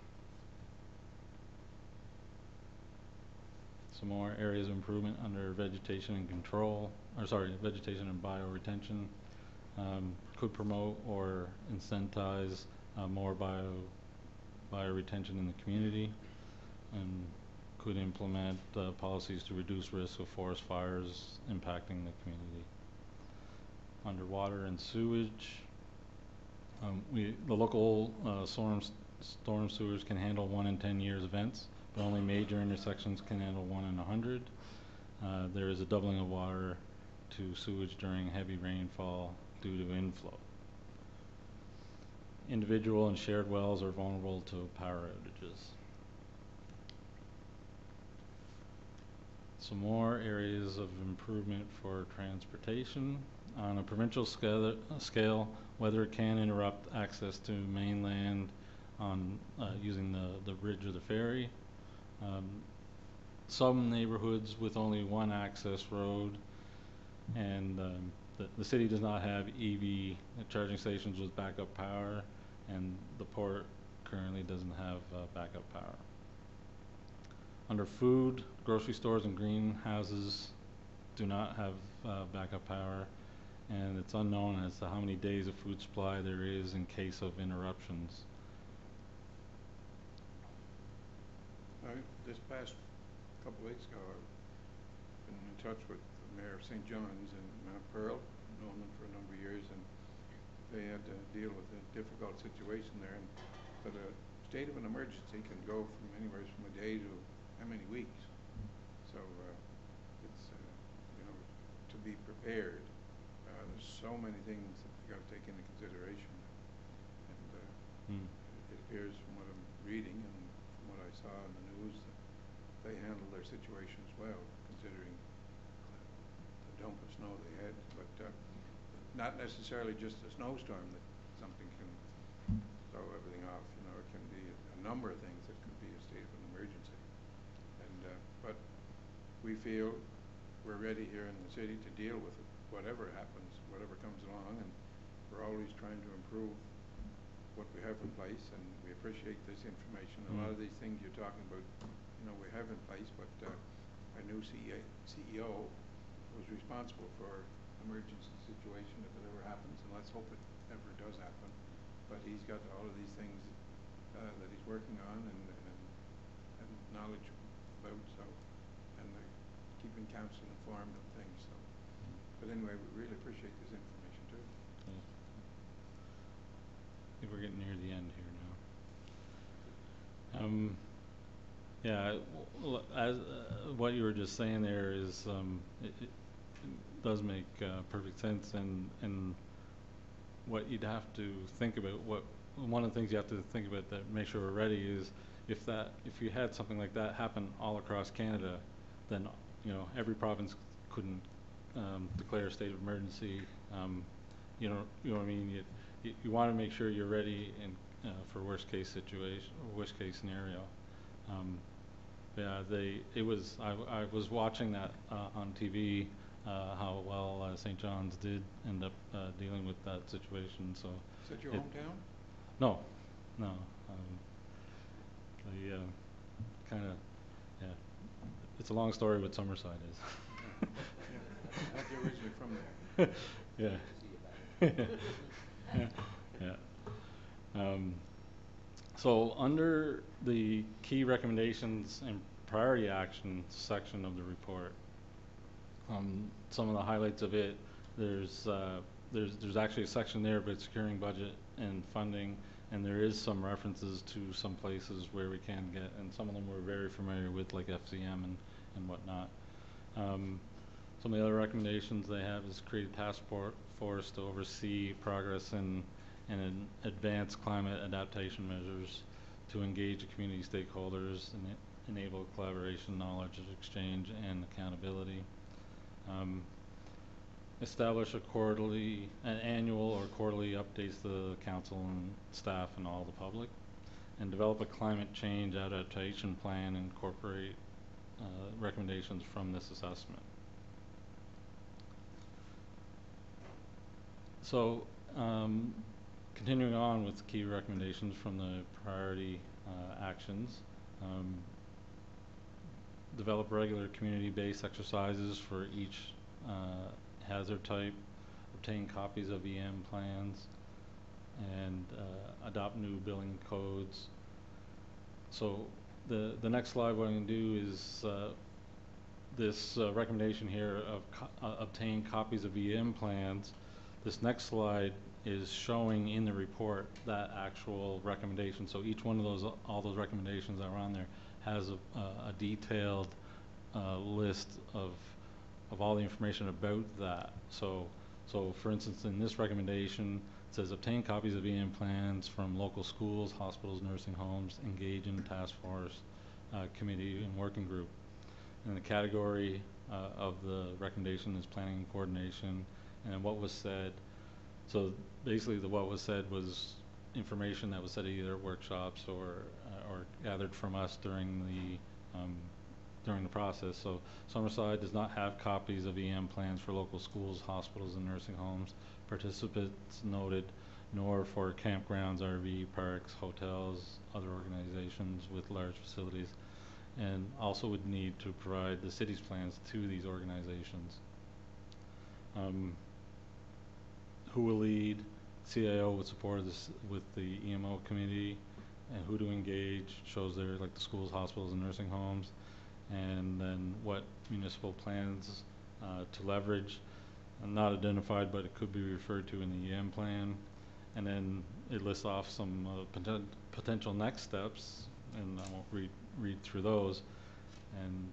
Some more areas of improvement under vegetation and control, or sorry, vegetation and bioretention um, could promote or incentivize uh, more bio, bioretention in the community and could implement uh, policies to reduce risk of forest fires impacting the community. Underwater and sewage, um, we, the local uh, storm, storm sewers can handle one in ten years events, only major intersections can handle one in a hundred. Uh, there is a doubling of water to sewage during heavy rainfall due to inflow. Individual and shared wells are vulnerable to power outages. Some more areas of improvement for transportation. On a provincial scale, scale weather can interrupt access to mainland on uh, using the, the bridge or the ferry. Um, some neighborhoods with only one access road and um, the, the city does not have EV charging stations with backup power, and the port currently doesn't have uh, backup power. Under food, grocery stores and greenhouses do not have uh, backup power, and it's unknown as to how many days of food supply there is in case of interruptions. I, this past couple weeks ago, I've been in touch with the mayor of St. John's and Mount Pearl, known them for a number of years, and they had to deal with a difficult situation there. And but a state of an emergency can go from anywhere from a day to how many weeks. So uh, it's uh, you know to be prepared. Uh, there's so many things that you got to take into consideration, and uh, Hmm. it, appears from what I'm reading and Saw in the news, they handled their situations well, considering the dump of snow they had, but, uh, not necessarily just a snowstorm that something can throw everything off, you know, it can be a number of things that could be a state of an emergency. And, uh, but we feel we're ready here in the city to deal with whatever happens, whatever comes along, and we're always trying to improve what we have in place, and we appreciate this information. A lot of these things you're talking about, you know, we have in place, but, uh, our new CEA CEO was responsible for emergency situation if it ever happens, and let's hope it never does happen. But he's got all of these things, uh, that he's working on and, and, and knowledge about, so, and uh, keeping council informed of things, so. But anyway, we really appreciate this information too. I think we're getting near the end here now. Um, yeah, as, uh, what you were just saying there is, um, it, it does make, uh, perfect sense and, and what you'd have to think about, what, one of the things you have to think about that make sure we're ready is if that, if you had something like that happen all across Canada, then, you know, every province couldn't, um, declare a state of emergency, um, you know, you know what I mean? You, you, you wanna make sure you're ready in, uh, for worst case situation, worst case scenario. Um, yeah, they, it was, I, I was watching that, uh, on TV, uh, how well, uh, St. John's did end up, uh, dealing with that situation, so. Is that your it- hometown? No, no, um, the, uh, kinda, yeah, it's a long story what Summerside is. Yeah, I'm originally from there. Yeah. Yeah. Um, so under the key recommendations and priority action section of the report, um, some of the highlights of it, there's, uh, there's, there's actually a section there about securing budget and funding, and there is some references to some places where we can get, and some of them we're very familiar with, like FCM and, and whatnot. Um, some of the other recommendations they have is create a task for- to oversee progress in, in an advanced climate adaptation measures, to engage the community stakeholders and enable collaboration, knowledge exchange, and accountability. Um, establish a quarterly, an annual or quarterly updates to the council and staff and all the public, and develop a climate change adaptation plan, and incorporate uh, recommendations from this assessment. So, um, continuing on with key recommendations from the priority uh, actions, um, develop regular community-based exercises for each uh, hazard type, obtain copies of EM plans, and uh, adopt new billing codes. So the, the next slide, what I'm going to do is uh, this uh, recommendation here of co- uh, obtain copies of EM plans. This next slide is showing in the report that actual recommendation. So each one of those, all those recommendations that are on there has a, a a detailed uh, list of, of all the information about that. So, so for instance, in this recommendation, it says obtain copies of EM plans from local schools, hospitals, nursing homes, engage in task force, uh, committee and working group. And the category uh, of the recommendation is planning and coordination. And what was said, so basically the what was said was information that was said either at workshops or, uh, or gathered from us during the, um, during the process. So Summerside does not have copies of EM plans for local schools, hospitals, and nursing homes. Participants noted, nor for campgrounds, RV parks, hotels, other organizations with large facilities, and also would need to provide the city's plans to these organizations. Um, who will lead, CIO with support this, with the EMO committee, and who to engage, shows there like the schools, hospitals, and nursing homes, and then what municipal plans uh, to leverage, not identified, but it could be referred to in the EM plan, and then it lists off some uh, poten- potential next steps, and I won't read read through those, and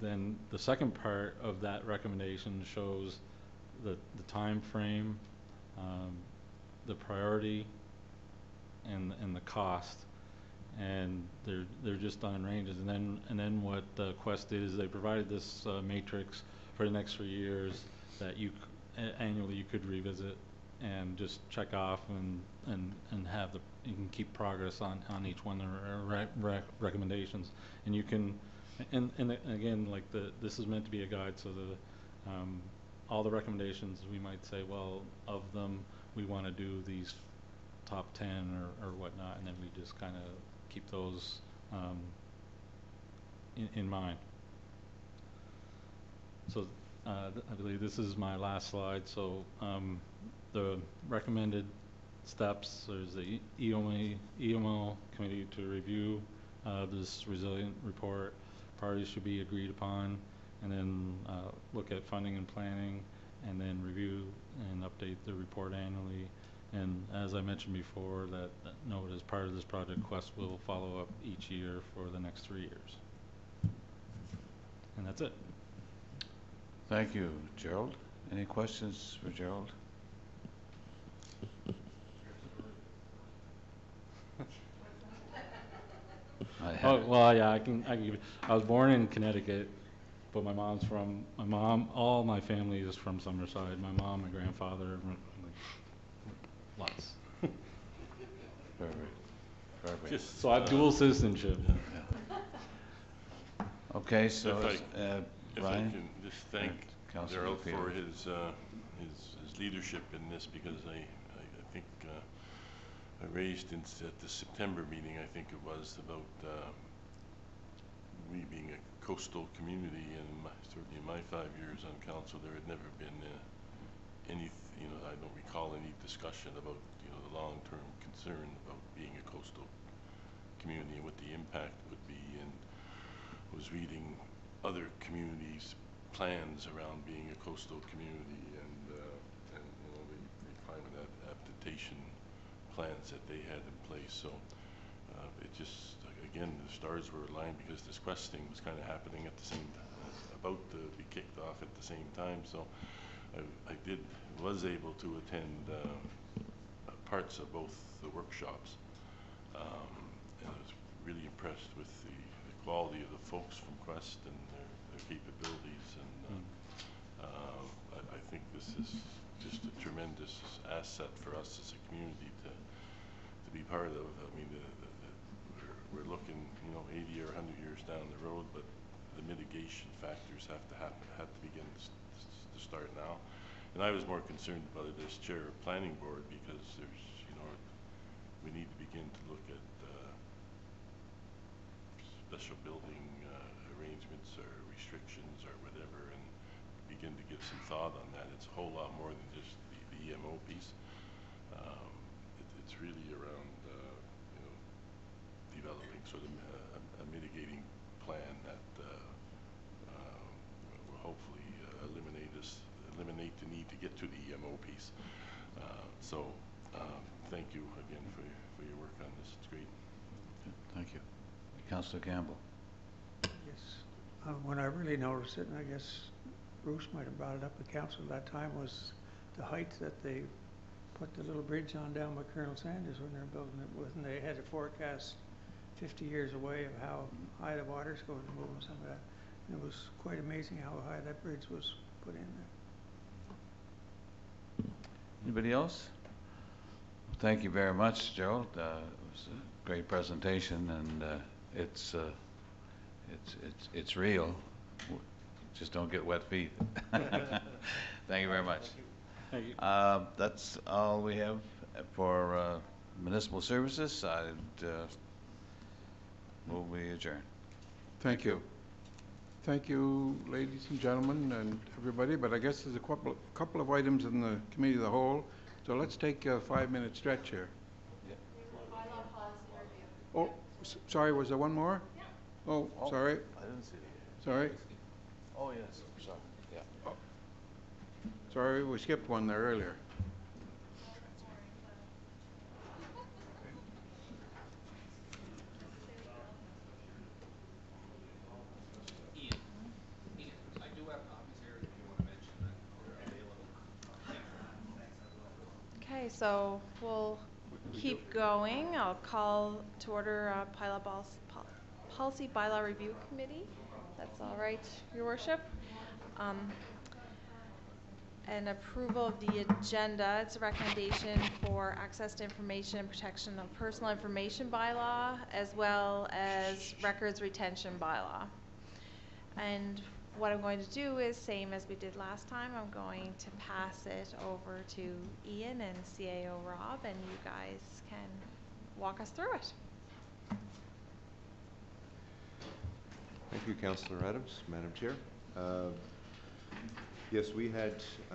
then the second part of that recommendation shows the, the time frame, um, the priority, and, and the cost. And they're, they're just on ranges. And then, and then what Quest did is they provided this uh, matrix for the next three years that you, annually you could revisit and just check off and, and, and have the, you can keep progress on, on each one of the rec- rec- recommendations. And you can, and, and again, like the, this is meant to be a guide, so the, um, all the recommendations, we might say, well, of them, we want to do these top ten or, or whatnot, and then we just kind of keep those, um, in, in mind. So, uh, I believe this is my last slide, so, um, the recommended steps, there's the EOMA, EOMO committee to review, uh, this resilient report. Parties should be agreed upon, and then, uh, look at funding and planning, and then review and update the report annually. And as I mentioned before, that, that note as part of this project, Quest will follow up each year for the next three years. And that's it. Thank you, Gerald. Any questions for Gerald? I Oh, well, yeah, I can, I can give you, I was born in Connecticut, but my mom's from, my mom, all my family is from Summerside. My mom, my grandfather, like, lots. Perfect, perfect. Just, So I have uh, dual citizenship. Okay, so, If I- is- uh, If I Ryan? can just thank Councillor Gerald for his, uh, his, his leadership in this, because I, I, I think, uh, I raised in, s- at the September meeting, I think it was, about, uh, we being a coastal community, and my, certainly in my five years on council, there had never been, uh, any, you know, I don't recall any discussion about, you know, the long-term concern about being a coastal community and what the impact would be, and was reading other communities' plans around being a coastal community and, uh, and, you know, the, the climate ad- adaptation plans that they had in place, so, uh, it just, again, the stars were aligned because this Quest thing was kinda happening at the same, t- about to be kicked off at the same time, so I, I did, was able to attend, um, uh, parts of both the workshops. Um, and I was really impressed with the, the quality of the folks from Quest and their, their capabilities and, uh, uh, I, I think this is just a tremendous asset for us as a community to, to be part of. I mean, the, the, we're, looking, you know, eighty or hundred years down the road, but the mitigation factors have to happen, have to begin to, to start now. And I was more concerned about as chair of planning board because there's, you know, we need to begin to look at, uh, special building, uh, arrangements or restrictions or whatever and begin to give some thought on that. It's a whole lot more than just the, the EMO piece. Um, it, it's really around, developing sort of a, a mitigating plan that, uh, uh, will hopefully uh, eliminate us, eliminate the need to get to the EMO piece. Uh, so, um, thank you again for, your- for your work on this. It's great. Thank you. Councillor Campbell? Yes. Uh, When I really noticed it, and I guess Bruce might have brought it up at council at that time, was the height that they put the little bridge on down by Colonel Sanders when they were building it with, and they had to forecast fifty years away of how high the water's going to move and some of that. And it was quite amazing how high that bridge was put in there. Anybody else? Thank you very much, Gerald. Uh, it was a great presentation and, uh, it's, uh, it's, it's, it's real. Just don't get wet feet. Thank you very much. Thank you. Uh, that's all we have for, uh, municipal services. I'd, uh, move we adjourn. Thank you. Thank you, ladies and gentlemen, and everybody, but I guess there's a couple, couple of items in the committee of the whole, so let's take a five-minute stretch here. Oh, s- sorry, was there one more? Oh, oh, sorry, I didn't see it. sorry, Oh, yes, sorry, yeah. Oh. sorry, we skipped one there earlier. Ian, Ian, I do have copies here if you want to mention that they're available. Okay, so we'll keep going. I'll call to order uh, Pol- Policy Bylaw Review Committee. That's all right, Your Worship. Um, An approval of the agenda. It's a recommendation for access to information and protection of personal information bylaw as well as records retention bylaw. And what I'm going to do is same as we did last time. I'm going to pass it over to Ian and CAO Rob, and you guys can walk us through it. Thank you, Councillor Adams. Madam Chair. Uh, Yes, we had, uh,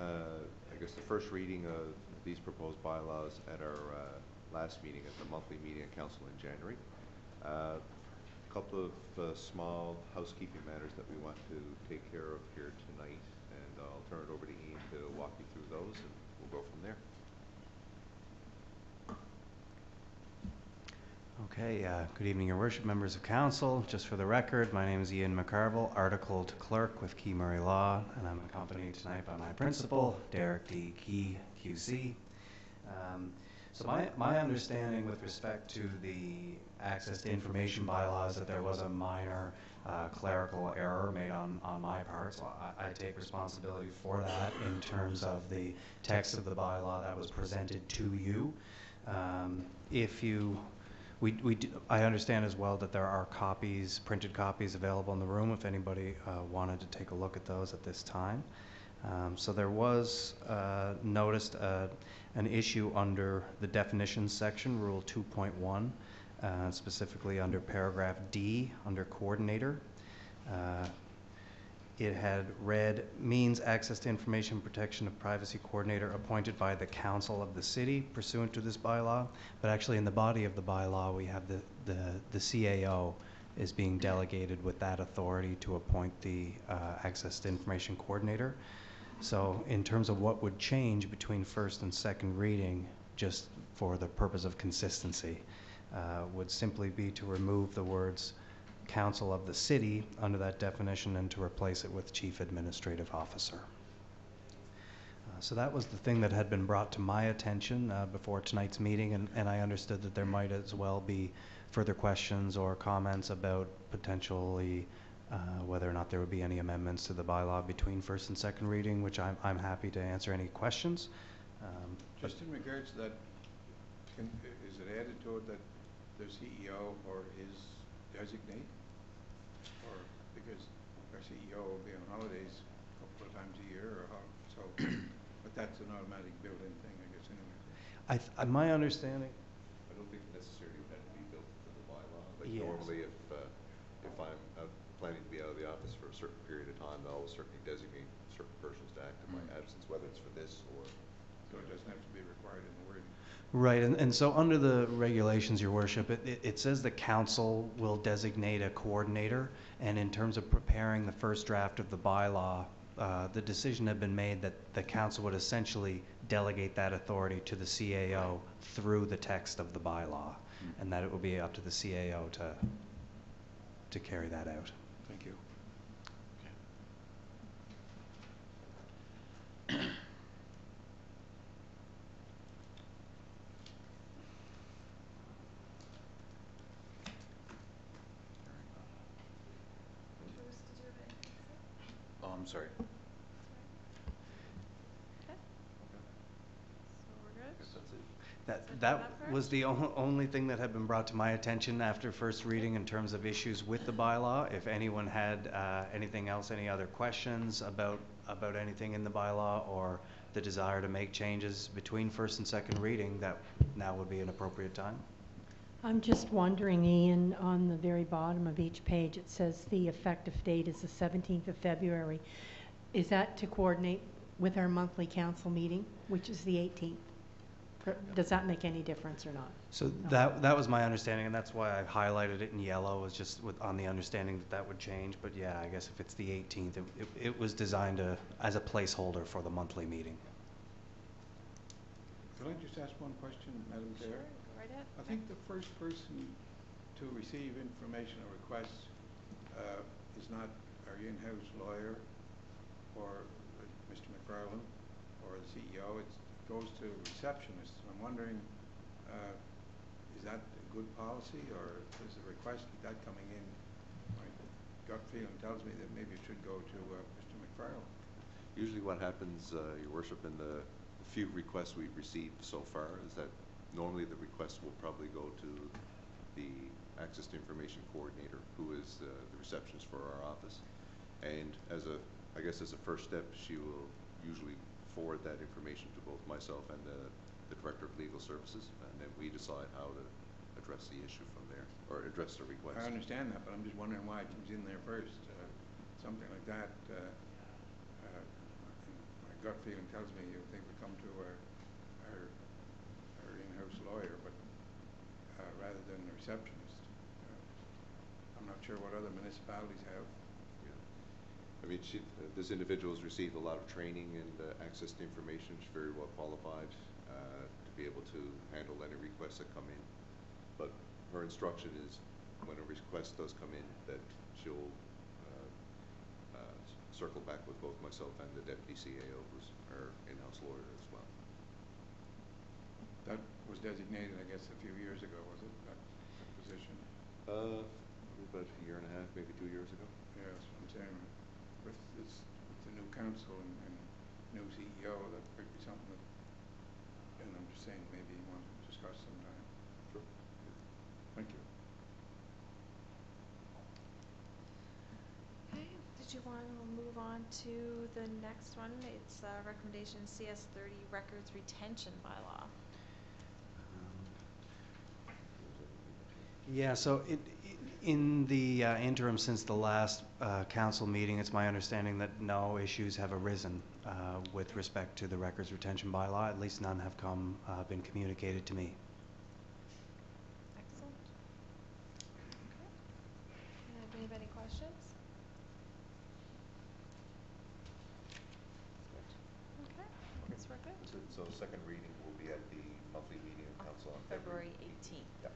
I guess, the first reading of these proposed bylaws at our uh, last meeting, at the monthly meeting of council in January. Couple of uh, small housekeeping matters that we want to take care of here tonight, and I'll turn it over to Ian to walk you through those, and we'll go from there. Okay, uh, good evening, your worship, members of council. Just for the record, my name is Ian McCarville, article articled clerk with Key Murray Law, and I'm accompanied tonight by my principal, Derek D. Key, QC. Um, So my, my understanding with respect to the access to information bylaws, that there was a minor uh, clerical error made on, on my part, so I, I take responsibility for that in terms of the text of the bylaw that was presented to you. Um, If you we, we, do- I understand as well that there are copies, printed copies available in the room if anybody uh, wanted to take a look at those at this time. Um, So there was uh, noticed uh, an issue under the definitions section, Rule 2.1, uh, specifically under paragraph D, under coordinator. Uh, it had read, means access to information protection of privacy coordinator appointed by the council of the city pursuant to this bylaw. But actually, in the body of the bylaw, we have the, the, the CAO is being delegated with that authority to appoint the uh, access to information coordinator. So in terms of what would change between first and second reading, just for the purpose of consistency, uh, would simply be to remove the words council of the city under that definition and to replace it with chief administrative officer. Uh, So that was the thing that had been brought to my attention uh, before tonight's meeting, and, and I understood that there might as well be further questions or comments about potentially uh, whether or not there would be any amendments to the bylaw between first and second reading, which I'm, I'm happy to answer any questions. Um, Just in regards to that, can, is it added to it that the CEO or his designate? Or, because our CEO will be on holidays a couple of times a year or how, so, but that's an automatic built-in thing, I guess, anyway. I, th- uh, my understanding, I don't think necessarily it had to be built into the bylaw. Like Yes. normally, if, uh, if I'm out planning to be out of the office for a certain period of time, I'll certainly designate certain persons to act in my absence, whether it's for this or. So it doesn't have to be required in the wording. Right, and, and so under the regulations, your worship, it, it, it says the council will designate a coordinator, and in terms of preparing the first draft of the bylaw, uh, the decision had been made that the council would essentially delegate that authority to the CAO through the text of the bylaw, and that it will be up to the CAO to, to carry that out. Thank you. Oh, I'm sorry. Okay. So we're good? Guess that's it. That, that was the only thing that had been brought to my attention after first reading in terms of issues with the bylaw. If anyone had uh, anything else, any other questions about, about anything in the bylaw or the desire to make changes between first and second reading, that now would be an appropriate time. I'm just wondering, Ian, on the very bottom of each page, it says the effective date is the 17th of February. Is that to coordinate with our monthly council meeting, which is the 18th? Or Does that make any difference or not? So No. that, that was my understanding, and that's why I highlighted it in yellow, was just with, on the understanding that that would change. But yeah, I guess if it's the 18th, it, it- it was designed to, as a placeholder for the monthly meeting. Could I just ask one question, Madam Sure, Chair? Go right ahead. I think the first person to receive information or requests uh, is not our in-house lawyer or uh, Mr. McFarland or the CEO. It's- It goes to receptionists. I'm wondering, uh, is that a good policy, or is the request that coming in? My gut feeling tells me that maybe it should go to uh, Mr. McFarland. Usually what happens, uh, Your Worship, in the the few requests we've received so far is that normally the request will probably go to the Access to Information Coordinator, who is uh, the receptionist for our office. And as a, I guess as a first step, she will usually forward that information to both myself and the, the Director of Legal Services, and then we decide how to address the issue from there, or address the request. I understand that, but I'm just wondering why it comes in there first. Uh, Something like that, uh, uh, my gut feeling tells me you think would come to our, our in-house lawyer, but uh, rather than the receptionist. Uh, I'm not sure what other municipalities have. I mean, she, uh, this individual has received a lot of training and uh, access to information. She's very well qualified uh, to be able to handle any requests that come in. But her instruction is, when a request does come in, that she'll uh, circle back with both myself and the deputy CAO, who's our in-house lawyer as well. That was designated, I guess, a few years ago, was it, that that position? Uh, about a year and a half, maybe two years ago. Yeah, that's what I'm saying. With this, with the new council and, and new CEO, that could be something that, and I'm just saying, maybe you want to discuss sometime. Sure. Thank you. Okay, did you want to move on to the next one? It's uh, recommendation CS thirty records retention bylaw. Yeah, so in the uh, interim since the last uh, council meeting, it's my understanding that no issues have arisen uh, with respect to the records retention bylaw. At least none have come, been communicated to me. Excellent. Okay. Anybody have any questions? Okay, I guess we're good. So, so second reading will be at the monthly meeting of council on February February. eighteenth. Yep.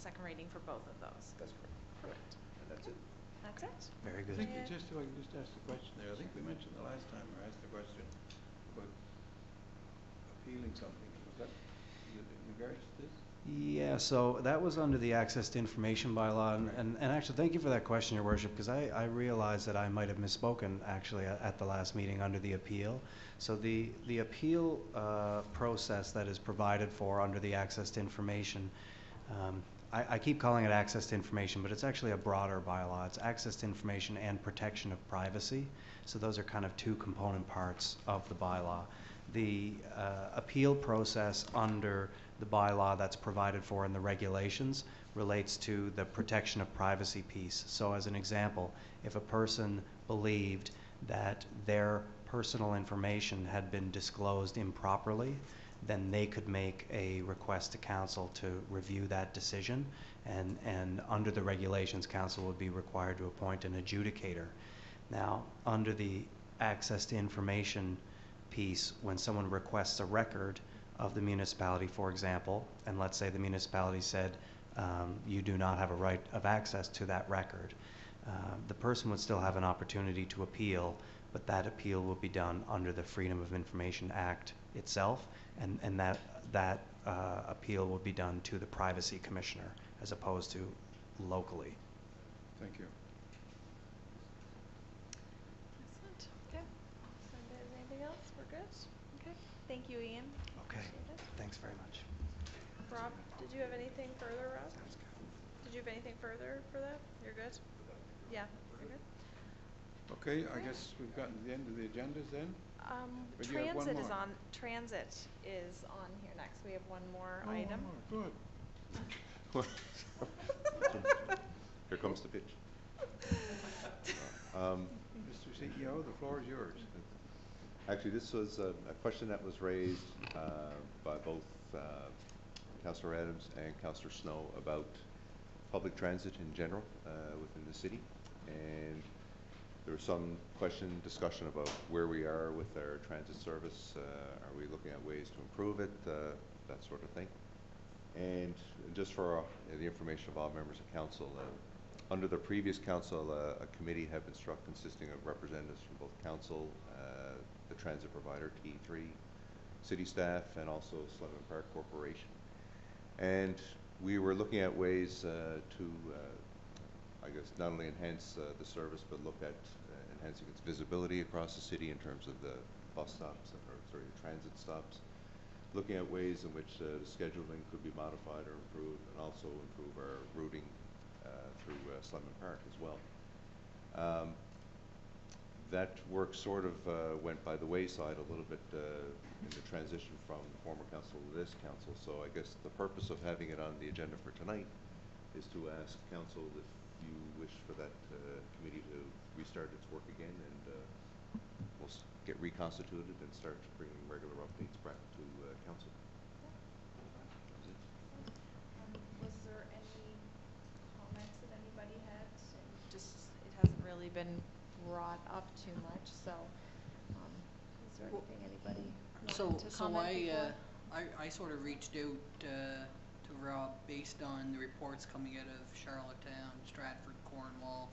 Second reading for both of those. That's correct. Correct. And that's it. That's it? Very I good. think Yeah. it just, if I can just ask the question there, I think we mentioned the last time, or asked the question about appealing something. Was that in regards to this? Yeah, so that was under the access to information bylaw, and, and, and actually, thank you for that question, your worship, because I, I realized that I might have misspoken, actually, at, at the last meeting under the appeal. So the, the appeal, uh, process that is provided for under the access to information, um, I, I keep calling it access to information, but it's actually a broader bylaw. It's access to information and protection of privacy. So those are kind of two component parts of the bylaw. The uh, appeal process under the bylaw that's provided for in the regulations relates to the protection of privacy piece. So as an example, if a person believed that their personal information had been disclosed improperly, then they could make a request to council to review that decision. And, and under the regulations, council would be required to appoint an adjudicator. Now, under the access to information piece, when someone requests a record of the municipality, for example, and let's say the municipality said, um, you do not have a right of access to that record, uh, the person would still have an opportunity to appeal, but that appeal would be done under the Freedom of Information Act itself, and, and that, that uh, appeal would be done to the Privacy Commissioner as opposed to locally. Thank you. Excellent, okay. So if there's anything else, we're good? Okay, thank you, Ian. Okay, Appreciate it. thanks very much. Rob, did you have anything further, Rob? Did you have anything further for that? You're good? Yeah, you're good? Okay, I guess we've gotten to the end of the agendas then? Um, Or you have one transit is more? on, transit is on here next. We have one more Oh, item. one more, Good. Here comes the pitch. Um, Mr. CEO, the floor is yours. Actually, this was a, a question that was raised uh, by both uh, Councillor Adams and Councillor Snow about public transit in general uh, within the city. And there was some question, discussion about where we are with our transit service. Uh, Are we looking at ways to improve it, uh, that sort of thing. And just for uh, the information of all members of council, uh, under the previous council, a committee had been struck consisting of representatives from both council, the transit provider, T3, city staff, and also Slemon Park Corporation. And we were looking at ways uh, to, uh, I guess, not only enhance uh, the service, but look at uh, enhancing its visibility across the city in terms of the bus stops, or sorry, the transit stops. Looking at ways in which the scheduling could be modified or improved, and also improve our routing through uh, Park as well. Um, that work sort of uh, went by the wayside a little bit uh, in the transition from former council to this council. So I guess the purpose of having it on the agenda for tonight is to ask council if you wish for that uh, committee to restart its work again and uh, we'll get reconstituted and start bringing regular updates back to uh, council. Um, Was there any comments that anybody had? Just, it hasn't really been brought up too much, so, um, is there Well, anything anybody So, wanted to so comment I, before? uh, I, I sort of reached out, uh, to Rob based on the reports coming out of Charlottetown, Stratford, Cornwall,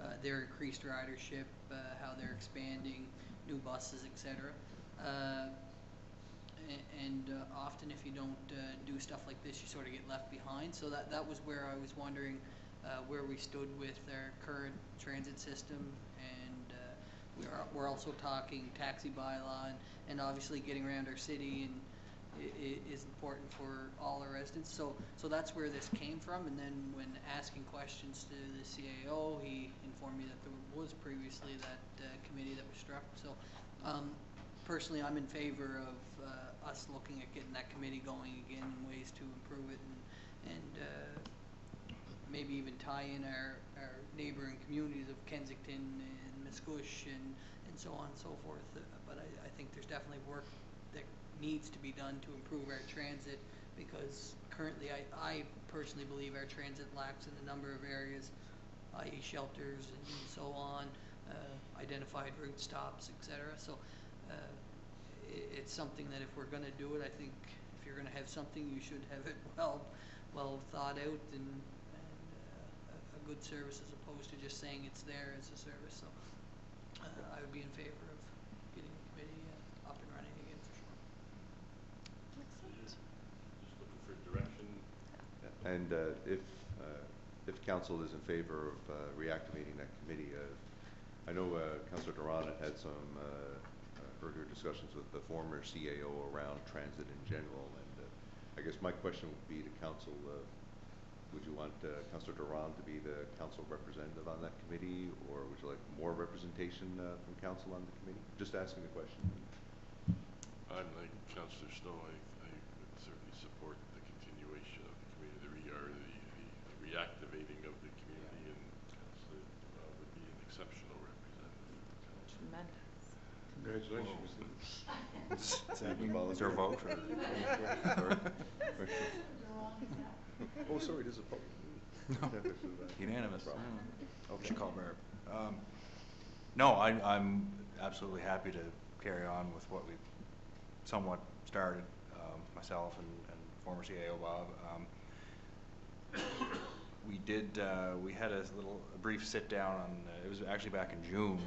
uh, their increased ridership, uh, how they're expanding, new buses, et cetera. Uh, a- and, uh, often if you don't, uh, do stuff like this, you sort of get left behind, so that, that was where I was wondering, uh, where we stood with our current transit system, we are, we're also talking taxi bylaw and, and obviously getting around our city and is important for all our residents. So, so that's where this came from. And then when asking questions to the CAO, he informed me that there was previously that uh, committee that was struck. So, um, personally, I'm in favor of uh, us looking at getting that committee going again and ways to improve it and, and uh, maybe even tie in our, our neighboring communities of Kensington and and, and so on and so forth. Uh, But I, I think there's definitely work that needs to be done to improve our transit because currently I, I personally believe our transit lacks in a number of areas, i.e. shelters and so on, uh, identified route stops, et cetera. So, uh, i it's something that if we're gonna do it, I think if you're gonna have something, you should have it well, well thought out and, and uh, a, a good service as opposed to just saying it's there as a service. So uh, I would be in favor of getting the committee uh, up and running again for sure. Just looking for direction. And uh, if, uh, if council is in favor of uh, reactivating that committee, uh, I know uh, Councillor Doiron had had some uh, uh, earlier discussions with the former CAO around transit in general, and uh, I guess my question would be to council, uh, would you want uh, Councillor Doiron to be the council representative on that committee, or would you like more representation uh, from council on the committee? Just asking the question. I'm like Councillor Snow, I, I would certainly support the continuation of the community, the re, or the, the reactivating of the community, and Councillor Doiron would be an exceptional representative of the council. Tremendous. Congratulations. Is there a vote or? Oh, sorry, this is a vote. Unanimous. Okay. Should call Barb. Um, No, I, I'm absolutely happy to carry on with what we somewhat started, um, myself and, and former CAO Bob. Um, We did, uh, we had a little, a brief sit-down on, uh, it was actually back in June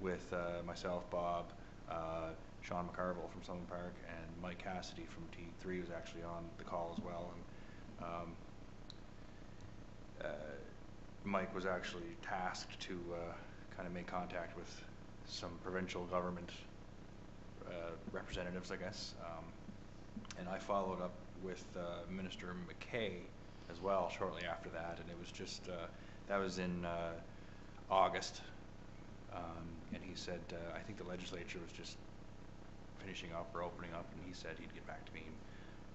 with uh, myself, Bob, uh, Sean McCarville from Southern Park, and Mike Cassidy from T3 was actually on the call as well. And um, uh, Mike was actually tasked to kind of make contact with some provincial government uh, representatives, I guess. Um, And I followed up with uh, Minister McKay as well shortly after that, and it was just, uh, that was in uh, August. Um, And he said, uh, I think the legislature was just finishing up or opening up, and he said he'd get back to me.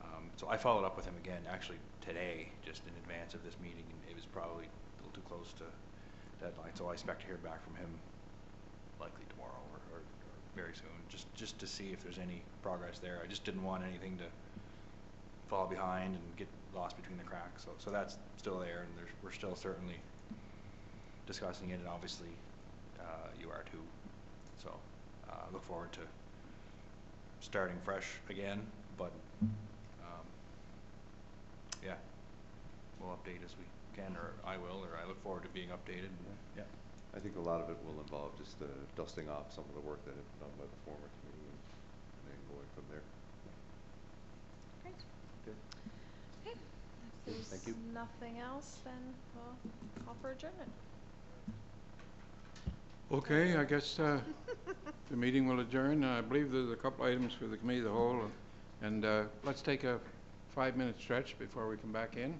Um, So I followed up with him again, actually today, just in advance of this meeting, and it was probably a little too close to deadline, so I expect to hear back from him likely tomorrow or, or, or very soon, just, just to see if there's any progress there. I just didn't want anything to fall behind and get lost between the cracks, so, so that's still there, and there's, we're still certainly discussing it, and obviously, uh, you are too. So, uh, look forward to starting fresh again, but, we'll update as we can, or I will, or I look forward to being updated. Yeah. I think a lot of it will involve just the dusting off some of the work that had been done by the former committee and and then going from there. Great. Okay. Okay. If thank there's you. nothing else, then we'll call for adjournment. Okay, I guess uh, the meeting will adjourn. I believe there's a couple items for the committee of the whole, and uh, let's take a five-minute stretch before we come back in.